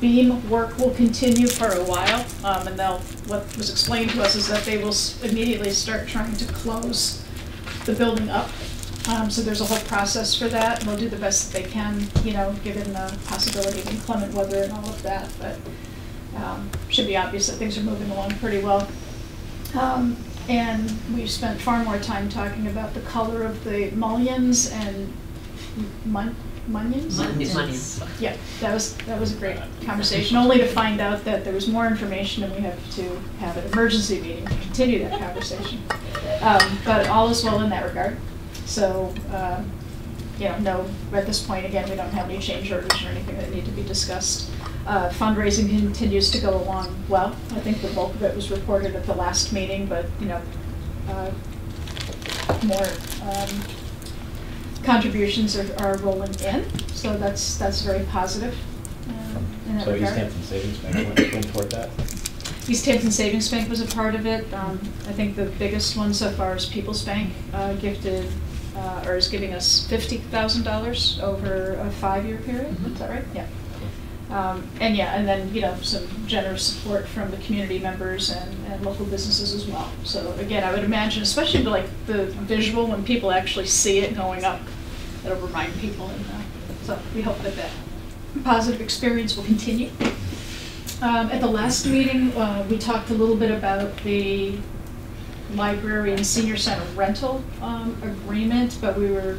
Speaker 8: beam work will continue for a while, um, and they'll, what was explained to us is that they will immediately start trying to close the building up. Um, so there's a whole process for that, and they'll do the best that they can, you know, given the possibility of inclement weather and all of that, but, um, should be obvious that things are moving along pretty well. Um, and we've spent far more time talking about the color of the mullions and mun- munions?
Speaker 18: Munions.
Speaker 8: Yeah, that was, that was a great conversation, only to find out that there was more information and we have to have an emergency meeting to continue that conversation. Um, but all is well in that regard. So, um, you know, no, at this point, again, we don't have any change orders or anything that need to be discussed. Uh, Fundraising continues to go along well. I think the bulk of it was reported at the last meeting, but, you know, uh, more um, contributions are are rolling in, so that's, that's very positive um, in that
Speaker 16: So East
Speaker 8: regard.
Speaker 16: Hampton Savings Bank went went toward that?
Speaker 8: Easthampton Savings Bank was a part of it. Um, I think the biggest one so far is People's Bank uh, gifted, uh, or is giving us fifty thousand dollars over a five-year period. Is that right? Yeah. Um, And yeah, and then, you know, some generous support from the community members and, and local businesses as well. So again, I would imagine, especially the, like the visual, when people actually see it going up, it'll remind people. And uh, so we hope that that positive experience will continue. Um, At the last meeting, uh, we talked a little bit about the library and senior center rental um, agreement, but we were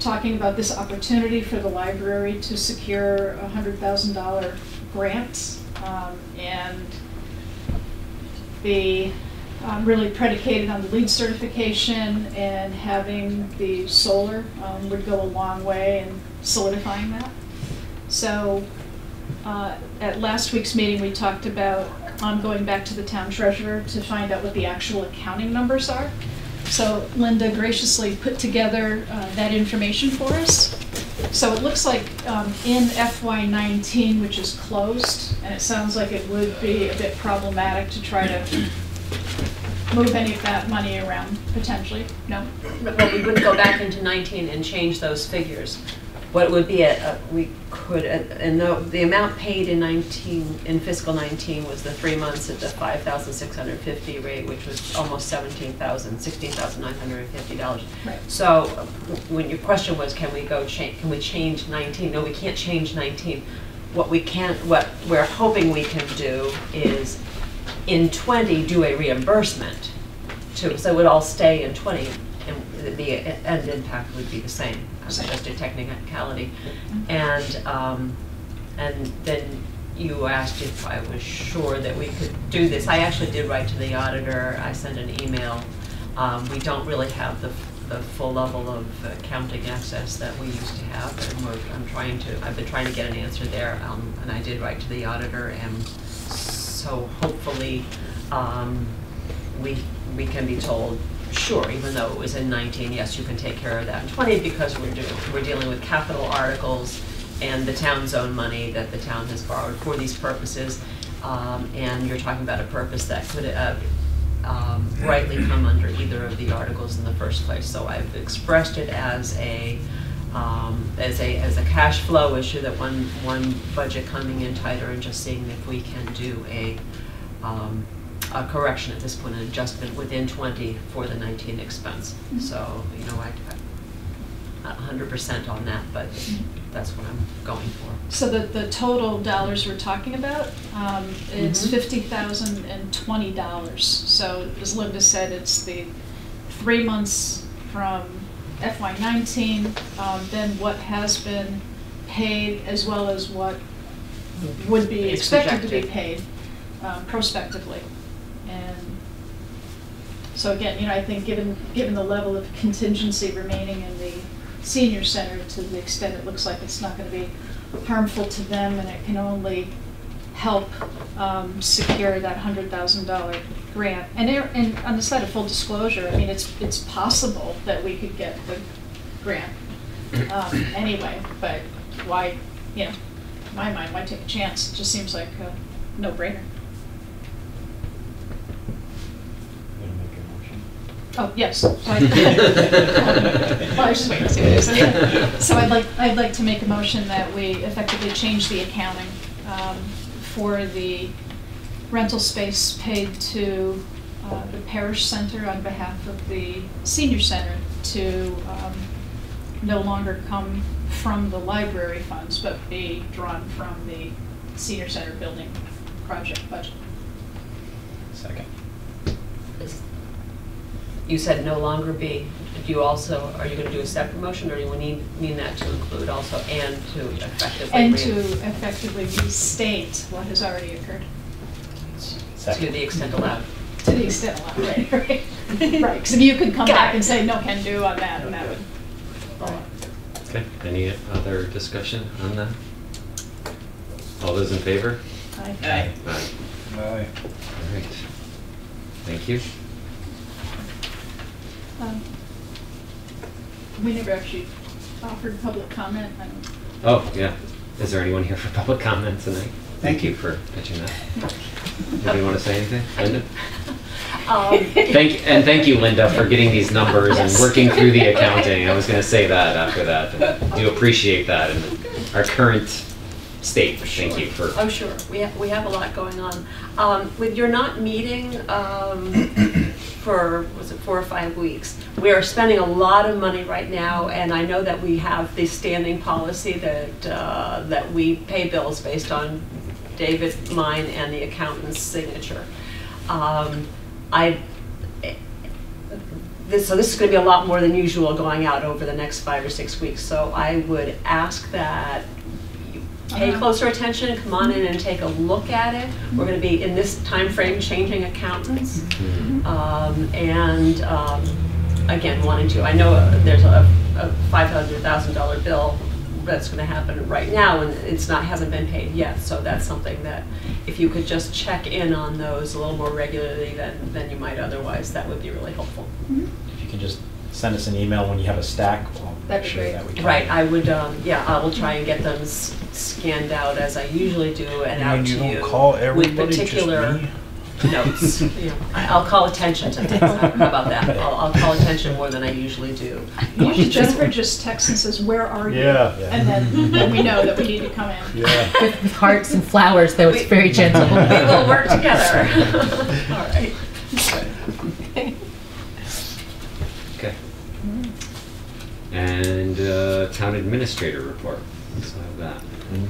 Speaker 8: talking about this opportunity for the library to secure a hundred thousand dollar grant. um, And be um, really predicated on the lead certification and having the solar um, would go a long way in solidifying that. So uh, at last week's meeting, we talked about um, going back to the town treasurer to find out what the actual accounting numbers are. So Linda graciously put together uh, that information for us. So it looks like um, in FY '19, which is closed, and it sounds like it would be a bit problematic to try to move any of that money around potentially, no?
Speaker 18: Well, we wouldn't go back into 19 and change those figures. What would be, a- a- we could, a- and the, the amount paid in 19, in fiscal 19 was the three months at the 5,650 rate, which was almost 17,000, $16,950.
Speaker 8: Right.
Speaker 18: So when your question was, can we go change, can we change 19? No, we can't change 19. What we can, what we're hoping we can do is in 20, do a reimbursement to, so it would all stay in 20, and the end impact would be the same, uh, just a technicality. And, um, and then you asked if I was sure that we could do this. I actually did write to the auditor, I sent an email. Um, We don't really have the, the full level of accounting access that we used to have, and we're, I'm trying to, I've been trying to get an answer there, um, and I did write to the auditor, and so hopefully, um, we, we can be told, sure, even though it was in nineteen, yes, you can take care of that in twenty, because we're doing, we're dealing with capital articles and the town's own money that the town has borrowed for these purposes. Um, and you're talking about a purpose that could, uh, um, rightly come under either of the articles in the first place. So I've expressed it as a, um, as a, as a cash flow issue, that one, one budget coming in tighter and just seeing if we can do a, um, a correction at this point, an adjustment within twenty for the nineteen expense. So, you know, I, not hundred percent on that, but that's what I'm going for.
Speaker 8: So the, the total dollars we're talking about, um, it's fifty thousand and twenty dollars. So as Linda said, it's the three months from FY nineteen, um, then what has been paid as well as what would be expected to be paid um, prospectively. So again, you know, I think given, given the level of contingency remaining in the senior center, to the extent it looks like it's not gonna be harmful to them, and it can only help um, secure that hundred thousand dollar grant. And, there- and on the side of full disclosure, I mean, it's, it's possible that we could get the grant um, anyway, but why, you know, in my mind, why take a chance? It just seems like a no-brainer. Oh, yes. So I- Well, I was just waiting to see what you said. So I'd like, I'd like to make a motion that we effectively change the accounting um, for the rental space paid to uh, the parish center on behalf of the senior center to um, no longer come from the library funds, but be drawn from the senior center building project budget.
Speaker 16: Second.
Speaker 18: You said no longer be, do you also, are you gonna do a separate motion, or do you need, mean that to include also and to effectively?
Speaker 8: And to effectively restate what has already occurred,
Speaker 18: To the extent allowed.
Speaker 8: to the extent allowed, right, right? Right, because if you could come
Speaker 18: Got
Speaker 8: back
Speaker 18: it.
Speaker 8: and say, no can do on that, and that would,
Speaker 2: Okay, any other discussion on that? All those in favor?
Speaker 8: Aye.
Speaker 2: Aye.
Speaker 9: Aye.
Speaker 2: All right. Thank you.
Speaker 8: Um, we never actually offered public comment,
Speaker 2: Oh, yeah. Is there anyone here for public comment tonight? Thank you for pitching that. Anybody want to say anything? Linda?
Speaker 18: Um,
Speaker 2: Thank, and thank you, Linda, for getting these numbers and working through the accounting. I was gonna say that after that. and Do appreciate that and our current state. Thank you for.
Speaker 18: Oh, sure, we have, we have a lot going on. Um, With your not meeting um, for, was it four or five weeks, we are spending a lot of money right now, and I know that we have the standing policy that, uh, that we pay bills based on David, mine, and the accountant's signature. Um, I, this, so this is gonna be a lot more than usual going out over the next five or six weeks. So I would ask that pay
Speaker 8: Uh-huh.
Speaker 18: closer attention, come on in and take a look at it. We're gonna be, in this time frame changing accountants. Um, and, um, again, wanting to, I know uh, there's a, a five hundred thousand dollar bill that's gonna happen right now, and it's not, hasn't been paid yet, so that's something that, if you could just check in on those a little more regularly than, than you might otherwise, that would be really helpful.
Speaker 16: If you can just send us an email when you have a stack, we'll
Speaker 18: That'd be great.
Speaker 16: that we can.
Speaker 18: Right, I would, um, yeah, I will try and get them s- scanned out as I usually do and out
Speaker 9: mean
Speaker 18: to
Speaker 9: you
Speaker 18: you.
Speaker 9: don't call
Speaker 18: with
Speaker 9: everybody, just
Speaker 18: particular-
Speaker 9: me?
Speaker 18: notes. I- I'll call attention to things. How about that? I'll, I'll call attention more than I usually do.
Speaker 8: Usually Jennifer just texts and says, where are you?
Speaker 9: Yeah.
Speaker 8: And then, then we know that we need to come in.
Speaker 9: Yeah.
Speaker 15: With, with hearts and flowers, though, it's very gentle.
Speaker 18: We will work together. All right.
Speaker 2: Okay. And uh, town administrator report. Let's have that.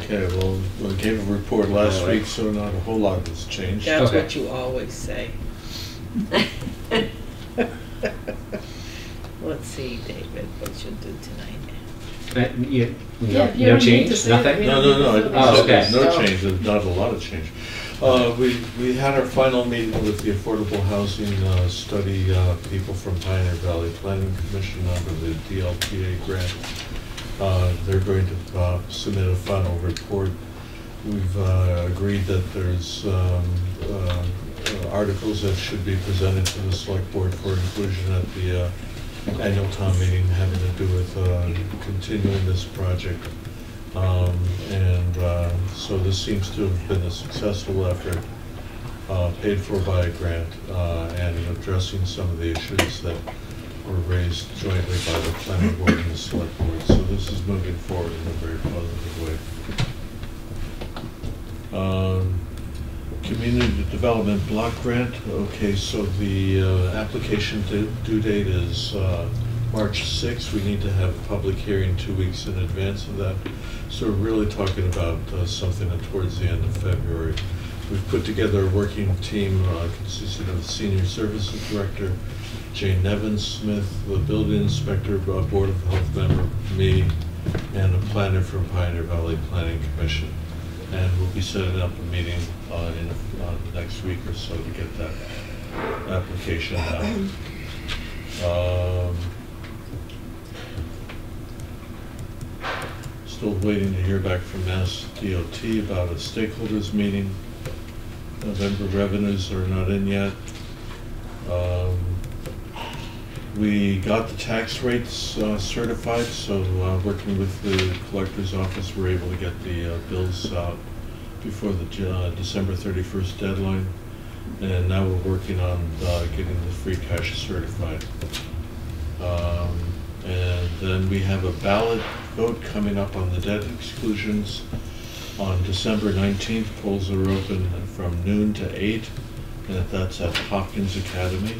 Speaker 11: Okay, well, we gave a report last
Speaker 2: All right.
Speaker 11: week, so not a whole lot has changed.
Speaker 1: That's
Speaker 2: Okay.
Speaker 1: what you always say. Let's see, David, what you'll do tonight.
Speaker 2: Uh, you, no,
Speaker 8: Yeah, you
Speaker 2: no
Speaker 8: don't need to
Speaker 2: change?
Speaker 8: say that.
Speaker 2: Nothing?
Speaker 8: We
Speaker 11: No,
Speaker 8: don't
Speaker 11: no, no,
Speaker 8: need to
Speaker 11: I-
Speaker 2: Oh, okay.
Speaker 11: no
Speaker 8: So-
Speaker 11: change, there's not a lot of change. Uh, we, we had our final meeting with the Affordable Housing, uh, Study, uh, people from Pioneer Valley Planning Commission under the DLTA grant. Uh, they're going to, uh, submit a final report. We've, agreed that there's, um, articles that should be presented to the select board for inclusion at the, annual town meeting having to do with, continuing this project. Um, And uh, so this seems to have been a successful effort, uh, paid for by a grant, uh, and addressing some of the issues that were raised jointly by the planning board and the select board. So this is moving forward in a very positive way. Um, Community Development Block Grant, okay, so the uh, application due date is uh, March 6th. We need to have a public hearing two weeks in advance of that. So we're really talking about uh, something towards the end of February. We've put together a working team uh, consisting of the Senior Services Director, Jane Nevins Smith, the Building Inspector, uh, Board of Health member, me, and a planner from Pioneer Valley Planning Commission. And we'll be setting up a meeting uh, in uh, the next week or so to get that application out. Um, Still waiting to hear back from Mass DOT about a stakeholders meeting. November revenues are not in yet. Um, We got the tax rates uh, certified, so uh, working with the collector's office, we're able to get the uh, bills out before the uh, December 31st deadline. And now we're working on uh, getting the free cash certified. Um, And then we have a ballot vote coming up on the debt exclusions on December 19th. Polls are open from noon to 8, and that's at Hopkins Academy.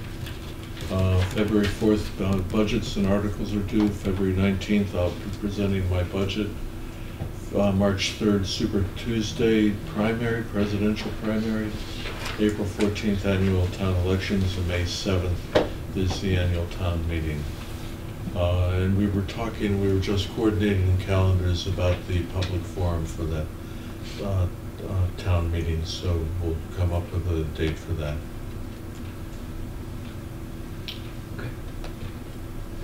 Speaker 11: Uh, February 4th, uh, budgets and articles are due. February 19th, I'll be presenting my budget. Uh, March 3rd, Super Tuesday primary, presidential primary. April 14th, annual town elections, and May 7th is the annual town meeting. Uh, And we were talking, we were just coordinating calendars about the public forum for that uh, uh, town meeting, so we'll come up with a date for that. Okay.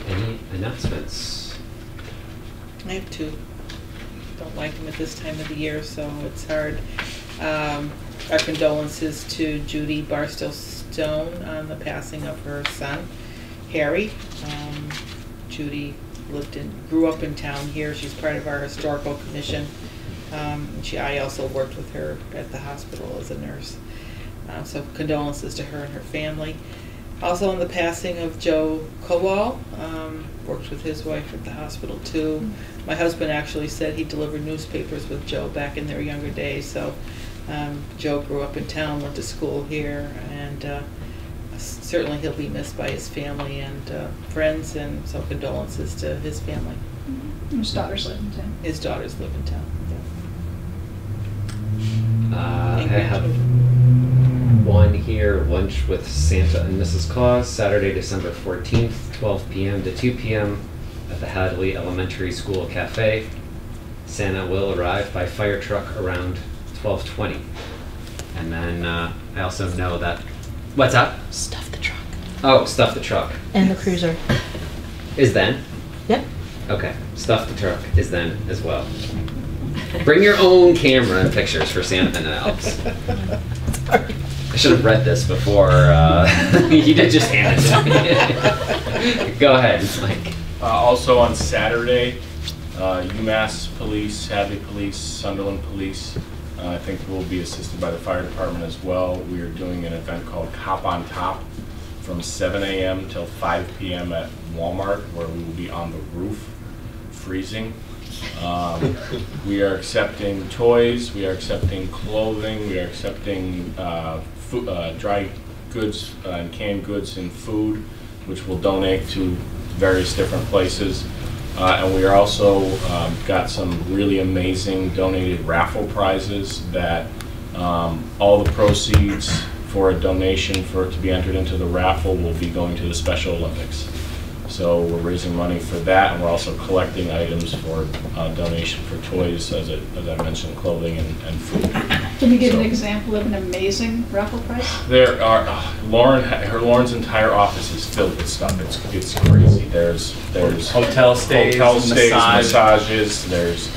Speaker 2: Any announcements?
Speaker 1: I have two. Don't like them at this time of the year, so it's hard. Um, Our condolences to Judy Barstow Stone on the passing of her son, Harry. Um, Judy lived in, grew up in town here. She's part of our historical commission. Um, She, I also worked with her at the hospital as a nurse. Uh, So condolences to her and her family. Also on the passing of Joe Kowal, um, worked with his wife at the hospital too. My husband actually said he delivered newspapers with Joe back in their younger days, so um, Joe grew up in town, went to school here, and uh, certainly he'll be missed by his family and uh, friends, and so condolences to his family.
Speaker 8: His daughters live in town.
Speaker 1: His daughters live in town.
Speaker 2: Uh, I have one here, lunch with Santa and Mrs. Claus, Saturday, December 14th, 12 p.m. to 2 p.m. at the Hadley Elementary School Cafe. Santa will arrive by fire truck around 12:20. And then uh, I also know that what's up?
Speaker 15: Stuff the truck.
Speaker 2: Oh, stuff the truck
Speaker 15: And the cruiser.
Speaker 2: is then.
Speaker 15: Yep.
Speaker 2: Okay, stuff the truck is then as well. Bring your own camera and pictures for Santa and the Elves. I should have read this before. Uh, you did just hand it to me. Go ahead, Mike.
Speaker 21: Uh, also on Saturday, uh, UMass Police, Hadley Police, Sunderland Police
Speaker 6: Uh, I think we'll be assisted by the fire department as well. We are doing an event called Cop on Top from 7 a.m. till 5 p.m. at Walmart, where we will be on the roof, freezing. Um, we are accepting toys, we are accepting clothing, we are accepting uh, fu- uh, dry goods uh, and canned goods and food, which we'll donate to various different places. Uh, and we are also um, got some really amazing donated raffle prizes that um, all the proceeds for a donation for it to be entered into the raffle will be going to the Special Olympics. So we're raising money for that, and we're also collecting items for uh, donation for toys, as I, as I mentioned, clothing and, and food.
Speaker 8: Can you give an example of an amazing raffle prize?
Speaker 6: There are uh, Lauren. Her Lauren's entire office is filled with stuff. It's it's crazy. There's there's
Speaker 2: Hotel stays,
Speaker 6: hotel stays,
Speaker 2: massage.
Speaker 6: massages. There's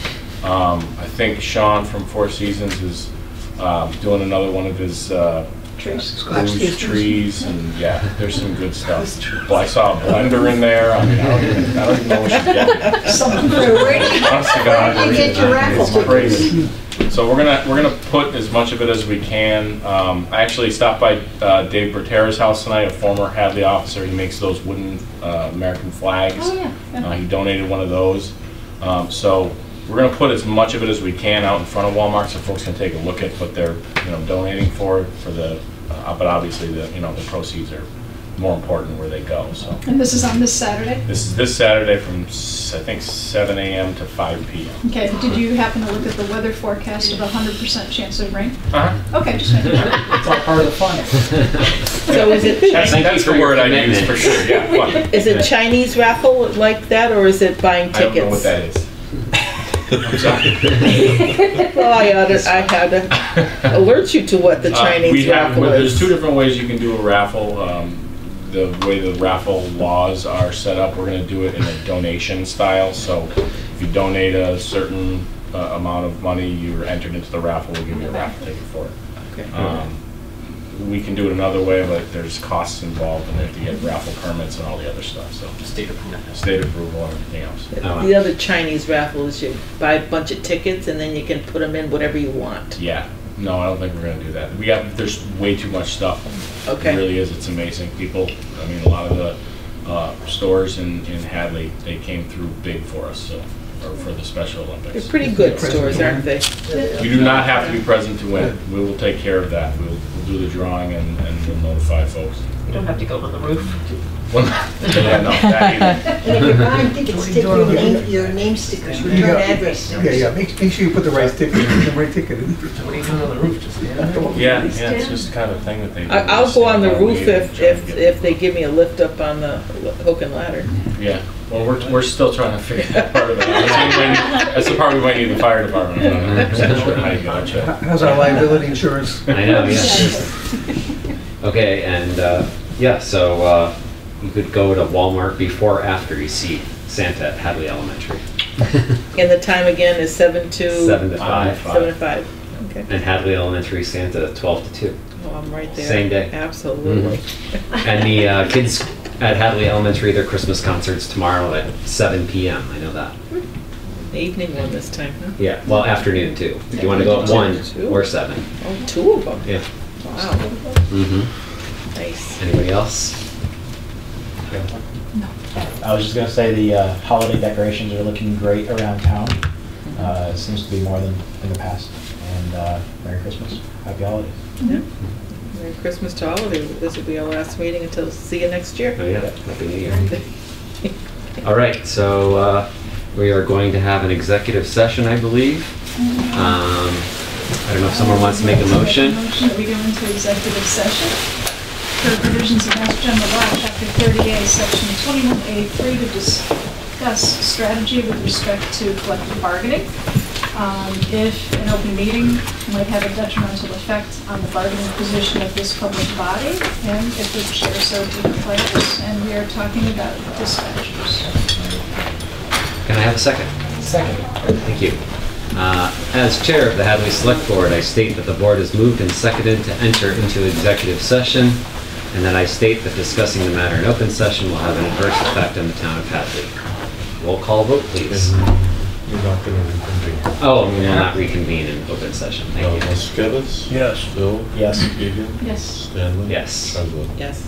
Speaker 6: um, I think Sean from Four Seasons is um, doing another one of his uh,
Speaker 8: Trees.
Speaker 6: trees, and yeah, there's some good stuff. Well, I saw a blender in there. I mean, I don't even I don't even know what she's getting.
Speaker 20: Something where you-
Speaker 6: Honest to God,
Speaker 20: you get your raffle
Speaker 6: it's crazy. So we're gonna we're gonna put as much of it as we can. Um, I actually stopped by uh, Dave Bertera's house tonight, a former Hadley officer. He makes those wooden uh, American flags.
Speaker 8: Oh, yeah, yeah.
Speaker 6: Uh, he donated one of those. Um, so we're gonna put as much of it as we can out in front of Walmart, so folks can take a look at what they're you know donating for for the. Uh, but obviously the you know the proceeds are more important where they go. So.
Speaker 8: And this is on this Saturday?
Speaker 6: This is this Saturday from, s- I think, 7 a.m. to 5 p.m.
Speaker 8: Okay, did you happen to look at the weather forecast of a hundred percent chance of rain?
Speaker 6: Uh-huh.
Speaker 8: Okay, just making sure.
Speaker 6: It's all part of the fun.
Speaker 22: So is it?
Speaker 6: That's, that's the word I use for sure, yeah, fun.
Speaker 22: Is it Chinese raffle like that, or is it buying tickets
Speaker 6: I don't know what that is. I'm sorry.
Speaker 22: Well, I ought to, I had to alert you to what the
Speaker 6: Uh, we
Speaker 22: Chinese
Speaker 6: have-
Speaker 22: raffle
Speaker 6: well, There's two different ways you can do a raffle. Um, The way the raffle laws are set up, we're gonna do it in a donation style. So if you donate a certain uh, amount of money, you're entered into the raffle, we'll give you a raffle ticket for it.
Speaker 22: Okay.
Speaker 6: Um, We can do it another way, but there's costs involved and they have to get raffle permits and all the other stuff, so. State approval. State approval and everything else.
Speaker 22: The other Chinese raffle is you buy a bunch of tickets and then you can put them in whatever you want.
Speaker 6: Yeah, no, I don't think we're gonna do that. We got, there's way too much stuff.
Speaker 22: Okay.
Speaker 6: It really is, it's amazing. People, I mean, a lot of the, uh, stores in, in Hadley, they came through big for us, so, or for the Special Olympics.
Speaker 22: They're pretty good stores, aren't they?
Speaker 6: You do not have to be present to win. We will take care of that. We'll, we'll do the drawing and, and we'll notify folks.
Speaker 18: You don't have to go on the roof.
Speaker 6: Well, yeah, no, that.
Speaker 20: And if you're buying tickets, take your name, your name stickers,
Speaker 19: There you
Speaker 20: return address.
Speaker 19: Yeah, yeah, make, make sure you put the right ticket, the right ticket. in.
Speaker 6: What are you doing on the roof? Just Yeah, yeah, it's just kind of a thing that they. do.
Speaker 22: I, I'll go on the
Speaker 6: Stand
Speaker 22: roof
Speaker 6: wave
Speaker 22: if,
Speaker 6: try and
Speaker 22: if,
Speaker 6: get-
Speaker 22: if they give me a lift up on the hook and ladder.
Speaker 6: Yeah, well, we're, we're still trying to figure that part of it out. That's the thing- That's the part we might need the fire department. I'm not 100% sure how you got it.
Speaker 19: How's our liability insurance?
Speaker 2: I know, yeah. Okay, and, uh, yeah, so, uh, you could go to Walmart before or after you see Santa at Hadley Elementary.
Speaker 22: And the time again is seven to?
Speaker 2: Seven to five.
Speaker 22: Seven to five, okay.
Speaker 2: And Hadley Elementary Santa, twelve to two.
Speaker 22: Oh, I'm right there.
Speaker 2: Same day.
Speaker 22: Absolutely.
Speaker 2: Mhm. And the uh, kids at Hadley Elementary, their Christmas concert's tomorrow at seven PM, I know that.
Speaker 22: The Evening one this time, huh?
Speaker 2: Yeah, well, afternoon too. If you want to go at one or seven.
Speaker 22: Oh, two of them?
Speaker 2: Yeah.
Speaker 22: Wow,
Speaker 2: Mm-hmm.
Speaker 22: nice.
Speaker 2: Anybody else?
Speaker 16: I was just gonna say the uh, holiday decorations are looking great around town. Uh, it seems to be more than in the past. And uh, Merry Christmas, Happy Holidays.
Speaker 22: Yeah. Merry Christmas to all of you. This will be our last meeting until, see you next year.
Speaker 2: Oh, yeah, Happy New Year. All right, so uh, we are going to have an executive session, I believe. Um, I don't know if someone wants to make a motion.
Speaker 8: Motion that we go into executive session per provisions of Mass General Law, Chapter 30A, Section 21A3, to discuss strategy with respect to collective bargaining. Um, If an open meeting might have a detrimental effect on the bargaining position of this public body, and if the chair so declares, and we are talking about dispatchers.
Speaker 2: Can I have a second?
Speaker 16: Second.
Speaker 2: Thank you. Uh, As Chair of the Hadley Select Board, I state that the board has moved and seconded to enter into executive session, and that I state that discussing the matter in open session will have an adverse effect on the town of Hadley. Roll call vote, please.
Speaker 11: You're not going to reconvene.
Speaker 2: Oh, we will not reconvene in open session,
Speaker 11: Uh,
Speaker 2: thank you.
Speaker 11: Waskiewicz?
Speaker 9: Yes.
Speaker 11: Fill?
Speaker 16: Yes.
Speaker 11: Keegan?
Speaker 8: Yes.
Speaker 11: Stanley?
Speaker 2: Yes.
Speaker 11: Chadwick?
Speaker 22: Yes.